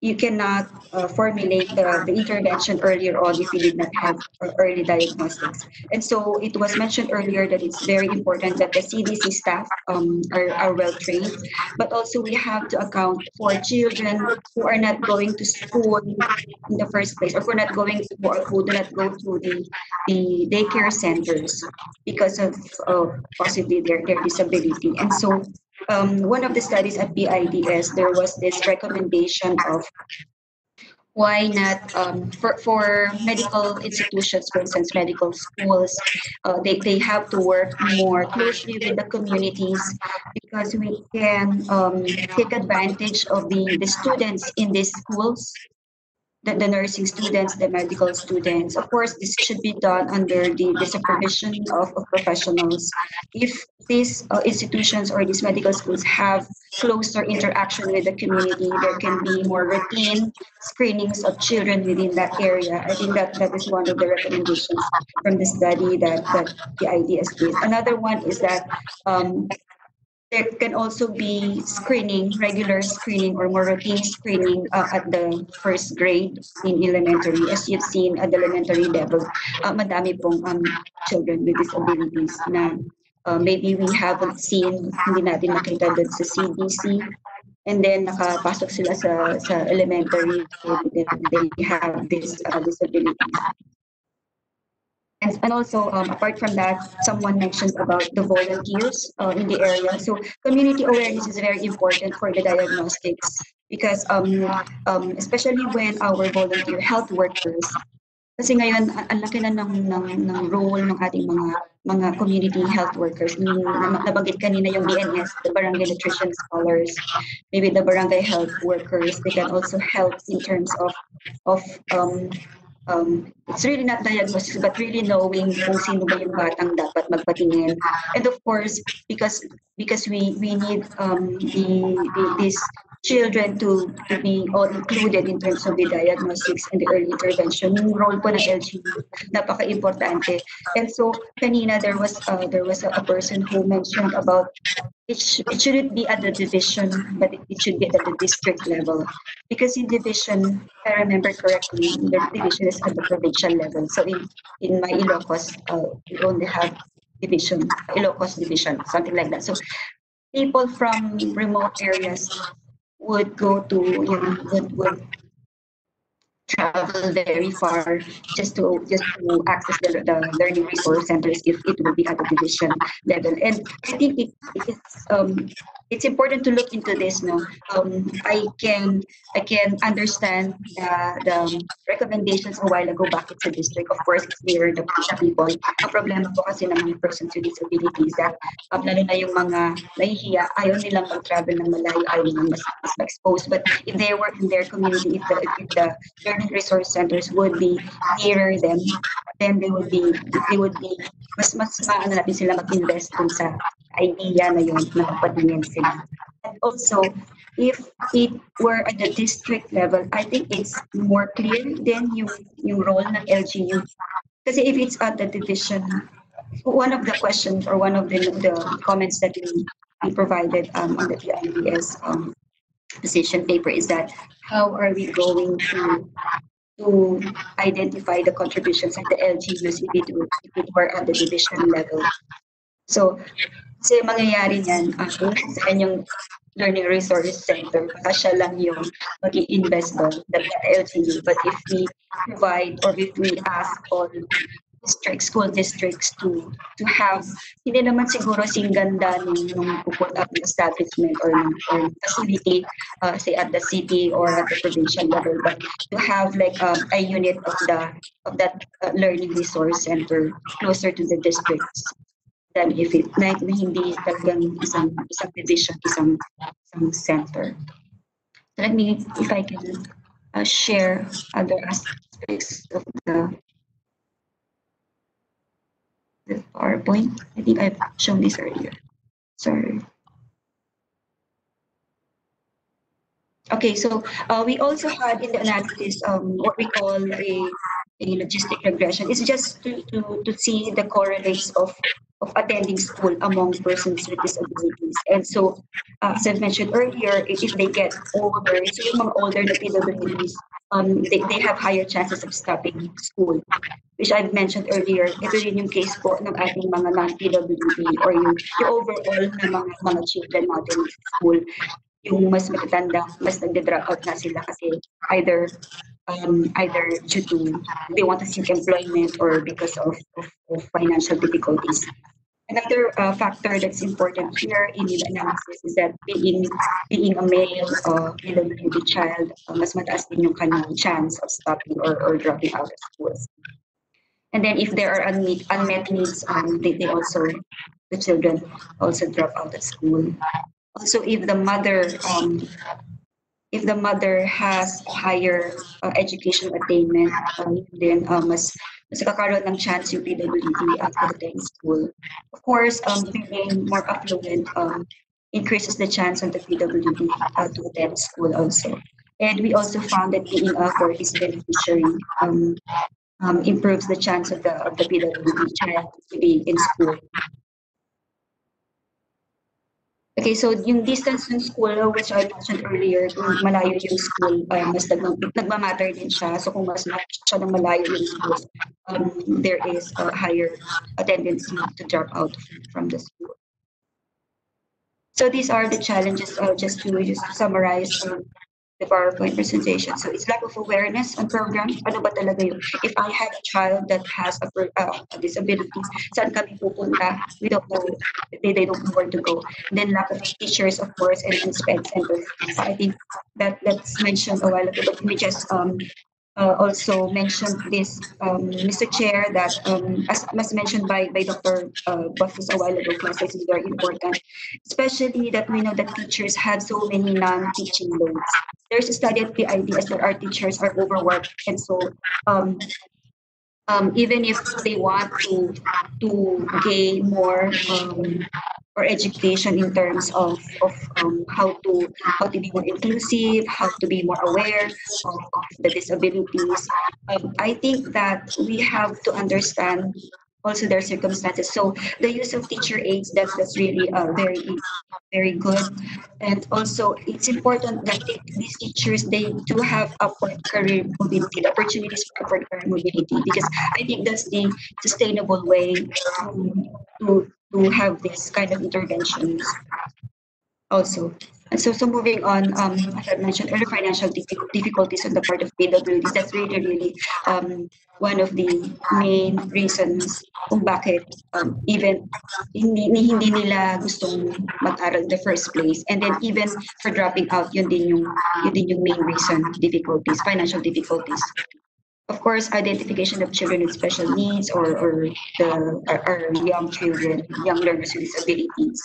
you cannot uh, formulate the, the intervention earlier on if you did not have early diagnostics. And so it was mentioned earlier that it's very important that the CDC staff um, are, are well trained, but also we have to account for children who are not going to school in the first place or who are not going to, or who do not go to the, the daycare centers because of uh, possibly their, their disability. And so um, one of the studies at PIDS, there was this recommendation of why not um, for, for medical institutions, for instance, medical schools, uh, they, they have to work more closely with the communities because we can um, take advantage of the, the students in these schools the, the nursing students, the medical students. Of course, this should be done under the, the supervision of, of professionals. If these uh, institutions or these medical schools have closer interaction with the community, there can be more routine screenings of children within that area. I think that that is one of the recommendations from the study that, that the IDS did. Another one is that um, there can also be screening, regular screening or more routine screening uh, at the first grade in elementary. As you've seen at the elementary level, uh, madami pong um, children with disabilities na uh, maybe we haven't seen, hindi natin nakita doon sa CDC. And then nakapasok sila sa, sa elementary, then they have this uh, disabilities. And, and also, um, apart from that, someone mentioned about the volunteers uh, in the area. So community awareness is very important for the diagnostics because um, um, especially when our volunteer health workers, kasi ngayon, ang laki na ng, ng, ng role ng ating mga mga community health workers. Yung na- nabanggit kanina yung BNS, the Barangay Nutrition Scholars, maybe the Barangay Health Workers, they can also help in terms of of um, um, it's really not diagnosis, but really knowing kung sino ba yung batang dapat magpatingin. And of course, because because we we need um, the, the these children to to be all included in terms of the diagnostics and the early intervention. Yung role po ng LGU, napaka-importante. And so, kanina there was uh, there was a, a person who mentioned about it, sh- it shouldn't be at the division, but it, it should be at the district level. Because in division, if I remember correctly, the division is at the provincial level. So in, in my Ilocos, uh, we only have division, Ilocos division, something like that. So people from remote areas would go to, you know, would, would travel very far just to just to access the, the learning resource centers if it will be at the division level. And I think it, it's um it's important to look into this no? Um i can i can understand the, the recommendations a while ago back sa district. Of course it's near the, the people. Ang problema po kasi ng mga persons with disabilities that um, lalo na yung mga nahihiya ayaw nilang mag-travel ng malayo ayaw nilang mas, mas exposed but if they were in their community if the, if the learning resource centers would be nearer them then they would be they would be mas mas maano natin sila mag-invest dun sa idea na yun na magpatingin sila. And also, if it were at the district level, I think it's more clear than yung, yung role ng LGU. Kasi if it's at the division, one of the questions or one of the, the comments that we, provided um, on the PIDS um, position paper is that how are we going to to identify the contributions of the LGUs if it, if it were at the division level. So, kasi mangyayari niyan, uh, kung saan yung learning resource center, baka siya lang yung mag invest doon, the LGU. But if we provide or if we ask all districts, school districts to to have, hindi naman siguro sing ganda nung, nung puput up ng establishment or, ng- or facility, uh, say at the city or at the provincial level, but to have like um, a unit of the of that uh, learning resource center closer to the districts than if it na, na hindi talagang isang isang division, isang isang center. Let me, if I can uh, share other aspects of the the PowerPoint. I think I've shown this earlier. Sorry. Okay, so uh, we also had in the analysis um, what we call a, a logistic regression. It's just to, to, to see the correlates of, of attending school among persons with disabilities. And so, uh, as I mentioned earlier, if, they get older, so mga older na PWDs, um, they, they have higher chances of stopping school. Which I've mentioned earlier, ito rin yung case po ng ating mga non-PWD or yung, yung overall na mga, mga children natin sa school yung mas matatanda, mas nagde-drop out na sila kasi either um, either due to they want to seek employment or because of, of, of financial difficulties. Another uh, factor that's important here in the analysis is that being being a male or uh, PWD child, mas mataas din yung kanyang chance of stopping or, or dropping out of schools. And then if there are unmet, unmet needs, um, they, they also, the children also drop out of school. Also, if the mother um, if the mother has higher uh, educational attainment, uh, then uh, mas mas kakaroon ng chance yung PWD to attend school. Of course, um, being more affluent um, increases the chance of the PWD uh, to attend school also. And we also found that being a 4Ps beneficiary um, um, improves the chance of the of the PWD child to be in school. Okay, so yung distance ng school, which I mentioned earlier, kung malayo yung school, uh, mas nag nagmamatter din siya. So kung mas siya ng malayo yung school, um, there is a higher tendency to drop out from the school. So these are the challenges, uh, just to just summarize um, the PowerPoint presentation. So it's lack of awareness on programs. Ano ba talaga yun? If I have a child that has a, uh, a disability, saan kami pupunta? We don't know. They, they don't know where to go. Then lack of teachers, of course, and, and sped centers. I think that that's mentioned a while ago, but let me just um, uh, also mentioned this, um, Mr. Chair, that um, as, as mentioned by, by Dr. Uh, Buffus a while ago, classes is very important, especially that we know that teachers have so many non-teaching loads. There's a study at the IDS that our teachers are overworked, and so um, um, even if they want to to gain more um, or education in terms of, of um, how to how to be more inclusive, how to be more aware of, of the disabilities. Um, I think that we have to understand also their circumstances. So the use of teacher aids, that's that's really uh, very very good. And also it's important that these teachers they do have upward career mobility, the opportunities for upward career mobility, because I think that's the sustainable way to to, to have this kind of interventions also. And so, so moving on, um, as I mentioned earlier, financial difficulties on the part of PWDs, that's really, really um, one of the main reasons kung bakit um, even hindi, hindi nila gustong mag-aral in the first place. And then even for dropping out, yun din yung, yun din yung main reason, difficulties, financial difficulties of course, identification of children with special needs or, or the or, or young children, young learners with disabilities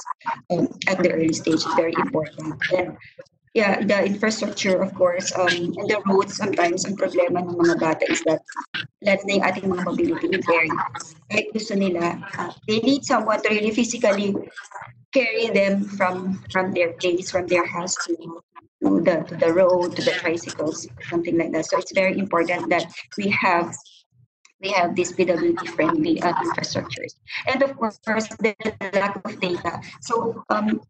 um, at the early stage is very important. And yeah, the infrastructure, of course, um, and the roads, sometimes, ang problema ng mga bata is that let's say ating mga mobility impaired. Kahit gusto nila, uh, they need someone to really physically carry them from from their place, from their house to to the to the road, to the tricycles, something like that. So it's very important that we have we have these PWD friendly uh, infrastructures. And of course, the lack of data. So um,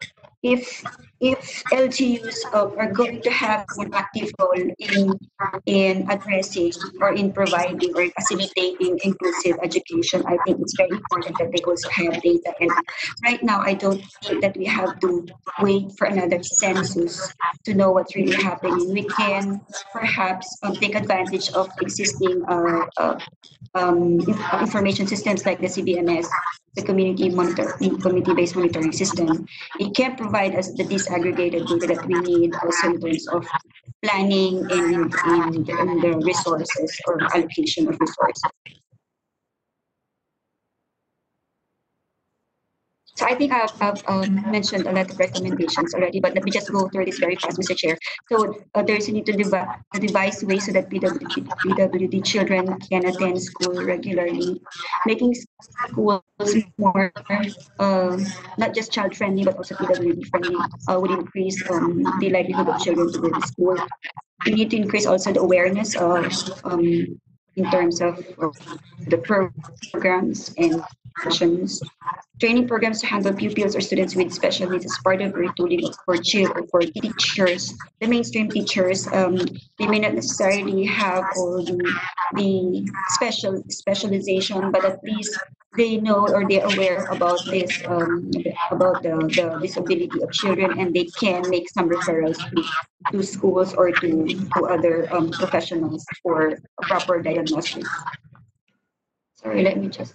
if if LGUs uh, are going to have an active role in in addressing or in providing or facilitating inclusive education, I think it's very important that they also have data. And right now, I don't think that we have to wait for another census to know what's really happening. We can perhaps um, take advantage of existing uh, uh, um, information systems like the CBMS the community monitor, community-based monitoring system. It can provide us the disaggregated data that we need also in terms of planning and the, in the resources or allocation of resources. So I think I've, I've um, mentioned a lot of recommendations already, but let me just go through this very fast, Mr. Chair. So uh, there's a need to devi devise ways so that PWD, PWD children can attend school regularly, making schools more uh, not just child friendly, but also PWD friendly uh, would increase um, the likelihood of children to go to school. We need to increase also the awareness of um, in terms of, of the programs and sessions training programs to handle pupils or students with special needs as part of retooling for children for teachers. The mainstream teachers, um, they may not necessarily have all the, the special specialization, but at least they know or they're aware about this, um, about the, the disability of children, and they can make some referrals to, to schools or to, to other um, professionals for a proper diagnosis. Sorry, let me just.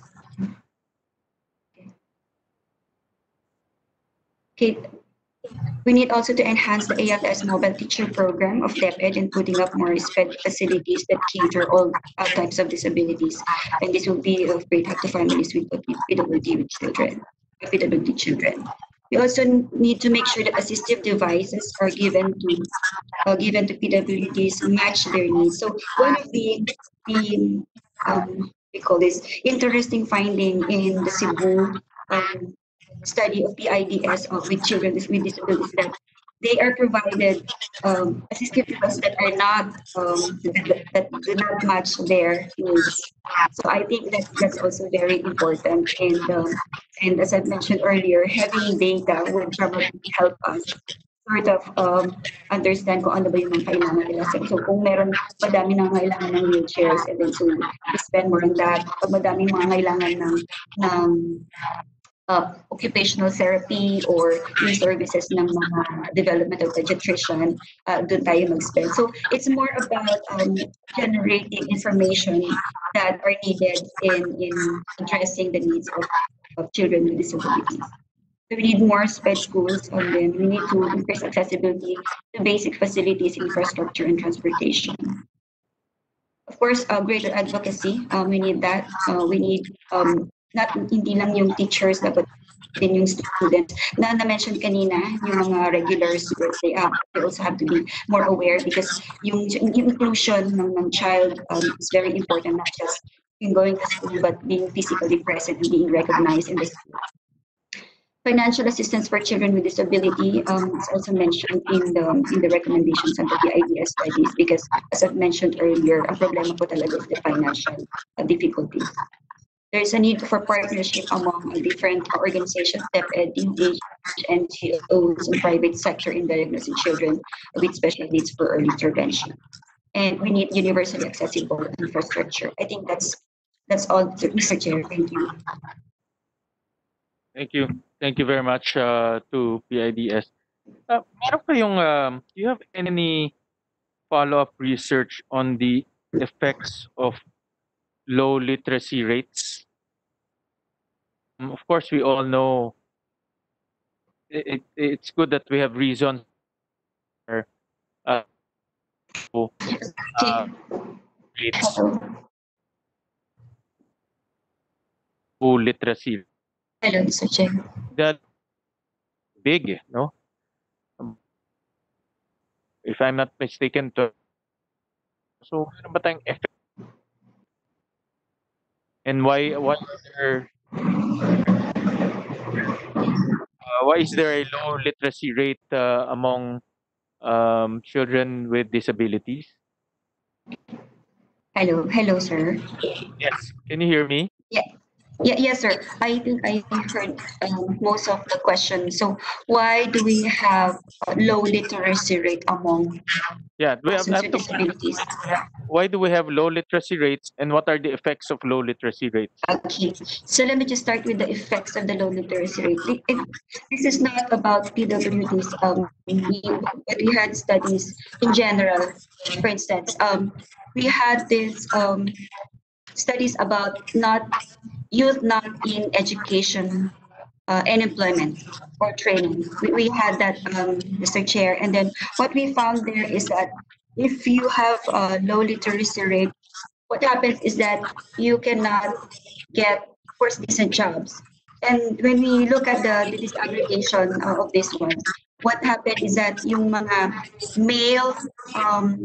Okay. We need also to enhance the ALS mobile teacher program of DepEd and putting up more SPED facilities that cater all, all types of disabilities. And this will be of great help to families with PWD with children, PWD children. We also need to make sure that assistive devices are given to uh, given to PWDs match their needs. So one of the the um, we call this interesting finding in the Cebu um, study of PIDS of with children with disabilities that they are provided um, assistive devices that are not um, that, that do not match their needs. So I think that that's also very important. And um, and as I mentioned earlier, having data would probably help us sort of um, understand kung ano ba yung mga kailangan nila. So, so kung meron madami na kailangan ng wheelchairs and then so spend more on that. Pag madami mga kailangan ng, ng uh, occupational therapy or yung services ng mga developmental pediatrician, uh, doon tayo mag-spend. So it's more about um, generating information that are needed in, in addressing the needs of, of children with disabilities. So we need more sped schools and then we need to increase accessibility to basic facilities, infrastructure, and transportation. Of course, uh, greater advocacy, um, we need that. Uh, we need um, not hindi lang yung teachers, dapat din yung students. Na na-mention kanina, yung mga regular students, they, also have to be more aware because yung, yung inclusion ng, ng child um, is very important, not just in going to school, but being physically present and being recognized in the school. Financial assistance for children with disability um, is also mentioned in the in the recommendations under the IDS studies because, as I've mentioned earlier, ang problem po is the financial uh, difficulties. There's a need for partnership among different organizations, DepEd, NGOs, and private sector in diagnosing children with special needs for early intervention. And we need universally accessible infrastructure. I think that's that's all, Mr. Chair. Thank you. Thank you. Thank you very much uh, to PIDS. Uh, um, do you have any follow-up research on the effects of low literacy rates? Um, of course, we all know it, it, it's good that we have reason for uh, uh, rates, low literacy Hello, Mr. That big, no? Um, If I'm not mistaken, to, so ano ba tayong effect? And why what is there uh, why is there a low literacy rate uh, among um, children with disabilities? Hello, hello, sir. Yes. Can you hear me? Yeah. Yeah, yes, sir. I think I heard um, most of the question. So, why do we have a low literacy rate among Yeah. Do we have, persons with disabilities? why do we have low literacy rates and what are the effects of low literacy rates? Okay, so let me just start with the effects of the low literacy rate. It- it- this is not about PWDs. Um, but we had studies in general. For instance, um, we had this um, studies about not youth not in education uh, and employment or training. We, we had that, um, Mr. Chair, and then what we found there is that if you have a low literacy rate, what happens is that you cannot get, course, decent jobs. And when we look at the, the disaggregation uh, of this one, what happened is that yung mga male um,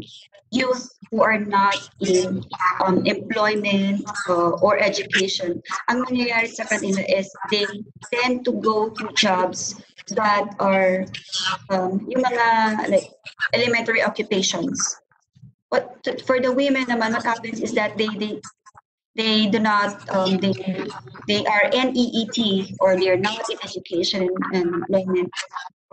youth who are not in um, employment uh, or education, ang nangyayari sa kanila is they tend to go to jobs that are um, yung mga like elementary occupations. But for the women naman, what happens is that they they they do not um, they they are NEET or they are not in education and employment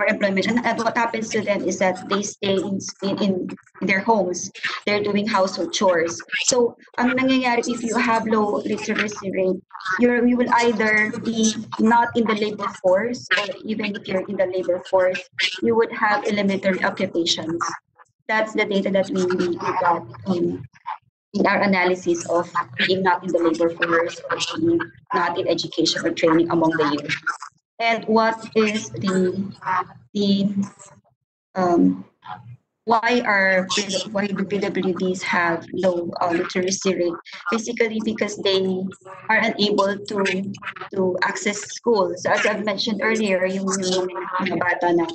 or employment. And, what happens to them is that they stay in, in, in their homes. They're doing household chores. So, ang nangyayari if you have low literacy rate, you're, you will either be not in the labor force or even if you're in the labor force, you would have elementary occupations. That's the data that we, got in our analysis of being not in the labor force or being not in education or training among the youth. And what is the the um, why are why do PWDs have low uh, literacy rate? Basically, because they are unable to to access schools. As I've mentioned earlier, yung mga bata na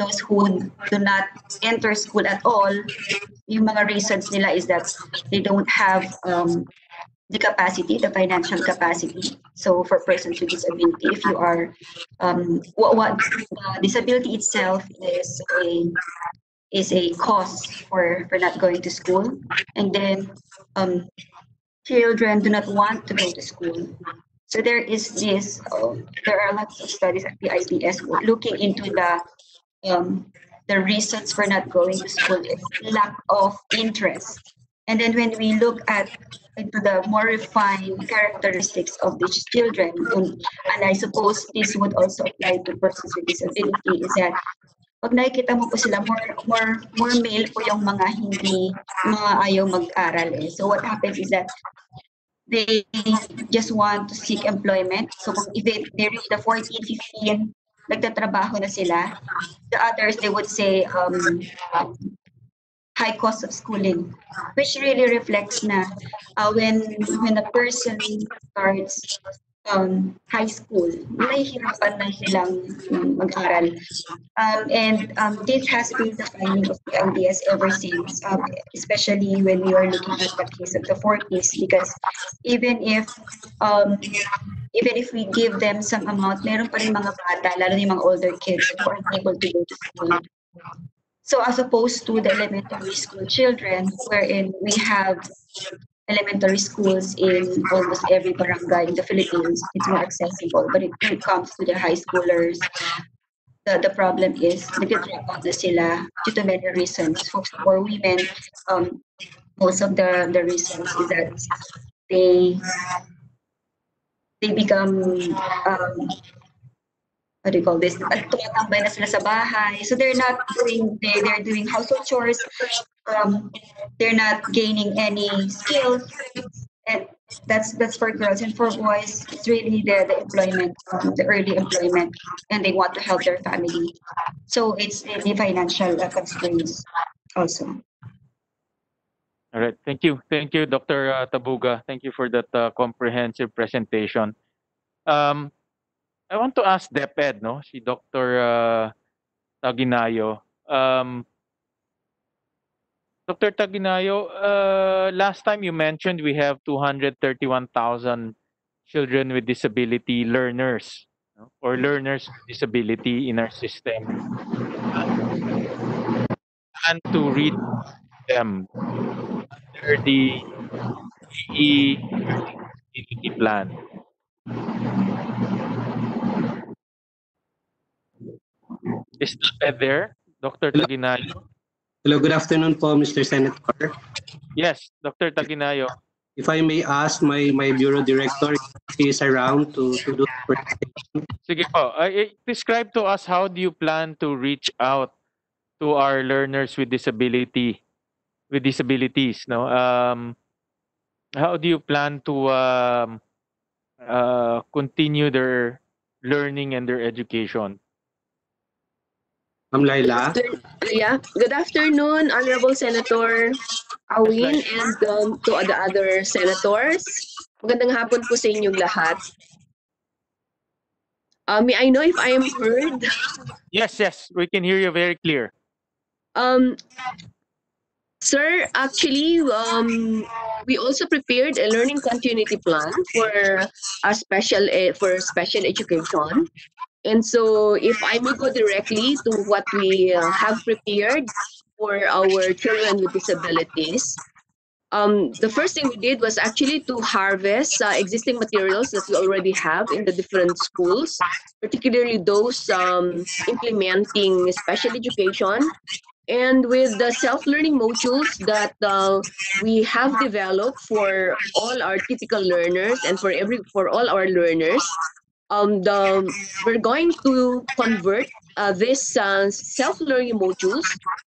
those who do not enter school at all, yung mga reasons nila is that they don't have um, the capacity, the financial capacity. So for persons with disability, if you are, um, what, what uh, disability itself is a is a cause for for not going to school, and then um, children do not want to go to school. So there is this. Uh, there are lots of studies at the IPS looking into the um, the reasons for not going to school is lack of interest. And then when we look at into the more refined characteristics of these children, and, and I suppose this would also apply to persons with disability, is that pag nakikita mo po sila, more, more, more male po yung mga hindi, mga ayaw mag-aral eh. So what happens is that they just want to seek employment. So if they, they reach the 14, 15, nagtatrabaho na sila. The others, they would say, um, high cost of schooling, which really reflects na uh, when when a person starts um, high school, nahihirapan na silang um, mag-aral. Um, and um, this has been the finding of the LDS ever since, um, especially when we are looking at the case of the 4Ps, because even if um, even if we give them some amount, meron pa rin mga bata, lalo na yung mga older kids who are able to go to school. So as opposed to the elementary school children, wherein we have elementary schools in almost every barangay in the Philippines, it's more accessible. But it, when it comes to the high schoolers, the, the problem is nag-drop out na sila due to many reasons. For, for women, um, most of the, the reasons is that they they become um, what do you call this? At tumatambay na sila sa bahay. So they're not doing, they, they're doing household chores. Um, they're not gaining any skills. And that's that's for girls and for boys. It's really the, the employment, the early employment, and they want to help their family. So it's the financial constraints also. All right. Thank you. Thank you, Dr. uh, Tabuga. Thank you for that uh, comprehensive presentation. Um, I want to ask DepEd, no, si Dr. Uh, Taginayo. Um, Dr. Taginayo, uh, last time you mentioned we have 231,000 children with disability learners no? or learners with disability in our system. And to read them under the EE plan. Is that there, Dr. Taginayo? Hello, good afternoon po, Mr. Senator. Yes, Dr. Taginayo. If I may ask my my bureau director if he is around to, to do the presentation. Sige po. Uh, describe to us how do you plan to reach out to our learners with disability with disabilities, no? Um how do you plan to um, uh, continue their learning and their education? Ma'am Laila. Yeah. Good afternoon, Honorable Senator Awin and um, to the other senators. Magandang hapon po sa inyong lahat. Uh, may I know if I am heard? Yes, yes. We can hear you very clear. Um, sir, actually, um, we also prepared a learning continuity plan for a special e- for special education. And so, if I may go directly to what we uh, have prepared for our children with disabilities, um, the first thing we did was actually to harvest uh, existing materials that we already have in the different schools, particularly those um, implementing special education. And with the self-learning modules that uh, we have developed for all our typical learners and for every for all our learners, um, the, we're going to convert uh, this uh, self-learning modules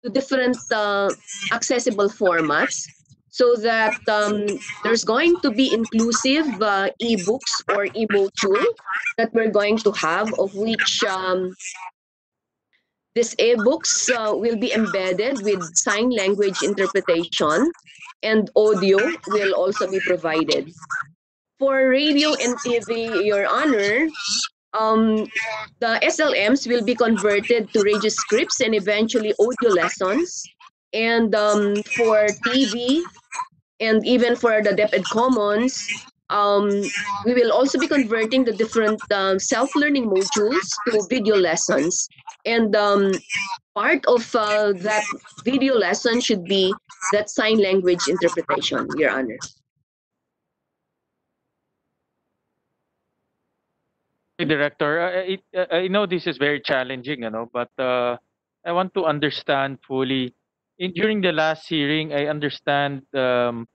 to different uh, accessible formats so that um, there's going to be inclusive uh, ebooks or e-module that we're going to have of which um, These ebooks uh, will be embedded with sign language interpretation and audio will also be provided. For radio and TV, Your Honor, um, the SLMs will be converted to radio scripts and eventually audio lessons. And um, for TV and even for the DepEd Commons, um, we will also be converting the different um, self-learning modules to video lessons. And um, part of uh, that video lesson should be that sign language interpretation, Your Honor. Director, uh, it, uh, I know this is very challenging, you know, but uh, I want to understand fully. In, during the last hearing, I understand um,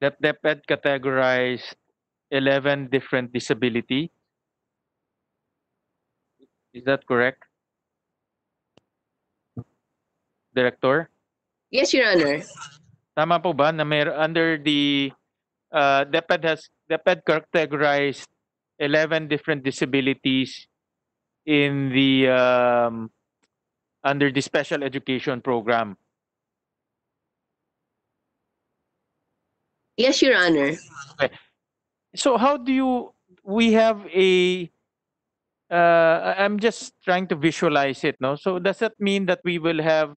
that DepEd categorized 11 different disability. Is that correct? Director? Yes, Your Honor. Tama po ba na mer under the uh, DepEd has DepEd categorized 11 different disabilities in the um, under the special education program. Yes, Your Honor. Okay. So how do you we have a uh, I'm just trying to visualize it, no? So does that mean that we will have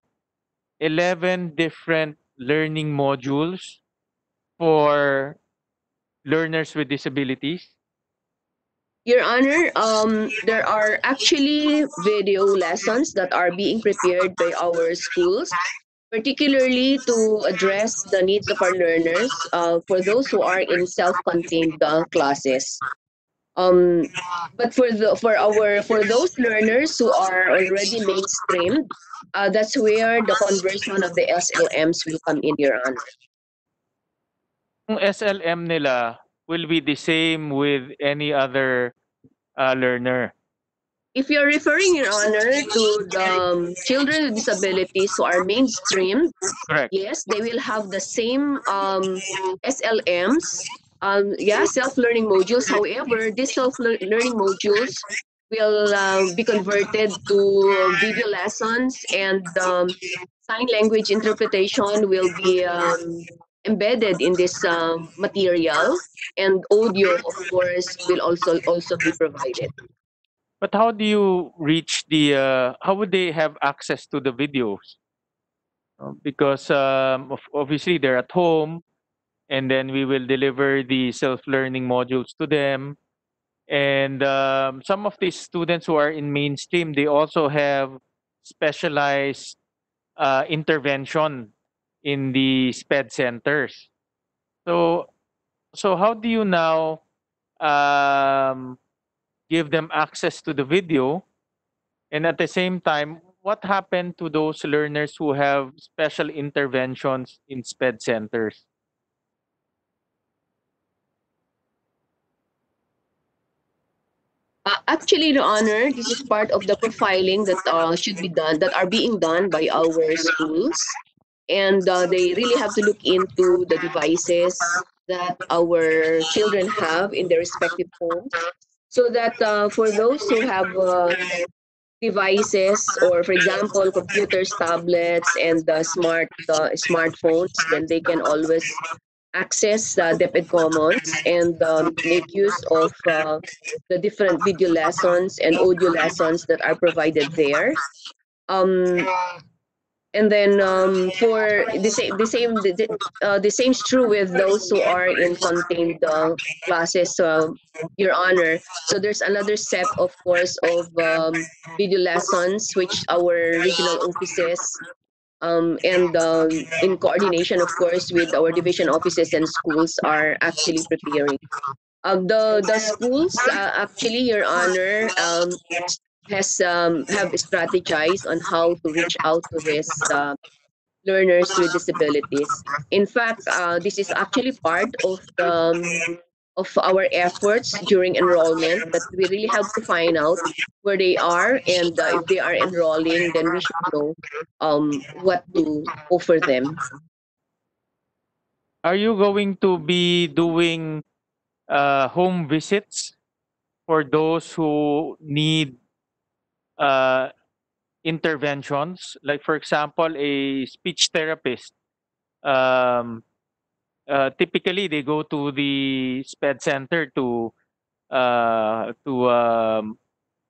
11 different learning modules for learners with disabilities? Your Honor, um, there are actually video lessons that are being prepared by our schools, particularly to address the needs of our learners uh, for those who are in self-contained uh, classes. Um, but for the for our for those learners who are already mainstream, uh, that's where the conversion of the SLMs will come in, Your Honor. SLM nila will be the same with any other uh, learner. If you're referring, Your Honor, to the um, children with disabilities who are mainstream, Correct. yes, they will have the same um, SLMs, um, yeah, self-learning modules. However, these self-learning modules will uh, be converted to video lessons and um, sign language interpretation will be um, embedded in this um, material and audio, of course, will also also be provided. But how do you reach the? Uh, how would they have access to the videos? Uh, Because um, obviously they're at home, and then we will deliver the self-learning modules to them. And um, some of these students who are in mainstream, they also have specialized uh, intervention in the SPED centers. So, so how do you now um, give them access to the video? And at the same time, what happened to those learners who have special interventions in SPED centers? Uh, actually, Your Honor, this is part of the profiling that uh, should be done, that are being done by our schools. And uh, they really have to look into the devices that our children have in their respective homes. So that uh, for those who have uh, devices, or for example, computers, tablets, and uh, smart smartphones, then they can always access uh, DepEd Commons and um, make use of uh, the different video lessons and audio lessons that are provided there. Um, and then um, for the same, the same, the, uh, the same is true with those who are in contained uh, classes, uh, Your Honor. So there's another set, of course, of um, video lessons which our regional offices um, and um, in coordination, of course, with our division offices and schools are actually preparing. Um, the the schools uh, actually, Your Honor, um, has um, have strategized on how to reach out to these uh, learners with disabilities. In fact, uh, this is actually part of um, of our efforts during enrollment that we really have to find out where they are and uh, if they are enrolling then we should know um, what to offer them Are you going to be doing uh, home visits for those who need uh, interventions. Like for example a speech therapist um, uh, typically they go to the sped center to uh, to um,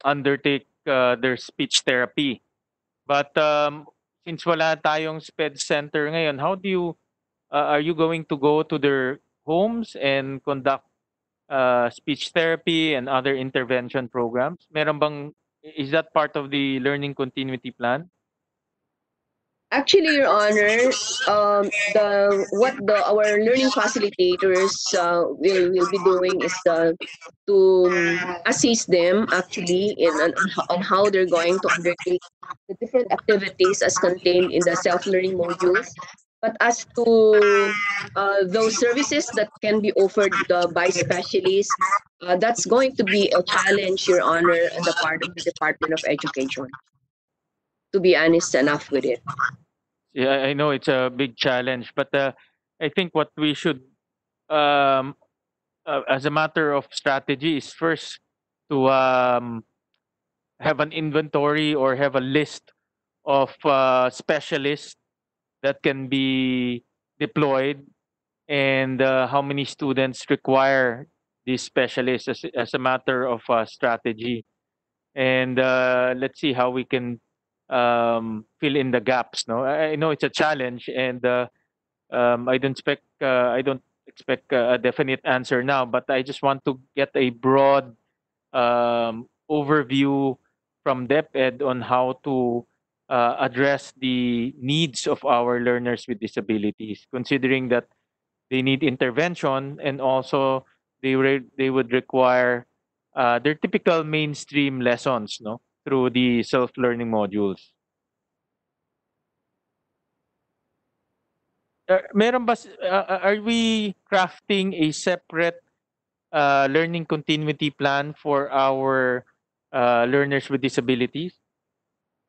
undertake uh, their speech therapy. But um, since wala tayong sped center ngayon how do you uh, are you going to go to their homes and conduct uh, speech therapy and other intervention programs? Meron bang is that part of the learning continuity plan Actually, Your Honor, um, the what the our learning facilitators uh, will will be doing is uh, to um, assist them actually in on, on how they're going to undertake the different activities as contained in the self-learning modules. But as to uh, those services that can be offered uh, by specialists, uh, that's going to be a challenge, Your Honor, on the part of the Department of Education. To be honest enough with it. Yeah, I know it's a big challenge, but uh, I think what we should, um, uh, as a matter of strategy, is first to um, have an inventory or have a list of uh, specialists that can be deployed and uh, how many students require these specialists as, as a matter of uh, strategy. And uh, let's see how we can um, fill in the gaps. No, I, know it's a challenge, and uh, um, I don't expect uh, I don't expect a definite answer now. But I just want to get a broad um, overview from DepEd on how to uh, address the needs of our learners with disabilities, considering that they need intervention and also they re- they would require uh, their typical mainstream lessons, no, through the self-learning modules. Meron ba uh, uh, are we crafting a separate uh, learning continuity plan for our uh, learners with disabilities?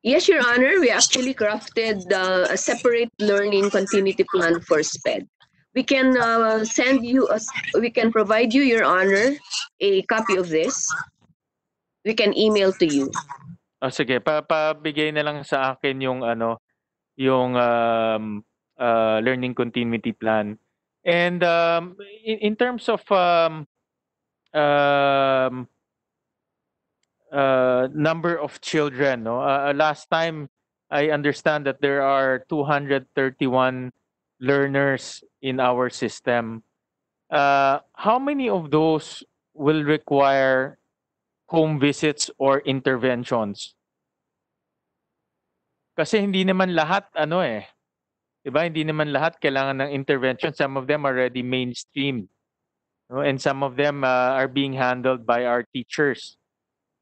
Yes, Your Honor, we actually crafted uh, a separate learning continuity plan for SPED. We can uh, send you, a, we can provide you, Your Honor, a copy of this. We can email to you. Oh, sige, pa pabigay na lang sa akin yung ano, yung um, uh, learning continuity plan. And um, in, in terms of um, um, uh, number of children, no? Uh, last time I understand that there are 231 learners in our system. Uh, how many of those will require home visits or interventions? Kasi hindi naman lahat ano eh. 'Di ba? Hindi naman lahat kailangan ng intervention. Some of them are already mainstream. No? And some of them uh, are being handled by our teachers.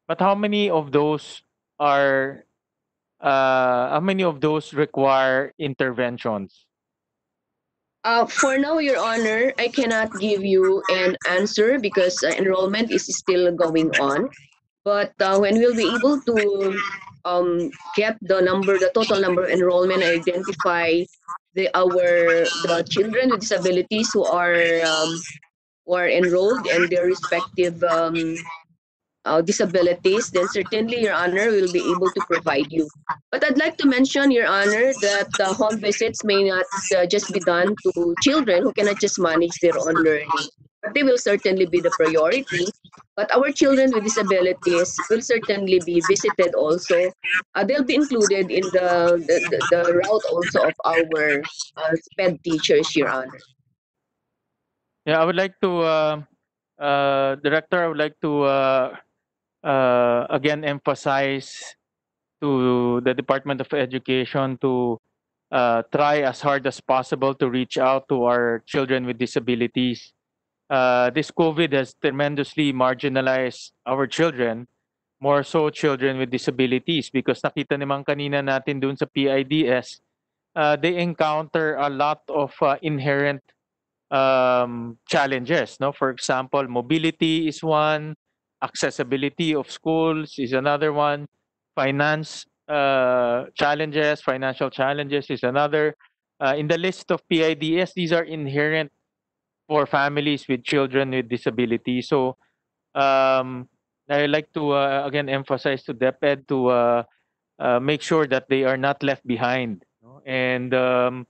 But how many of those are uh, how many of those require interventions? Uh, for now, Your Honor, I cannot give you an answer because uh, enrollment is still going on. But uh, when we'll be able to um, get the number, the total number of enrollment, and identify the our the children with disabilities who are um, who are enrolled and their respective um, uh, disabilities, then certainly, Your Honor, will be able to provide you. But I'd like to mention, Your Honor, that uh, home visits may not uh, just be done to children who cannot just manage their own learning. They will certainly be the priority. But our children with disabilities will certainly be visited also. Uh, they'll be included in the, the, the, the route also of our uh, SPED teachers, Your Honor. Yeah, I would like to, uh, uh, Director, I would like to uh, again emphasize to the Department of Education to uh, try as hard as possible to reach out to our children with disabilities. Uh, this COVID has tremendously marginalized our children, more so children with disabilities because nakita naman kanina natin dun sa PIDS, uh, they encounter a lot of uh, inherent um, challenges. No, for example, mobility is one, accessibility of schools is another one, finance uh, challenges, financial challenges is another. Uh, in the list of PIDS, these are inherent for families with children with disabilities. So, um, I like to uh, again emphasize to DepEd to uh, uh, make sure that they are not left behind. And um,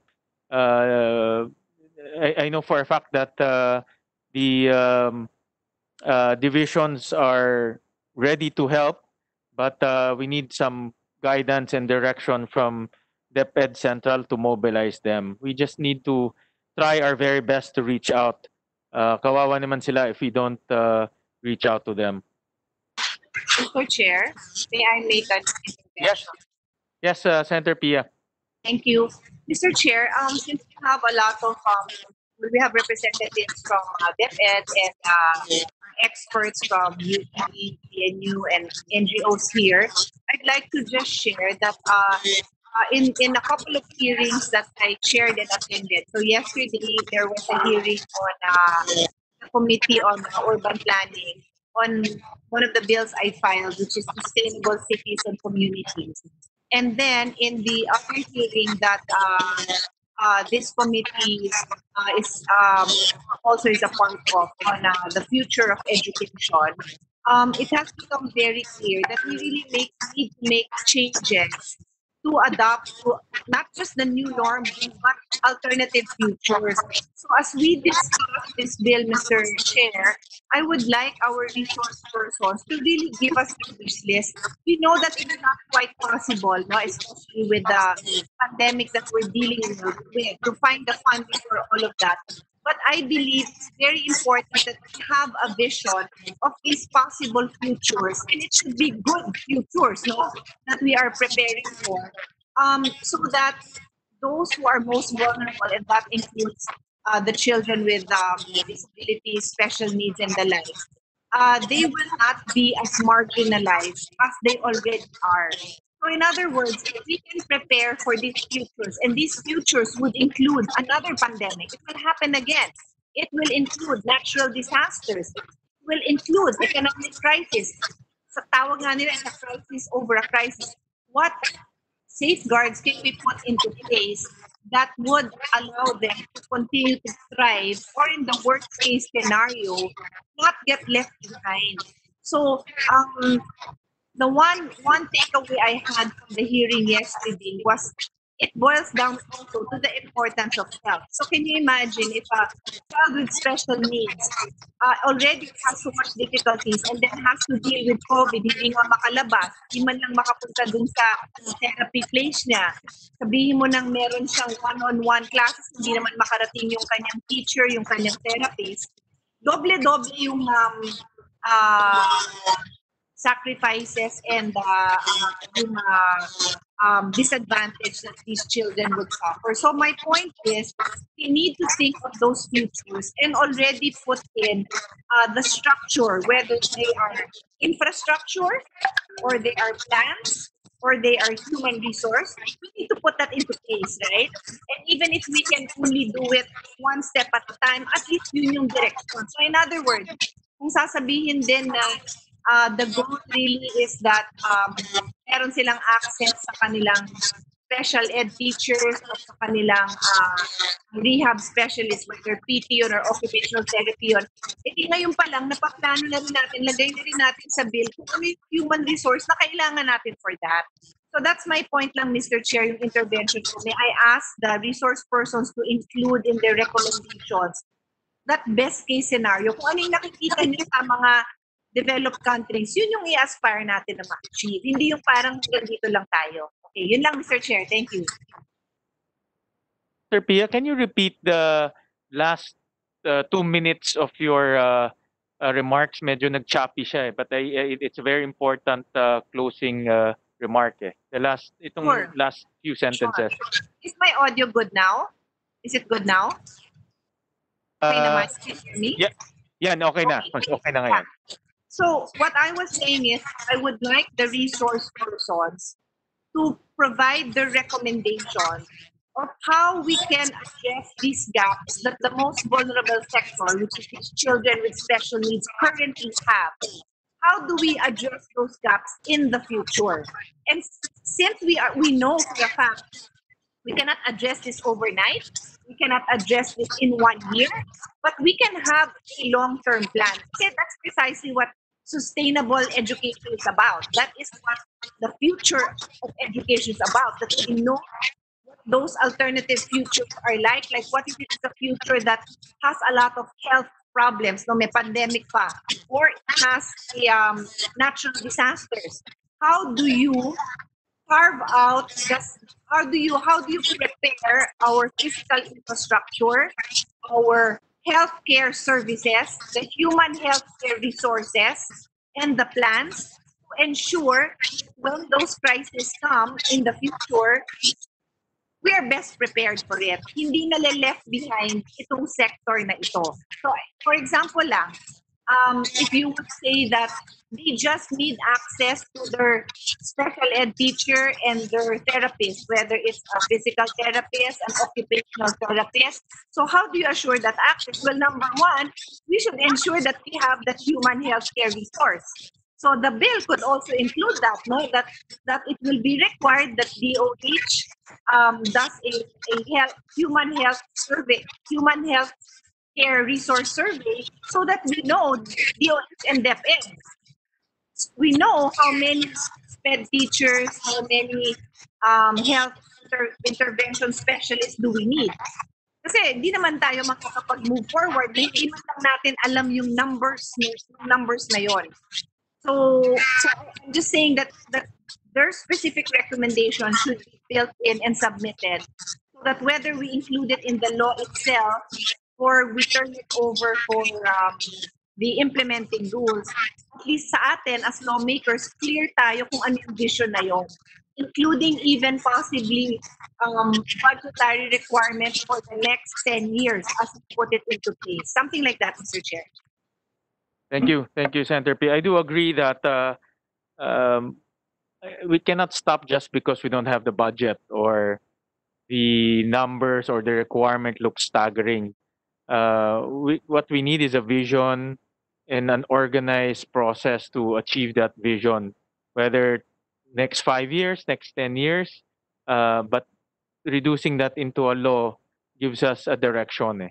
uh, I, I know for a fact that the um, uh, divisions are ready to help, but uh, we need some guidance and direction from DepEd Central to mobilize them. We just need to try our very best to reach out. Uh, kawawa naman sila if we don't uh, reach out to them. Mr. Chair, may I make an Yes. Yes, uh, Senator Pia. Thank you. Mr. Chair, um, since we have a lot of, um, we have representatives from uh, DepEd and uh, experts from UP, and NGOs here, I'd like to just share that uh, uh, in, in a couple of hearings that I chaired and attended. So yesterday, there was a hearing on uh, the Committee on Urban Planning on one of the bills I filed, which is Sustainable Cities and Communities. And then in the other hearing that uh, uh, this committee uh, is um, also is a part of on uh, the future of education, um, it has become very clear that we really make, need to make changes to adapt to not just the new norm, but alternative futures. So as we discuss this bill, Mr. Chair, I would like our resource persons to really give us a wish list. We know that it's not quite possible, no, especially with the pandemic that we're dealing with, to find the funding for all of that. But I believe it's very important that we have a vision of these possible futures, and it should be good futures, no, that we are preparing for, um, so that those who are most vulnerable, and that includes uh, the children with um, disabilities, special needs, and the like, uh, they will not be as marginalized as they already are. So, in other words, we can prepare for these futures, and these futures would include another pandemic, it will happen again. It will include natural disasters. It will include economic crisis. Sa tawag nga nila, sa crisis over a crisis. What safeguards can we put into place that would allow them to continue to thrive or in the worst case scenario, not get left behind. So um, the one one takeaway I had from the hearing yesterday was it boils down also to the importance of health. So can you imagine if a child with special needs uh, already has so much difficulties and then has to deal with COVID, hindi nga makalabas, hindi man lang makapunta dun sa therapy place niya. Sabihin mo nang meron siyang one-on-one classes, hindi naman makarating yung kanyang teacher, yung kanyang therapist. Doble-doble yung um, uh, sacrifices and uh, uh, um, disadvantage that these children would suffer. So my point is, we need to think of those futures and already put in uh, the structure, whether they are infrastructure or they are plans or they are human resource. We need to put that into place, right? And even if we can only do it one step at a time, at least yun direction. So in other words, kung sasabihin din na uh, the goal really is that um, meron silang access sa kanilang special ed teachers at sa kanilang uh, rehab specialists, whether PT or occupational therapy yun. E di ngayon pa lang, napaplano na rin natin, lagay na rin natin sa bill kung ano yung human resource na kailangan natin for that. So that's my point lang, Mr. Chair, yung intervention ko. May I ask the resource persons to include in their recommendations that best case scenario, kung ano yung nakikita niyo sa mga developed countries, yun yung i-aspire natin na ma-achieve. Hindi yung parang dito lang tayo. Okay, yun lang, Mr. Chair. Thank you. Sir Pia, can you repeat the last uh, two minutes of your uh, uh, remarks? Medyo nag-choppy siya eh, but I, I- it's a very important uh, closing uh, remark eh. The last, itong Sure. last few sentences. Is my audio good now? Is it good now? Okay Uh, naman. Can you hear me? yeah, yan, okay na. Okay na ngayon. So what I was saying is I would like the resource persons to provide the recommendation of how we can address these gaps that the most vulnerable sector, which is children with special needs, currently have. How do we address those gaps in the future? And since we are we know for a fact we cannot address this overnight, we cannot address this in one year, but we can have a long-term plan. Okay, that's precisely what sustainable education is about. That is what the future of education is about. That we know what those alternative futures are like. Like what if it's a future that has a lot of health problems, no may pandemic pa, or it has a, um, natural disasters. How do you carve out just how do you how do you prepare our physical infrastructure, our healthcare services, the human healthcare resources, and the plans to ensure when those crises come in the future, we are best prepared for it. Hindi na left behind itong sector na ito. So, for example lang, um, if you would say that they just need access to their special ed teacher and their therapist, whether it's a physical therapist, an occupational therapist. So how do you assure that access? Well, number one, we should ensure that we have the human health care resource. So the bill could also include that, no? That that it will be required that DOH um, does a, a health, human health survey, human health care resource survey, so that we know DOH and DepEd. We know how many SPED teachers, how many um, health inter- intervention specialists do we need. Kasi di naman tayo makakapag-move forward, hindi man lang natin alam yung numbers, yung numbers na yon. So, so I'm just saying that, that their specific recommendation should be built in and submitted so that whether we include it in the law itself or we turn it over for um, the implementing rules, at least sa atin as lawmakers, clear tayo kung ano yung vision na yun including even possibly um, budgetary requirements for the next 10 years as we put it into place. Something like that, Mr. Chair. Thank you. Thank you, Senator P. I do agree that uh, um, we cannot stop just because we don't have the budget or the numbers or the requirement looks staggering. Uh, we, what we need is a vision and an organized process to achieve that vision, whether next five years, next 10 years, uh, but reducing that into a law gives us a direction. Eh.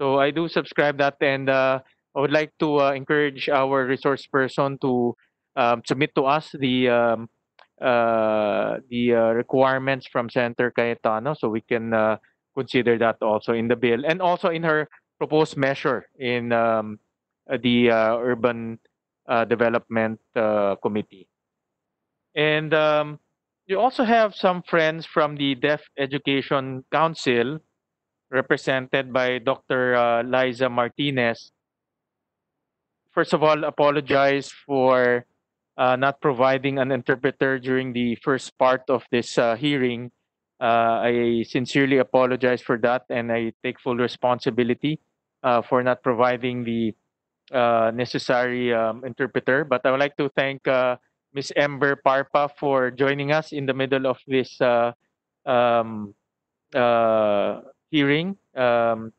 So I do subscribe that and uh, I would like to uh, encourage our resource person to um, submit to us the um, uh, the uh, requirements from Senator Cayetano so we can consider that also in the bill and also in her proposed measure in um, the uh, Urban uh, Development uh, Committee. And um, you also have some friends from the Deaf Education Council represented by Dr. Uh, Liza Martinez first of all apologize for uh, not providing an interpreter during the first part of this uh, hearing. Uh, I sincerely apologize for that, and I take full responsibility uh, for not providing the uh, necessary um, interpreter. But I would like to thank uh, Ms. Ember Parpa for joining us in the middle of this uh, um, uh, hearing. Um,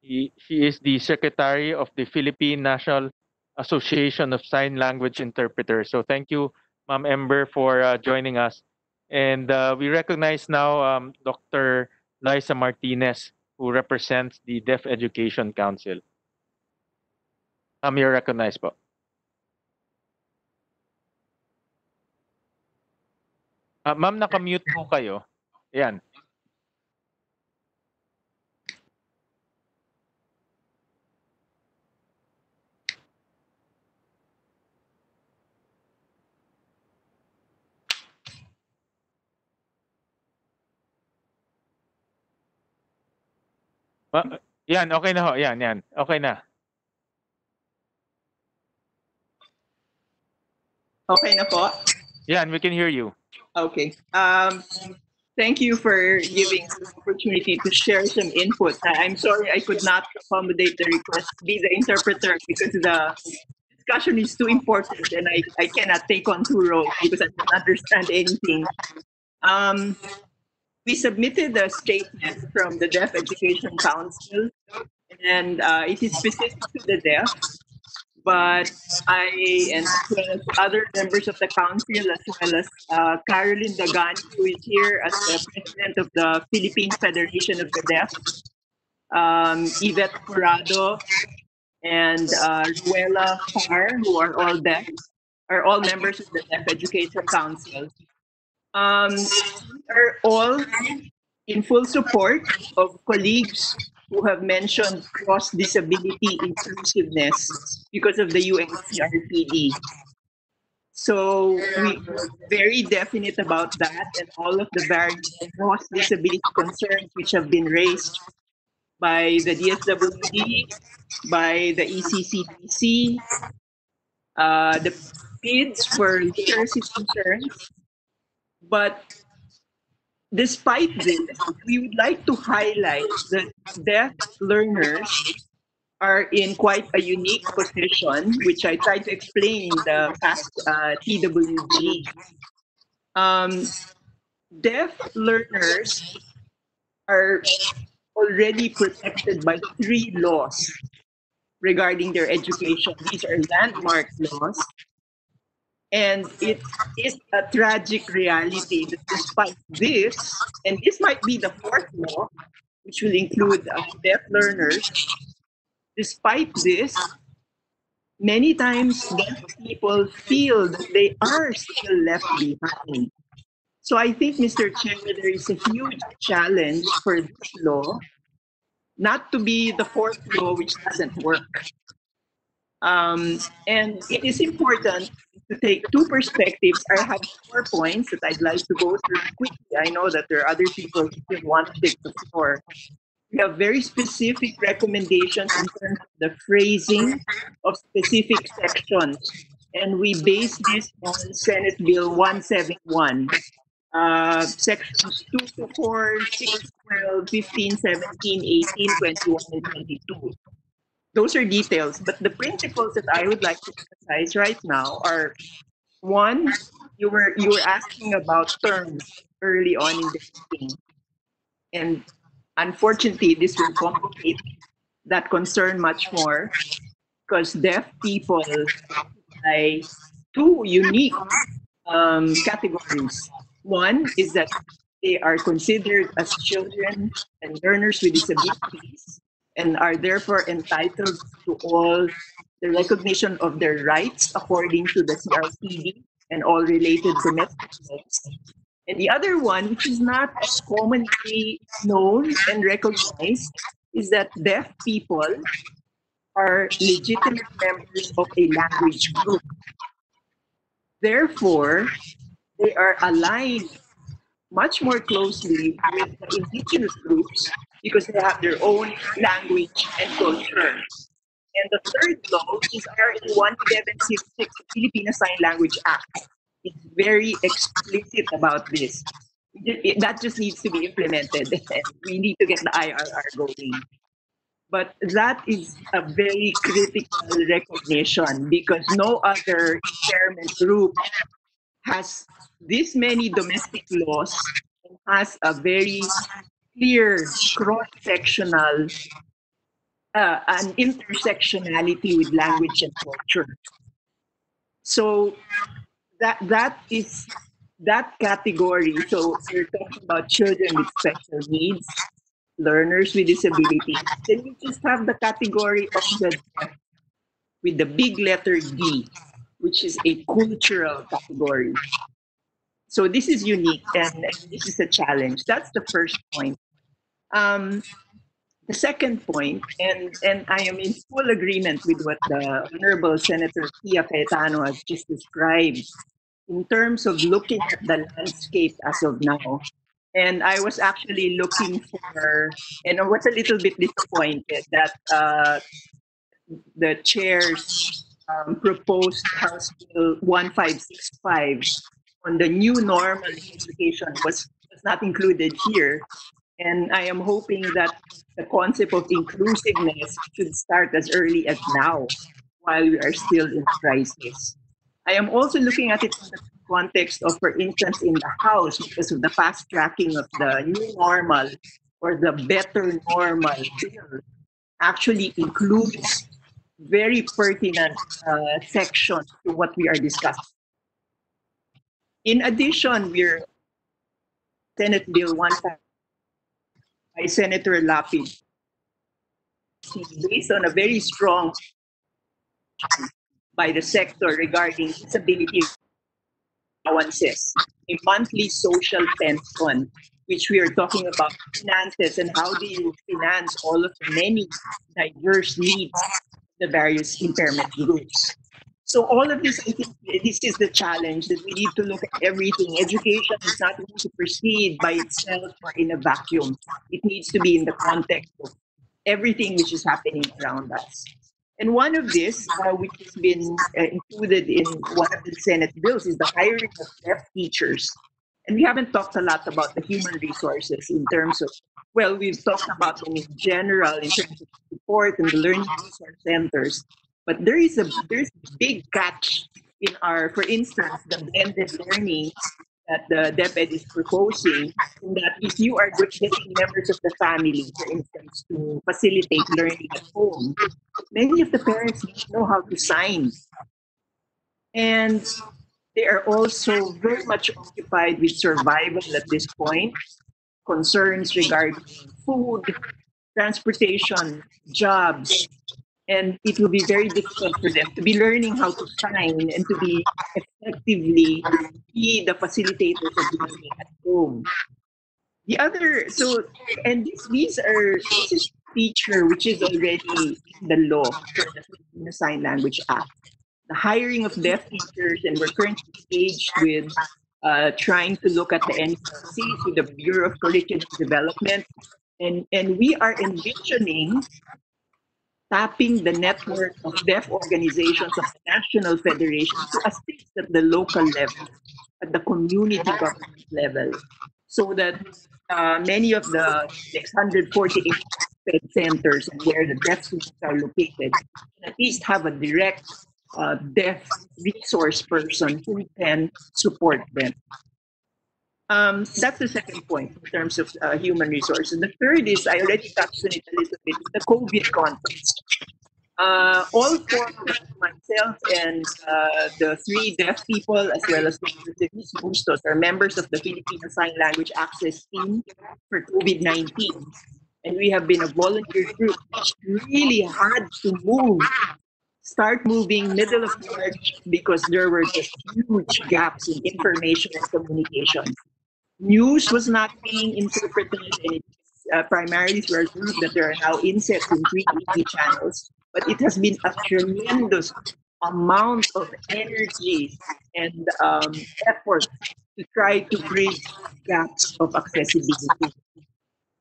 he, she is the secretary of the Philippine National Association of Sign Language Interpreters. So thank you, Ma'am Ember, for uh, joining us. And uh, we recognize now um, Dr. Liza Martinez, who represents the Deaf Education Council. Ma'am, you're recognized po. Ah, Ma'am, nakamute po kayo. Yan. Ma- yan, okay na ho. Yan, yan. Okay na. Okay na po? Yan, we can hear you. Okay. Um, thank you for giving us the opportunity to share some input. I- I'm sorry I could not accommodate the request to be the interpreter because the discussion is too important and I, I cannot take on two roles because I don't understand anything. Um, we submitted a statement from the Deaf Education Council and uh, it is specific to the deaf. But I and other members of the council, as well as uh, Caroline Dagani, who is here as the president of the Philippine Federation of the Deaf, um, Yvette Corrado, and uh, Ruela who are all deaf, are all members of the Deaf Education Council, um, are all in full support of colleagues who have mentioned cross disability inclusiveness because of the UNCRPD. So we are very definite about that and all of the various cross disability concerns which have been raised by the DSWD, by the ECCDC, uh, the PIDS for literacy concerns. But despite this, we would like to highlight that deaf learners are in quite a unique position, which I tried to explain in the past uh, TWG. Um, deaf learners are already protected by three laws regarding their education. These are landmark laws. And it is a tragic reality that despite this, and this might be the fourth law, which will include uh, deaf learners, despite this, many times deaf people feel that they are still left behind. So I think, Mr. Chair, there is a huge challenge for this law not to be the fourth law which doesn't work. Um, and it is important to take two perspectives. I have four points that I'd like to go through quickly. I know that there are other people who want to take the floor. We have very specific recommendations in terms of the phrasing of specific sections. And we base this on Senate Bill 171, uh, sections 2 to 4, 6, 12, 15, 17, 18, 21, and 22. Those are details, but the principles that I would like to emphasize right now are one, you were you were asking about terms early on in the meeting. And unfortunately, this will complicate that concern much more because deaf people by two unique um, categories. One is that they are considered as children and learners with disabilities and are therefore entitled to all the recognition of their rights according to the CRPD and all related domestic. And the other one, which is not commonly known and recognized, is that deaf people are legitimate members of a language group. Therefore, they are aligned much more closely with the indigenous groups because they have their own language and culture. And the third law is RA 1166, Filipino Sign Language Act. It's very explicit about this. That just needs to be implemented. We need to get the IRR going. But that is a very critical recognition because no other impairment group has this many domestic laws and has a very clear cross-sectional uh, intersectionality with language and culture. So that that is that category. So we're talking about children with special needs, learners with disabilities. Then you just have the category of the with the big letter D, which is a cultural category. So this is unique and, and this is a challenge. That's the first point. Um, the second point, and, and I am in full agreement with what the Honorable Senator Pia Cayetano has just described in terms of looking at the landscape as of now. And I was actually looking for, and I was a little bit disappointed that uh, the chair's um, proposed House Bill 1565 on the new normal education was, was not included here. And I am hoping that the concept of inclusiveness should start as early as now while we are still in crisis. I am also looking at it in the context of, for instance, in the House, because of the fast tracking of the new normal or the better normal bill actually includes very pertinent uh, sections to what we are discussing. In addition, we're Senate Bill 1 by Senator Lapid based on a very strong by the sector regarding disability allowances, a monthly social pension, which we are talking about finances and how do you finance all of the many diverse needs the various impairment groups. So all of this, I think this is the challenge that we need to look at everything. Education is not going to proceed by itself or in a vacuum. It needs to be in the context of everything which is happening around us. And one of this, uh, which has been uh, included in one of the Senate bills, is the hiring of deaf teachers. And we haven't talked a lot about the human resources in terms of, well, we've talked about them in general in terms of support and the learning resource centers. But there is a there's a big catch in our, for instance, the blended learning that the DepEd is proposing, in that if you are getting members of the family, for instance, to facilitate learning at home, many of the parents don't know how to sign. And they are also very much occupied with survival at this point, concerns regarding food, transportation, jobs, and it will be very difficult for them to be learning how to sign and to be effectively be the facilitators of learning at home. The other, so, and this, these are, this is feature which is already the law for the Sign Language Act. The hiring of deaf teachers, and we're currently engaged with uh, trying to look at the NCC, with the Bureau of Curriculum Development, and, and we are envisioning tapping the network of deaf organizations of National Federation to assist at the local level, at the community government level, so that uh, many of the 648 SPED centers where the deaf students are located at least have a direct uh, deaf resource person who can support them. Um, that's the second point in terms of uh, human resources. The third is, I already touched on it a little bit, the COVID context. Uh, all four of us, myself and uh, the three deaf people, as well as Dr. Denise Bustos, are members of the Filipino Sign Language Access Team for COVID-19. And we have been a volunteer group which really had to move, start moving middle of March because there were just huge gaps in information and communication news was not being interpreted and it's uh, primarily through our that there are now insets in three TV channels. But it has been a tremendous amount of energy and um, effort to try to bridge gaps of accessibility.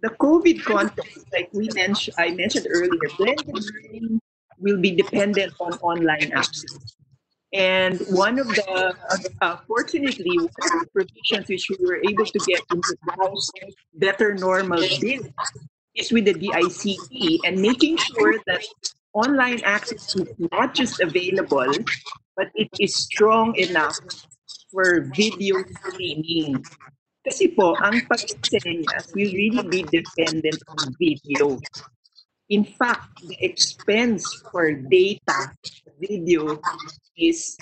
The COVID context, like we mentioned, I mentioned earlier, blended learning will be dependent on online access. And one of the, uh, fortunately, one of the provisions which we were able to get into the House Better Normal Bill is with the DICT and making sure that online access is not just available, but it is strong enough for video streaming. Kasi po, ang pag-senyas will really be dependent on video. In fact, the expense for data, video, is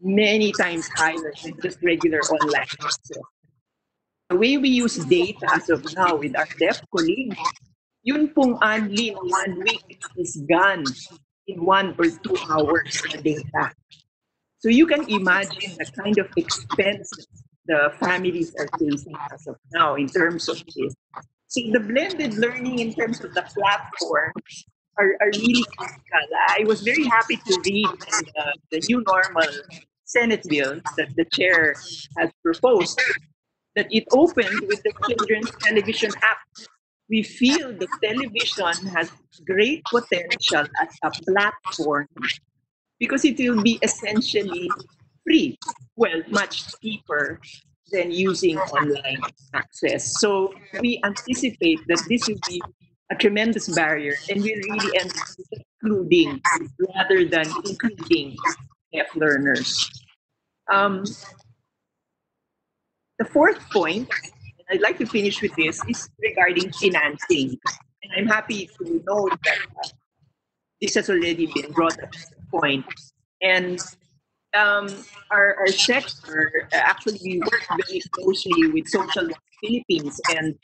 many times higher than just regular online access. The way we use data as of now with our deaf colleagues, yun pong only one week is gone in one or two hours na data. So you can imagine the kind of expense the families are facing as of now in terms of this. See, the blended learning in terms of the platform are, are really critical. I was very happy to read the, the new normal Senate bill that the chair has proposed that it opened with the Children's Television Act. We feel the television has great potential as a platform because it will be essentially free, well, much cheaper than using online access. So we anticipate that this will be a tremendous barrier and we really end up excluding rather than including deaf learners. Um, the fourth point, and I'd like to finish with this, is regarding financing. And I'm happy to know that this has already been brought up to the point. And um, our, our sector, uh, actually, we work very closely with Social Philippines and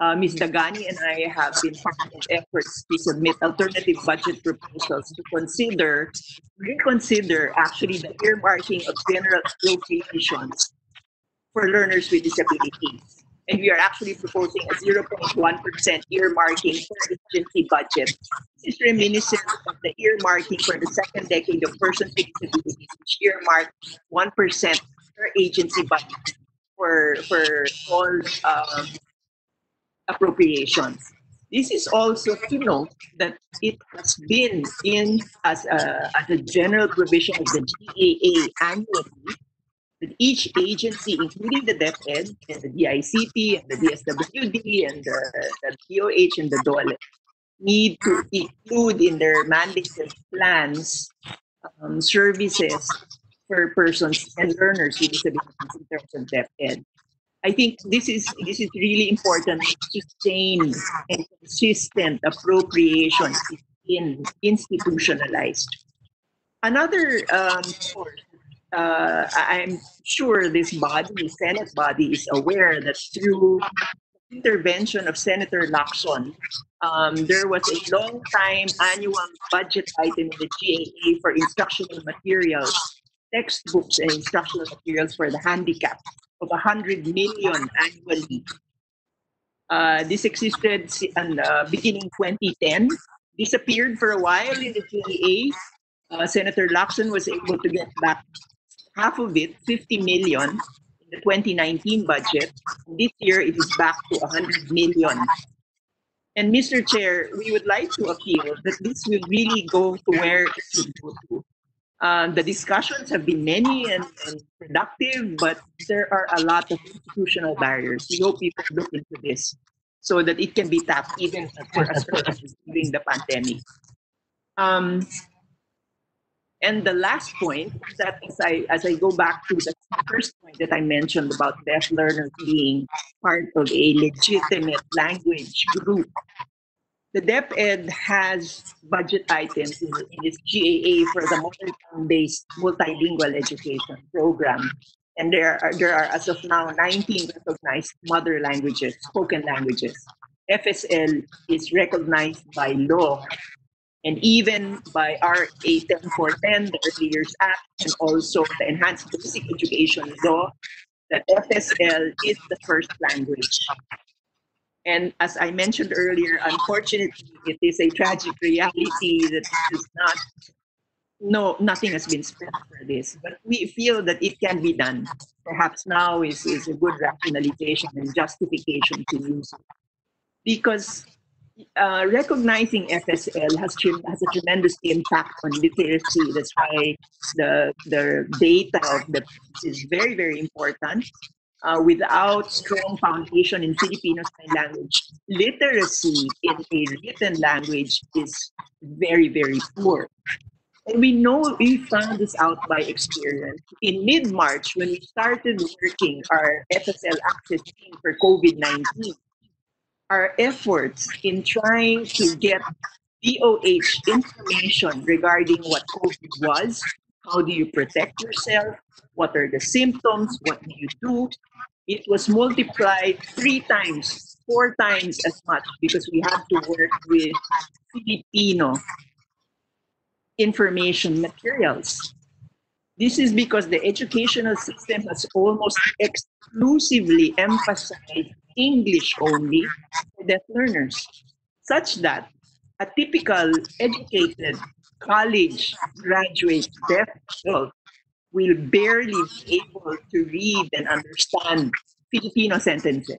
uh, Ms. Dagani and I have been part of efforts to submit alternative budget proposals to consider, reconsider actually the earmarking of general appropriations for learners with disabilities. And we are actually proposing a 0.1% earmarking for agency budget. This is reminiscent of the earmarking for the second decade of persons with disabilities, which earmarked 1% per agency budget for, for all um, appropriations. This is also to note that it has been in as a, as a general provision of the GAA annually that each agency, including the DepEd and the DICT and the DSWD and the, the DOH and the DOLE, need to include in their mandated plans um, services for persons and learners with disabilities in terms of DepEd. I think this is this is really important sustained and consistent appropriation in institutionalized. Another um, uh, I'm sure this body, Senate body, is aware that through intervention of Senator Lacson, um, there was a long time annual budget item in the GAA for instructional materials, textbooks and instructional materials for the handicapped of 100 million annually. Uh, this existed and, uh, beginning 2010, disappeared for a while in the GAA. Uh, Senator Lacson was able to get back half of it, 50 million, in the 2019 budget. This year, it is back to 100 million. And Mr. Chair, we would like to appeal that this will really go to where it should go to. Um, the discussions have been many and, and productive, but there are a lot of institutional barriers. We hope people look into this so that it can be tapped even for as early as during the pandemic. Um, and the last point is that as I as I go back to the first point that I mentioned about deaf learners being part of a legitimate language group, the DepEd has budget items in, in its GAA for the mother tongue-based multilingual education program. And there are, there are, as of now, 19 recognized mother languages, spoken languages. FSL is recognized by law and even by RA 10410, the Early Years Act, and also the Enhanced Basic Education Law, that FSL is the first language. And as I mentioned earlier, unfortunately, it is a tragic reality that is not, no, nothing has been spent for this. But we feel that it can be done. Perhaps now is, is a good rationalization and justification to use it. Because uh, recognizing FSL has, has a tremendous impact on literacy. That's why the, the data of the is very, very important. Uh, without strong foundation in Filipino Sign Language, literacy in a written language is very, very poor. And we know we found this out by experience. In mid March, when we started working our FSL access team for COVID 19, our efforts in trying to get DOH information regarding what COVID was, how do you protect yourself, what are the symptoms, what do you do, it was multiplied three times, four times as much because we had to work with Filipino information materials. This is because the educational system has almost exclusively emphasized English only for deaf learners, such that a typical educated college graduate deaf will barely be able to read and understand Filipino sentences.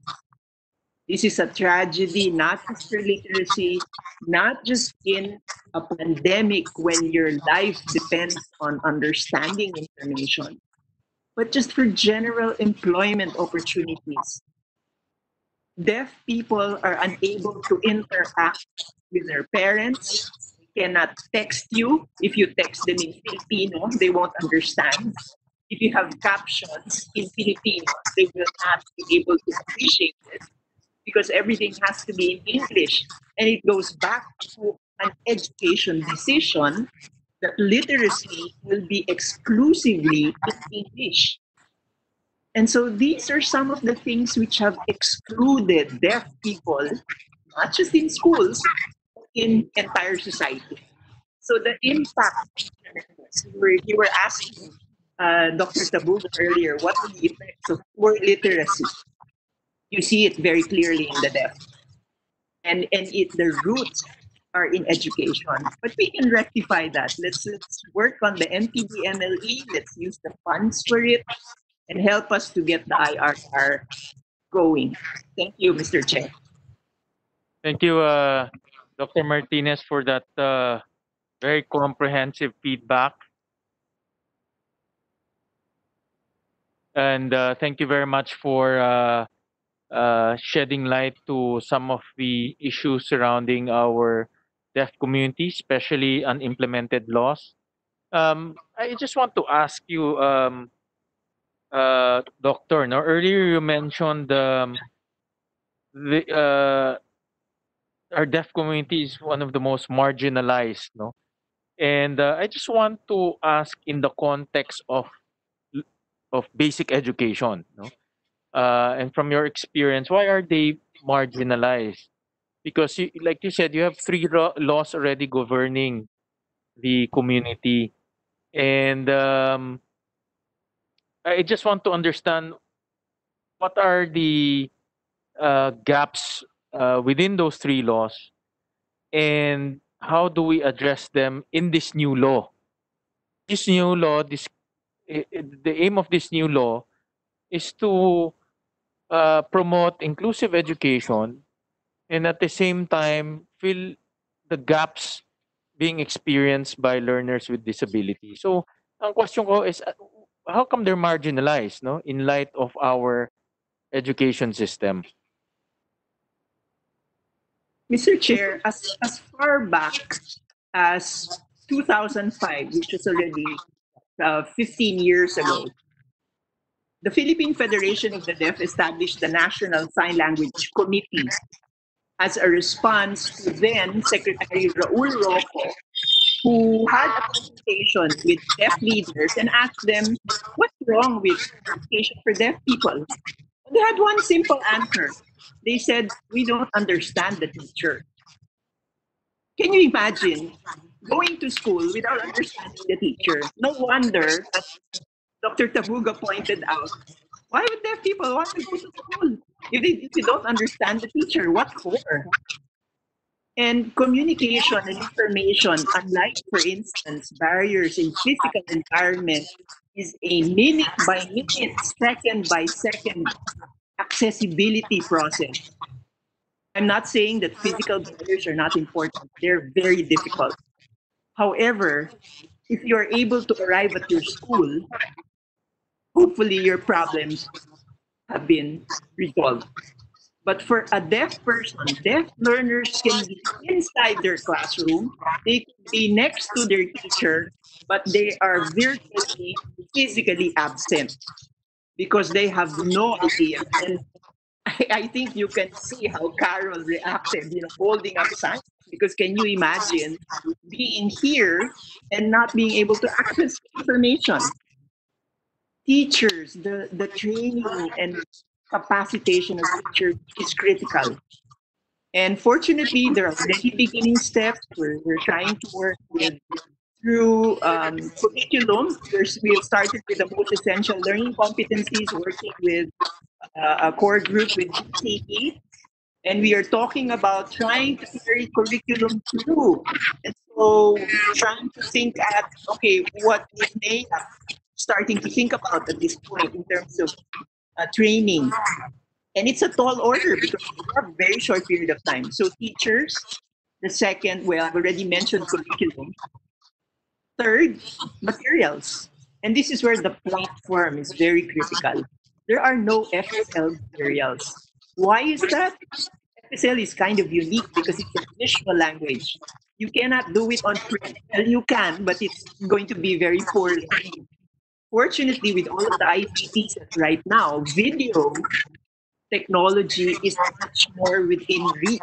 This is a tragedy, not just for literacy, not just in a pandemic when your life depends on understanding information, but just for general employment opportunities. Deaf people are unable to interact with their parents, cannot text you. If you text them in Filipino, they won't understand. If you have captions in Filipino, they will not be able to appreciate it because everything has to be in English. And it goes back to an education decision that literacy will be exclusively in English. And so these are some of the things which have excluded deaf people, not just in schools, in entire society. So the impact, you were, you were asking uh, Dr. Tabuga earlier, what are the effects of poor literacy? You see it very clearly in the deaf. And, and it, the roots are in education. But we can rectify that. Let's, let's work on the MTB MLE. Let's use the funds for it and help us to get the IRR going. Thank you, Mr. Chair. Thank you, uh, Dr. Martinez, for that uh, very comprehensive feedback. And uh, thank you very much for uh, uh, shedding light to some of the issues surrounding our deaf community, especially unimplemented laws. Um, I just want to ask you, um, uh, Doctor, no, earlier you mentioned um, the, uh, our deaf community is one of the most marginalized, no? And uh, I just want to ask in the context of of basic education, no? Uh, and from your experience, why are they marginalized? Because, you, like you said, you have three laws already governing the community, and um, I just want to understand what are the uh, gaps uh, within those three laws, and how do we address them in this new law? This new law, this the aim of this new law is to uh, promote inclusive education and at the same time fill the gaps being experienced by learners with disability. So, ang question ko is uh, how come they're marginalized no in light of our education system? Mr. Chair, as, as far back as 2005, which was already uh, 15 years ago, the Philippine Federation of the Deaf established the National Sign Language Committee as a response to then Secretary Raul Roco, who had a consultation with deaf leaders and asked them what's wrong with education for deaf people. They had one simple answer. They said, We don't understand the teacher. Can you imagine going to school without understanding the teacher? No wonder, Dr. Tabuga pointed out, why would deaf people want to go to school if they, if they don't understand the teacher? What for? And communication and information, unlike, for instance, barriers in physical environment, is a minute by minute, second by second accessibility process. I'm not saying that physical barriers are not important. They're very difficult. However, if you're able to arrive at your school, hopefully your problems have been resolved. But for a deaf person, deaf learners can be inside their classroom, they can be next to their teacher, but they are virtually physically absent because they have no idea. And I, I think you can see how Carol reacted, you know, holding up signs. Because can you imagine being here and not being able to access information? Teachers, the, the training and capacitation of teachers is critical. And fortunately, there are many beginning steps. We're, we're trying to work with through um, curriculum. There's, we have started with the most essential learning competencies, working with uh, a core group with GCE. And we are talking about trying to carry curriculum through. And so trying to think at, okay, what we may have starting to think about at this point in terms of uh, training. And it's a tall order because we have a very short period of time. So teachers, the second, well, I've already mentioned curriculum. Third, materials. And this is where the platform is very critical. There are no FSL materials. Why is that? FSL is kind of unique because it's a visual language. You cannot do it on print. Well, you can, but it's going to be very poorly. Fortunately, with all of the ICTs right now, video technology is much more within reach,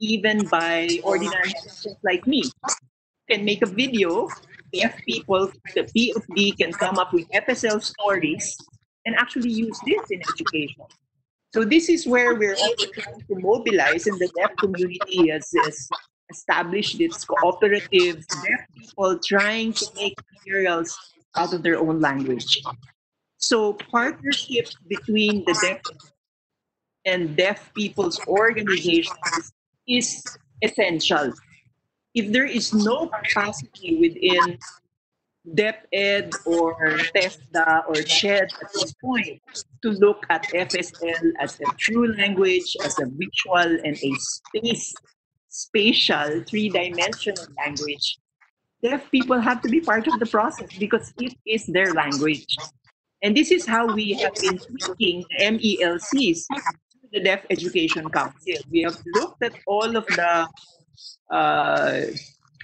even by ordinary citizens like me. You can make a video, if people, the PFD can come up with FSL stories and actually use this in education. So this is where we're also trying to mobilize, and the deaf community has, has established its cooperatives, deaf people trying to make materials out of their own language. So partnerships between the deaf and deaf people's organizations is essential. If there is no capacity within DepEd or TESDA or CHED at this point to look at FSL as a true language, as a visual and a space, spatial, three-dimensional language, deaf people have to be part of the process because it is their language. And this is how we have been tweaking the MELCs the Deaf Education Council. We have looked at all of the, uh,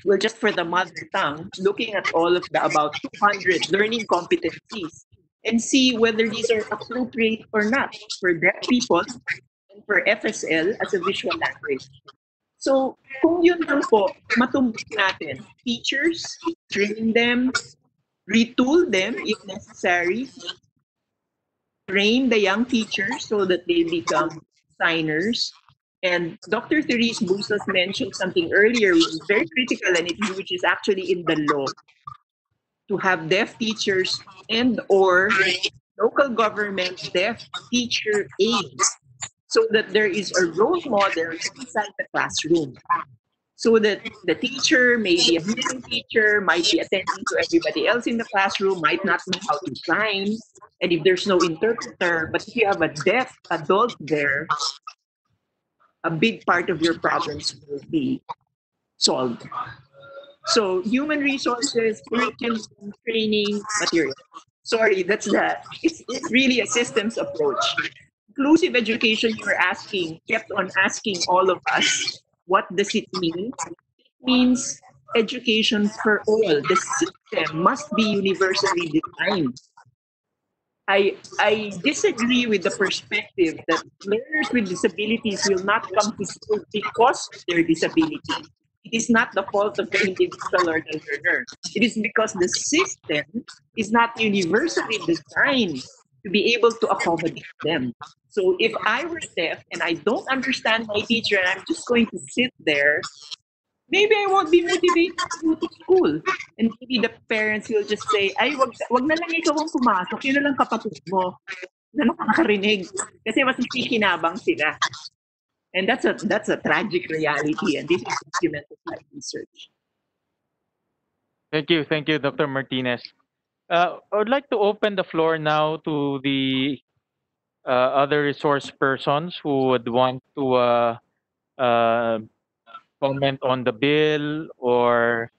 well, just for the mother tongue, looking at all of the about 200 learning competencies and see whether these are appropriate or not for deaf people and for FSL as a visual language. So, kung yun lang po, matumbok natin, teachers, train them, retool them if necessary, train the young teachers so that they become signers. And Dr. Therese Bustos mentioned something earlier, which is very critical and it, which is actually in the law, to have deaf teachers and or local government deaf teacher aides so that there is a role model inside the classroom so that the teacher, maybe a hearing teacher, might be attending to everybody else in the classroom, might not know how to sign, and if there's no interpreter, but if you have a deaf adult there, a big part of your problems will be solved. So human resources, curriculum, training, material. Sorry, that's that. It's really a systems approach. Inclusive education, you were asking, kept on asking all of us what does it mean? It means education for all. The system must be universally designed. I, I disagree with the perspective that learners with disabilities will not come to school because of their disability. It is not the fault of the individual or the learner. It is because the system is not universally designed to be able to accommodate them. So if I were deaf and I don't understand my teacher and I'm just going to sit there, maybe I won't be motivated to go to school. And maybe the parents will just say, ay, wag, wag na lang ikaw ang pumasok, yun na lang kapatid mo na nakakarinig. Kasi mas nakikinabang sila. And that's a that's a tragic reality, and this is documented by research. Thank you, thank you, Dr. Martinez. Uh, I would like to open the floor now to the uh, other resource persons who would want to uh, uh, comment on the bill or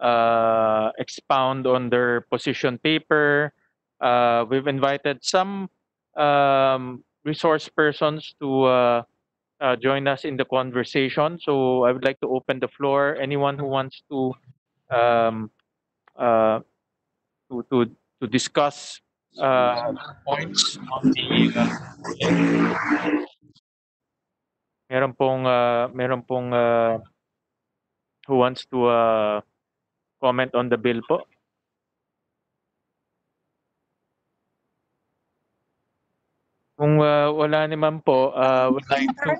uh, expound on their position paper. Uh, we've invited some um, resource persons to join us in the conversation. So I would like to open the floor. Anyone who wants to um, to, to, to discuss uh, points on the uh, meron pong uh, meron pong uh, who wants to uh, comment on the bill po Kung uh, wala naman po, uh, would like to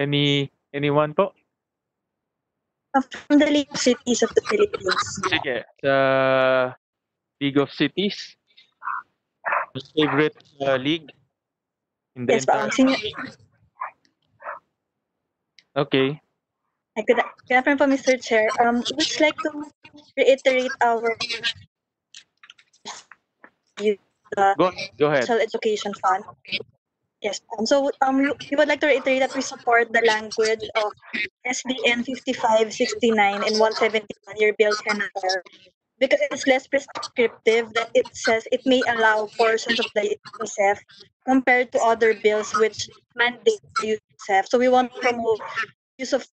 any anyone po? From the of Cities of the Philippines. Sige, sa League of Cities. Favorite uh, league in the Yes, pa. entire Senior, Okay. Ay, good, afternoon po, Mr. Chair. Um, we'd just like to reiterate our the Go go ahead. Special Education Fund. Yes. Um, so um, we would like to reiterate that we support the language of SDN 5569 and 171 year bill Senator because it's less prescriptive that it says it may allow portions of the UNICEF compared to other bills which mandate UNICEF. So we want to promote use of,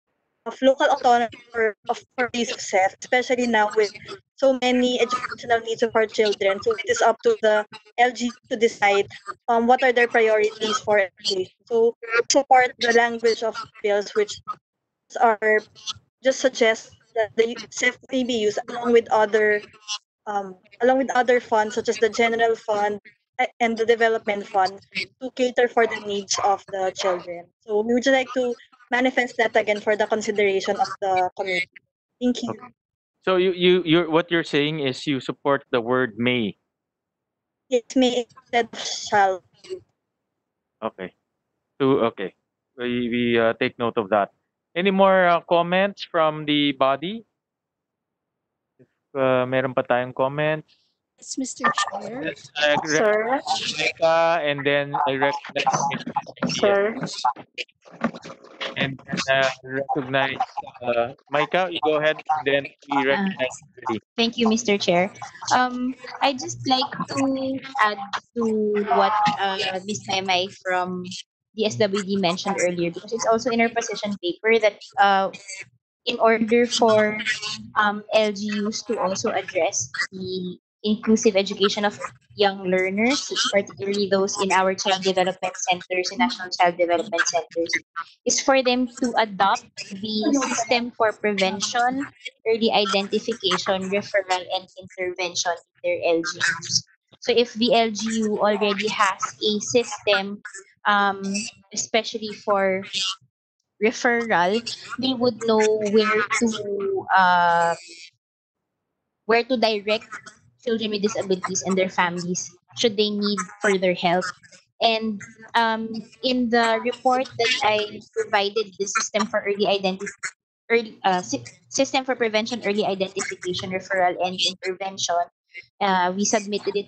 of local autonomy for, of, for use of SEF, especially now with so many educational needs of our children. So it is up to the LG to decide um, what are their priorities for education. So support the language of bills which are just suggest that the may be used along with other um, along with other funds such as the general fund and the development fund to cater for the needs of the children. So we would like to manifest that again for the consideration of the committee. Thank you. So you you you what you're saying is you support the word may. Yes, may instead of shall. Okay. To okay. We we uh, take note of that. Any more uh, comments from the body? If uh, meron pa tayong comments. Yes, Mr. Chair. Uh, Sir. Micah, and then I recognize Sir. and then, uh, recognize uh, Micah. You go ahead, and then we recognize Julie. Thank you, Mr. Chair. Um, I just like to add to what uh, Ms. Maymay from DSWD mentioned earlier because it's also in our position paper that uh, in order for um, LGUs to also address the inclusive education of young learners, particularly those in our child development centers national child development centers, is for them to adopt the system for prevention, early identification, referral, and intervention in their LGUs. So if the LGU already has a system, um, especially for referral, they would know where to uh, where to direct children with disabilities and their families should they need further help. And um, in the report that I provided, the system for early identity, early uh, sy- system for prevention, early identification, referral, and intervention, uh, we submitted it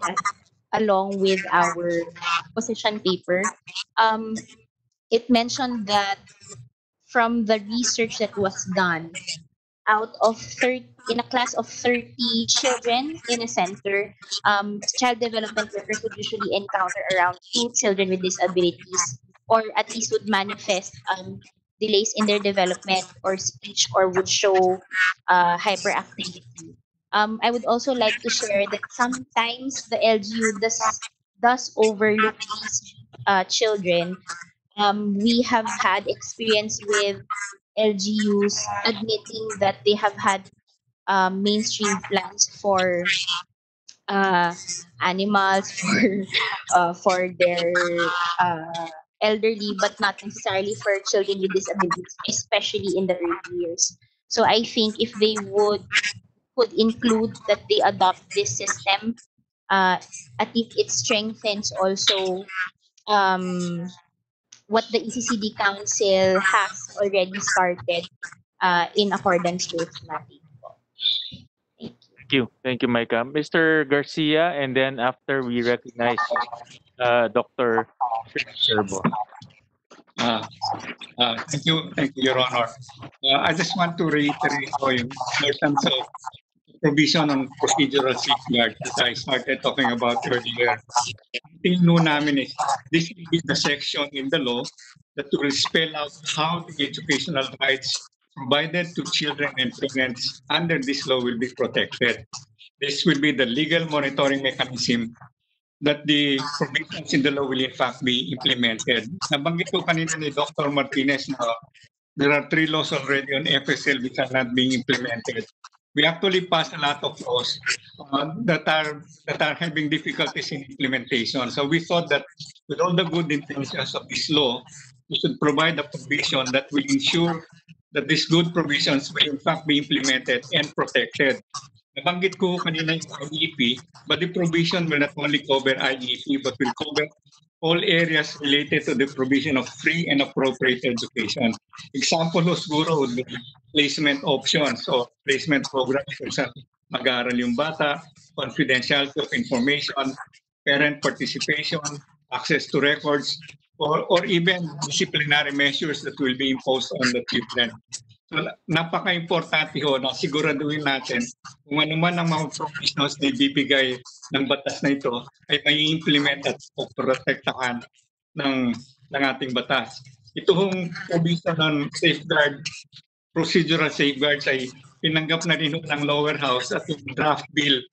along with our position paper. Um, it mentioned that from the research that was done, out of 30, in a class of 30 children in a center, um, child development workers would usually encounter around two children with disabilities, or at least would manifest um, delays in their development or speech, or would show uh, hyperactivity. Um, I would also like to share that sometimes the LGU does does overlook these uh, children. Um, we have had experience with LGUs admitting that they have had um, mainstream plans for uh, animals, for uh, for their uh, elderly, but not necessarily for children with disabilities, especially in the early years. So I think if they would could include that they adopt this system, uh, I think it strengthens also um, what the ECCD Council has already started uh, in accordance with MAPI. Thank you. Thank you, Micah. Mr. Garcia, and then after we recognize uh, Dr. Serbo. Uh, uh, thank you, thank you, Your Honor. Uh, I just want to reiterate po yung importance of provision on procedural safeguards that I started talking about earlier. Tingin no namin is this will be the section in the law that will spell out how the educational rights provided to children and parents under this law will be protected. This will be the legal monitoring mechanism that the provisions in the law will in fact be implemented. Nabanggit ko kanina ni Dr. Martinez na there are three laws already on FSL which are not being implemented. We actually passed a lot of laws uh, that are that are having difficulties in implementation. So we thought that with all the good intentions of this law, we should provide a provision that will ensure that these good provisions will in fact be implemented and protected. Nabanggit ko kanina yung IEP, but the provision will not only cover IEP but will cover all areas related to the provision of free and appropriate education. Example ho siguro would be placement options or placement programs. For example, mag-aaral yung bata, confidentiality of information, parent participation, access to records, or, or even disciplinary measures that will be imposed on the children. So, napaka-importante ho na siguraduhin natin kung ano man ang mga provisions na ibibigay ng batas na ito ay may implement at protektahan ng, ng ating batas. Ito hong provision ng safeguard, procedural safeguards ay pinanggap na rin ng lower house at yung draft bill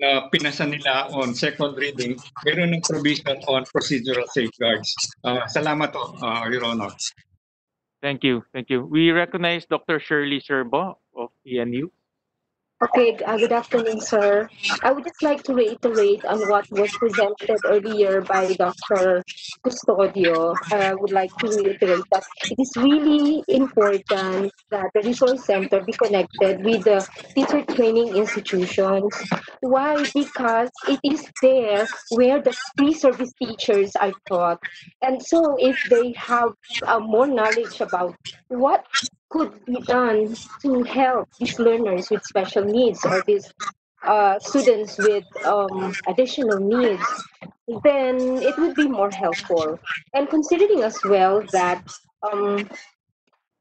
na pinasa nila on second reading, meron ng provision on procedural safeguards. Uh, salamat po, uh, Your Honor. Thank you. Thank you. We recognize Dr. Shirley Serbo of PNU. Okay, uh, good afternoon, sir. I would just like to reiterate on what was presented earlier by Dr. Custodio. I would like to reiterate that it is really important that the resource center be connected with the teacher training institutions. Why? Because it is there where the pre-service teachers are taught. And so if they have uh, more knowledge about what could be done to help these learners with special needs or these uh, students with um, additional needs, then it would be more helpful. And considering as well that um,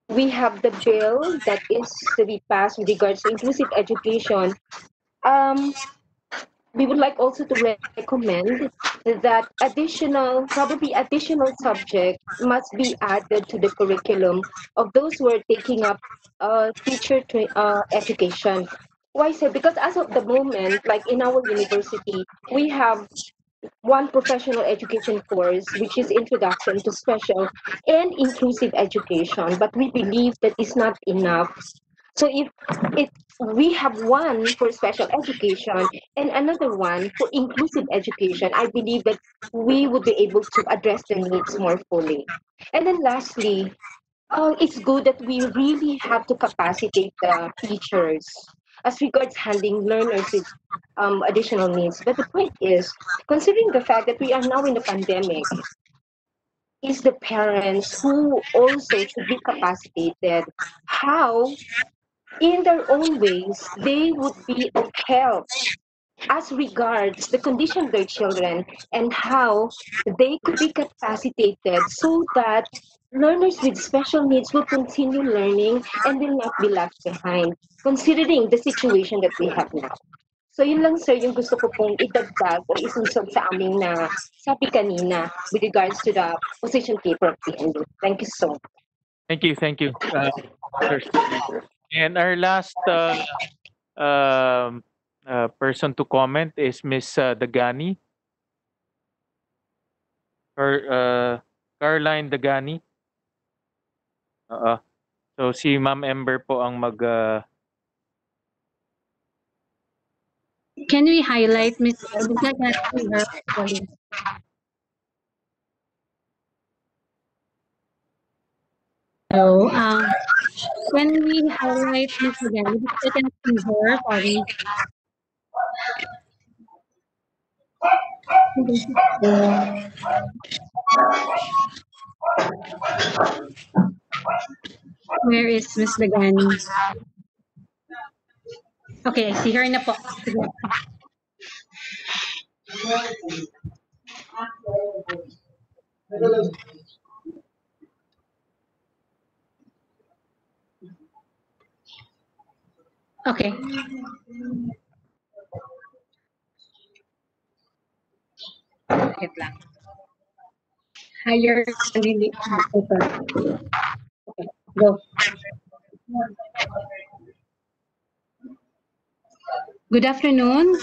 we have the bill that is to be passed with regards to inclusive education, um, we would like also to recommend that additional, probably additional subjects must be added to the curriculum of those who are taking up uh, teacher tra- uh, education. Why so? Because as of the moment, like in our university, we have one professional education course, which is Introduction to Special and Inclusive Education. But we believe that is not enough so if if we have one for special education and another one for inclusive education, I believe that we would be able to address the needs more fully. And then lastly, uh, it's good that we really have to capacitate the teachers as regards handling learners with um, additional needs. But the point is, considering the fact that we are now in the pandemic, is the parents who also should be capacitated how in their own ways, they would be of help as regards the condition of their children and how they could be capacitated so that learners with special needs will continue learning and will not be left behind, considering the situation that we have now. So yun lang sir yung gusto ko pong idagdag o isusog sa aming na sabi kanina with regards to the position paper of. Thank you so much. Thank you, thank you. Uh. And our last uh, um, uh, person to comment is Miss uh, Dagani. Or uh, Caroline Dagani. Oo. So si Ma'am Ember po ang mag uh, Can we highlight Miss Dagani? So, um, when we highlight Dagani, because I can her, sorry. Where is Miss Dagani? Okay, I see her na po. Sige. Okay. Wait lang. Higher really Okay, go. Good afternoon.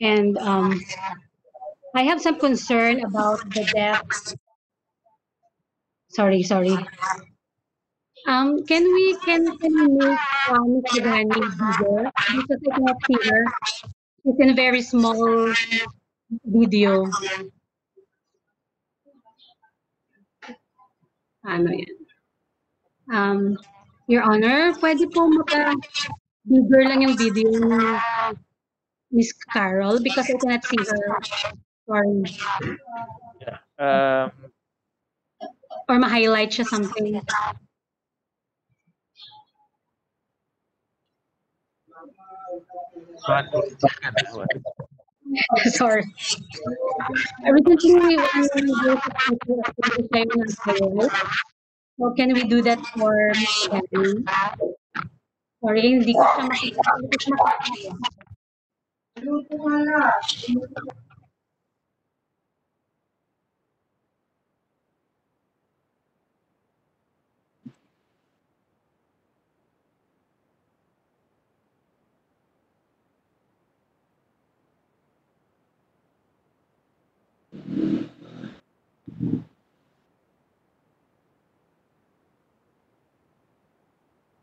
And um, I have some concern about the death. Sorry, sorry. Um, can we can can we make um Mr. Gani bigger because I cannot see her. It's in a very small video. Ano yan? Um, Your Honor, pwede po maka-bigger lang yung video ni Miss Carol because I cannot see her. Sorry. um, Or ma-highlight siya something. Sorry. When we the So can we do that for Mr. Sorry, hindi ko siya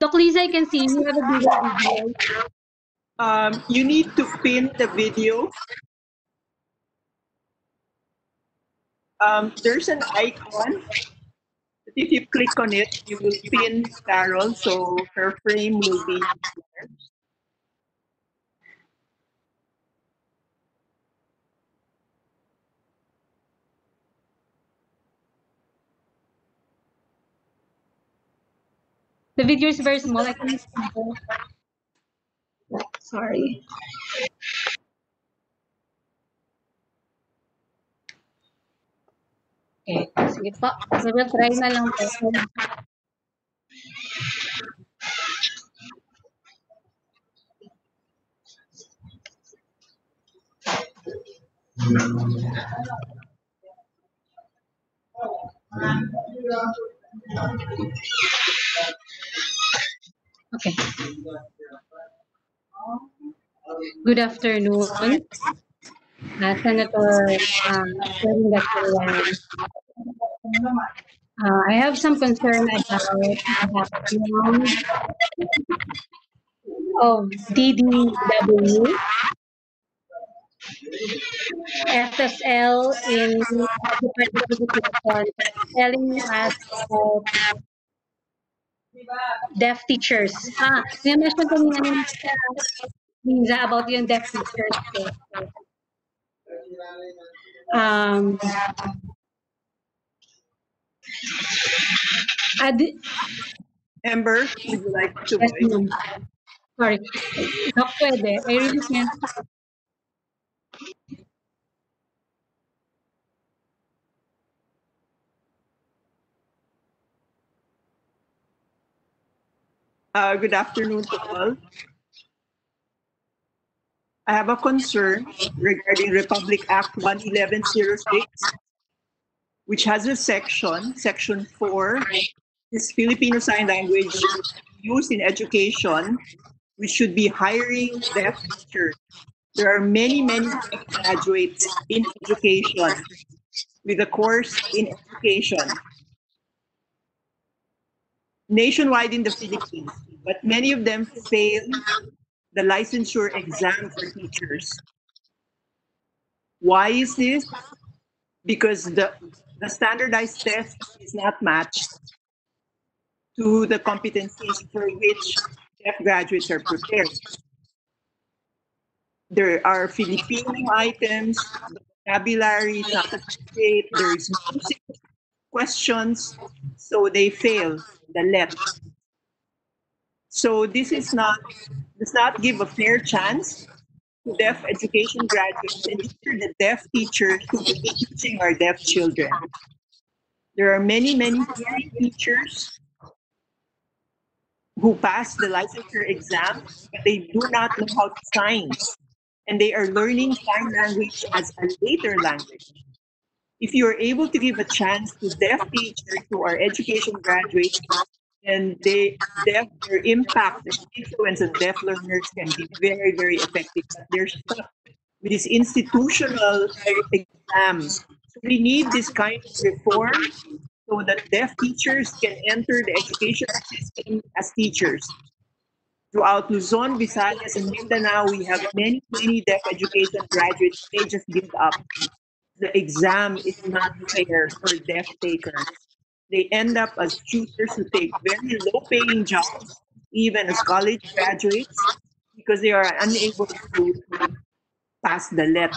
So Lisa, I can see you have a video. Um, you need to pin the video. Um, there's an icon. If you click on it, you will pin Carol, so her frame will be there. The video is very small. I can Sorry. Okay, sige po. Sige, try na lang po. Okay. Good afternoon, uh, Senator um, Uh, I have some concern about the of DDW, FSL in Education telling us deaf teachers. Ah, may mention kanina ni Liza about yung deaf teachers. Um, ad, Amber, would you like to yes, voice? Sorry. Doc, pwede. I really can't. Uh, good afternoon to all. I have a concern regarding Republic Act 1106, which has a section, section 4, is Filipino Sign Language used in education. We should be hiring deaf teachers. There are many, many graduates in education with a course in education nationwide in the Philippines, but many of them fail the licensure exam for teachers. Why is this? Because the, the standardized test is not matched to the competencies for which deaf graduates are prepared. There are Filipino items, vocabulary there's music questions, so they fail the LET. So this is not does not give a fair chance to deaf education graduates and ensure the deaf teachers who will be teaching our deaf children. There are many, many hearing teachers who pass the licensure exam, but they do not know how to sign. And they are learning sign language as a later language. If you are able to give a chance to deaf teachers who are education graduates, then they deaf their impact, the influence of deaf learners can be very, very effective. But they're stuck with these institutional exams. So we need this kind of reform so that deaf teachers can enter the education system as teachers. Throughout Luzon, Visayas, and Mindanao, we have many, many deaf education graduates. They just give up. The exam is not fair for deaf takers. They end up as tutors who take very low paying jobs, even as college graduates, because they are unable to pass the LET.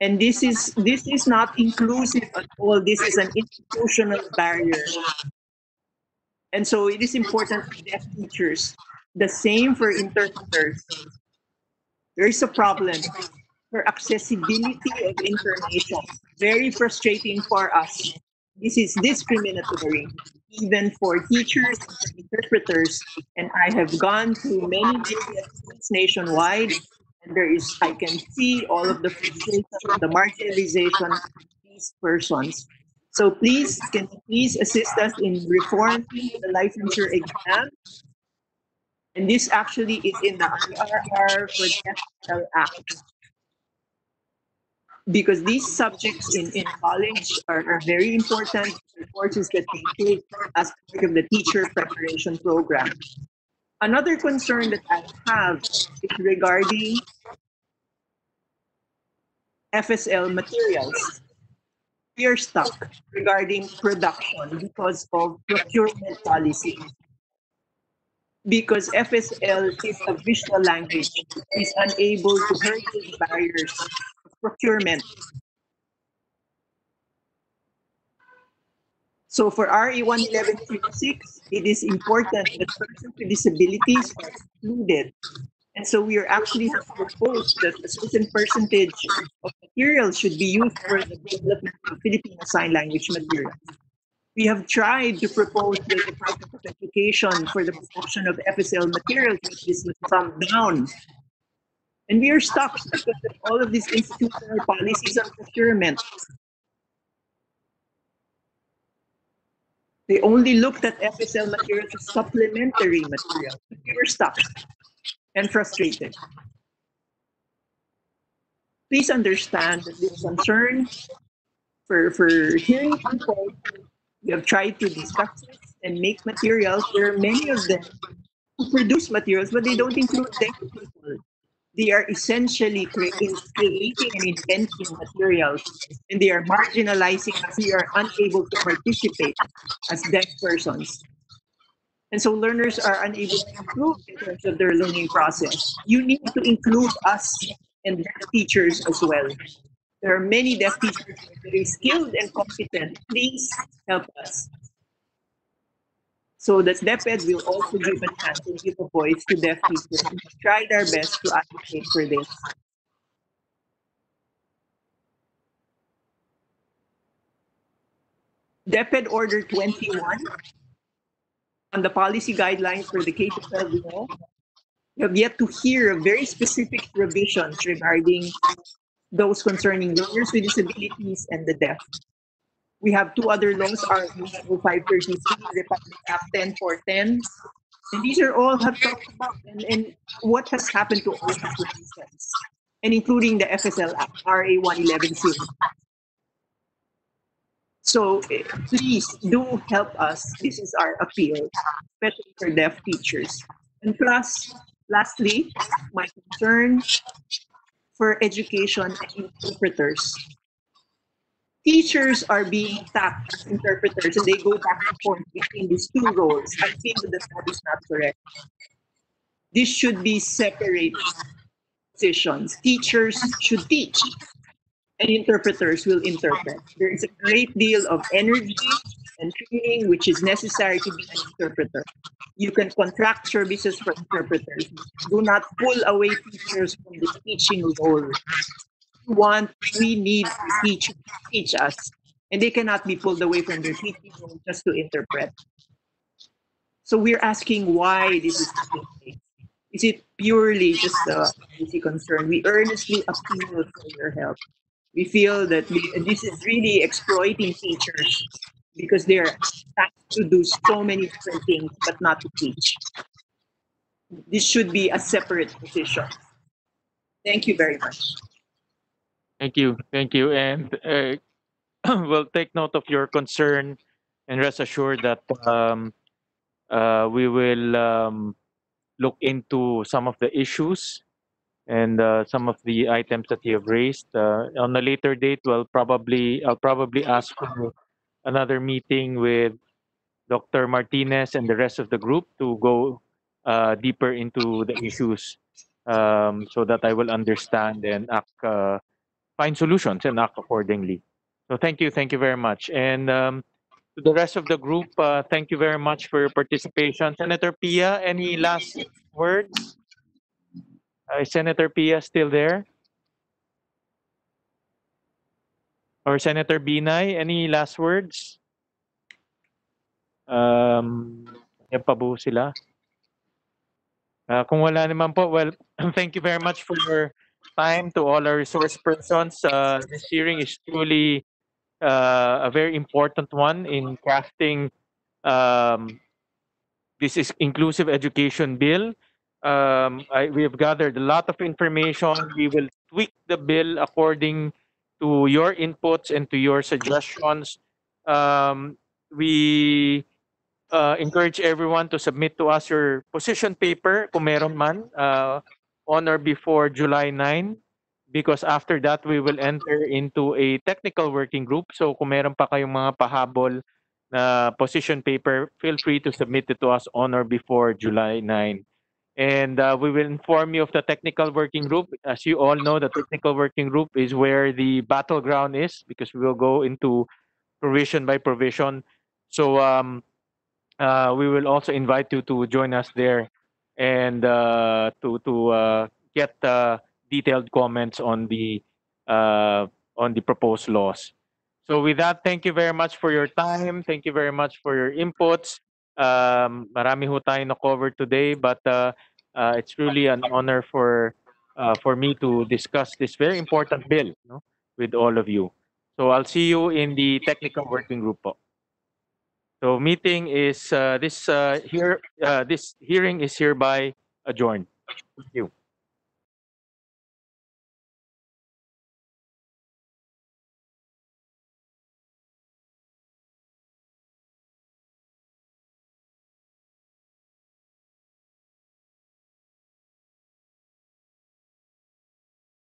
And this is this is not inclusive at all. This is an institutional barrier. And so it is important for deaf teachers. The same for interpreters. There is a problem for accessibility of information. Very frustrating for us. This is discriminatory, even for teachers and interpreters. And I have gone to many different schools nationwide, and there is I can see all of the frustration, the marginalization of these persons. So please, can you please assist us in reforming the licensure exam? And this actually is in the IRR for National Act. Because these subjects in, in college are, are very important the courses that they take as part of the teacher preparation program. Another concern that I have is regarding FSL materials. We are stuck regarding production because of procurement policies. Because FSL is a visual language, is unable to hurdle barriers of procurement. So for RA 1136, it is important that persons with disabilities are included. And so we are actually proposed that a certain percentage of material should be used for the development of Filipino Sign Language materials. We have tried to propose the Department of Education for the production of FSL materials, which this was thumbed down. And we are stuck because all of these institutional policies on procurement. They only looked at FSL materials as supplementary material. We were stuck and frustrated. Please understand that this concern for, for hearing people, we have tried to discuss this and make materials. There are many of them who produce materials, but they don't include deaf people. They are essentially creating, and inventing materials, and they are marginalizing us. We are unable to participate as deaf persons. And so learners are unable to improve in terms of their learning process. You need to include us and deaf teachers as well. There are many deaf teachers who are very skilled and competent. Please help us. So that DepEd will also give a chance and give a voice to deaf people. We tried our best to advocate for this. DepEd Order 21 on the policy guidelines for the K-12 law. We have yet to hear very specific provisions regarding those concerning learners with disabilities and the deaf. We have two other laws, our 533, Republic Act 10410. And these are all have talked about and, and what has happened to all sense, and including the FSL Act, RA 111 So eh, please do help us. This is our appeal, especially for deaf teachers. And plus, lastly, my concern for education and interpreters. Teachers are being tapped as interpreters and they go back and forth between these two roles. I feel that that is not correct. This should be separate positions. Teachers should teach and interpreters will interpret. There is a great deal of energy and training which is necessary to be an interpreter. You can contract services for interpreters. Do not pull away teachers from the teaching role. Want, we need to teach, teach us. And they cannot be pulled away from their teaching just to interpret. So we're asking why this is place. Is it purely just a policy concern? We earnestly appeal for your help. We feel that we, this is really exploiting teachers because they're asked to do so many different things, but not to teach. This should be a separate position. Thank you very much. Thank you. Thank you. And uh, we'll take note of your concern and rest assured that um, uh, we will um, look into some of the issues and uh, some of the items that you have raised. Uh, on a later date, we'll probably I'll probably ask for another meeting with Dr. Martinez and the rest of the group to go uh, deeper into the issues um, so that I will understand and act, find solutions and act accordingly. So thank you, thank you very much. And um, to the rest of the group, uh, thank you very much for your participation. Senator Pia, any last words? Uh, is Senator Pia still there? Or Senator Binay, any last words? Um, yan pa sila. Uh, kung wala naman po, well, thank you very much for your time to all our resource persons. Uh, this hearing is truly uh, a very important one in crafting um, this is inclusive education bill. Um, I, we have gathered a lot of information. We will tweak the bill according to your inputs and to your suggestions. Um, we uh, encourage everyone to submit to us your position paper kung meron man uh, on or before July 9 because after that we will enter into a technical working group. So kung meron pa kayong mga pahabol na position paper, feel free to submit it to us on or before July 9. And uh, we will inform you of the technical working group. As you all know, the technical working group is where the battleground is because we will go into provision by provision. So um, uh, we will also invite you to join us there and uh, to to uh, get uh, detailed comments on the uh, on the proposed laws. So with that, thank you very much for your time. Thank you very much for your inputs. Um, marami ho tayo na cover today, but uh, it's really an honor for for me to discuss this very important bill with all of you. So I'll see you in the technical working group. Po. So meeting is uh, this uh, here uh, this hearing is hereby adjourned. Thank you.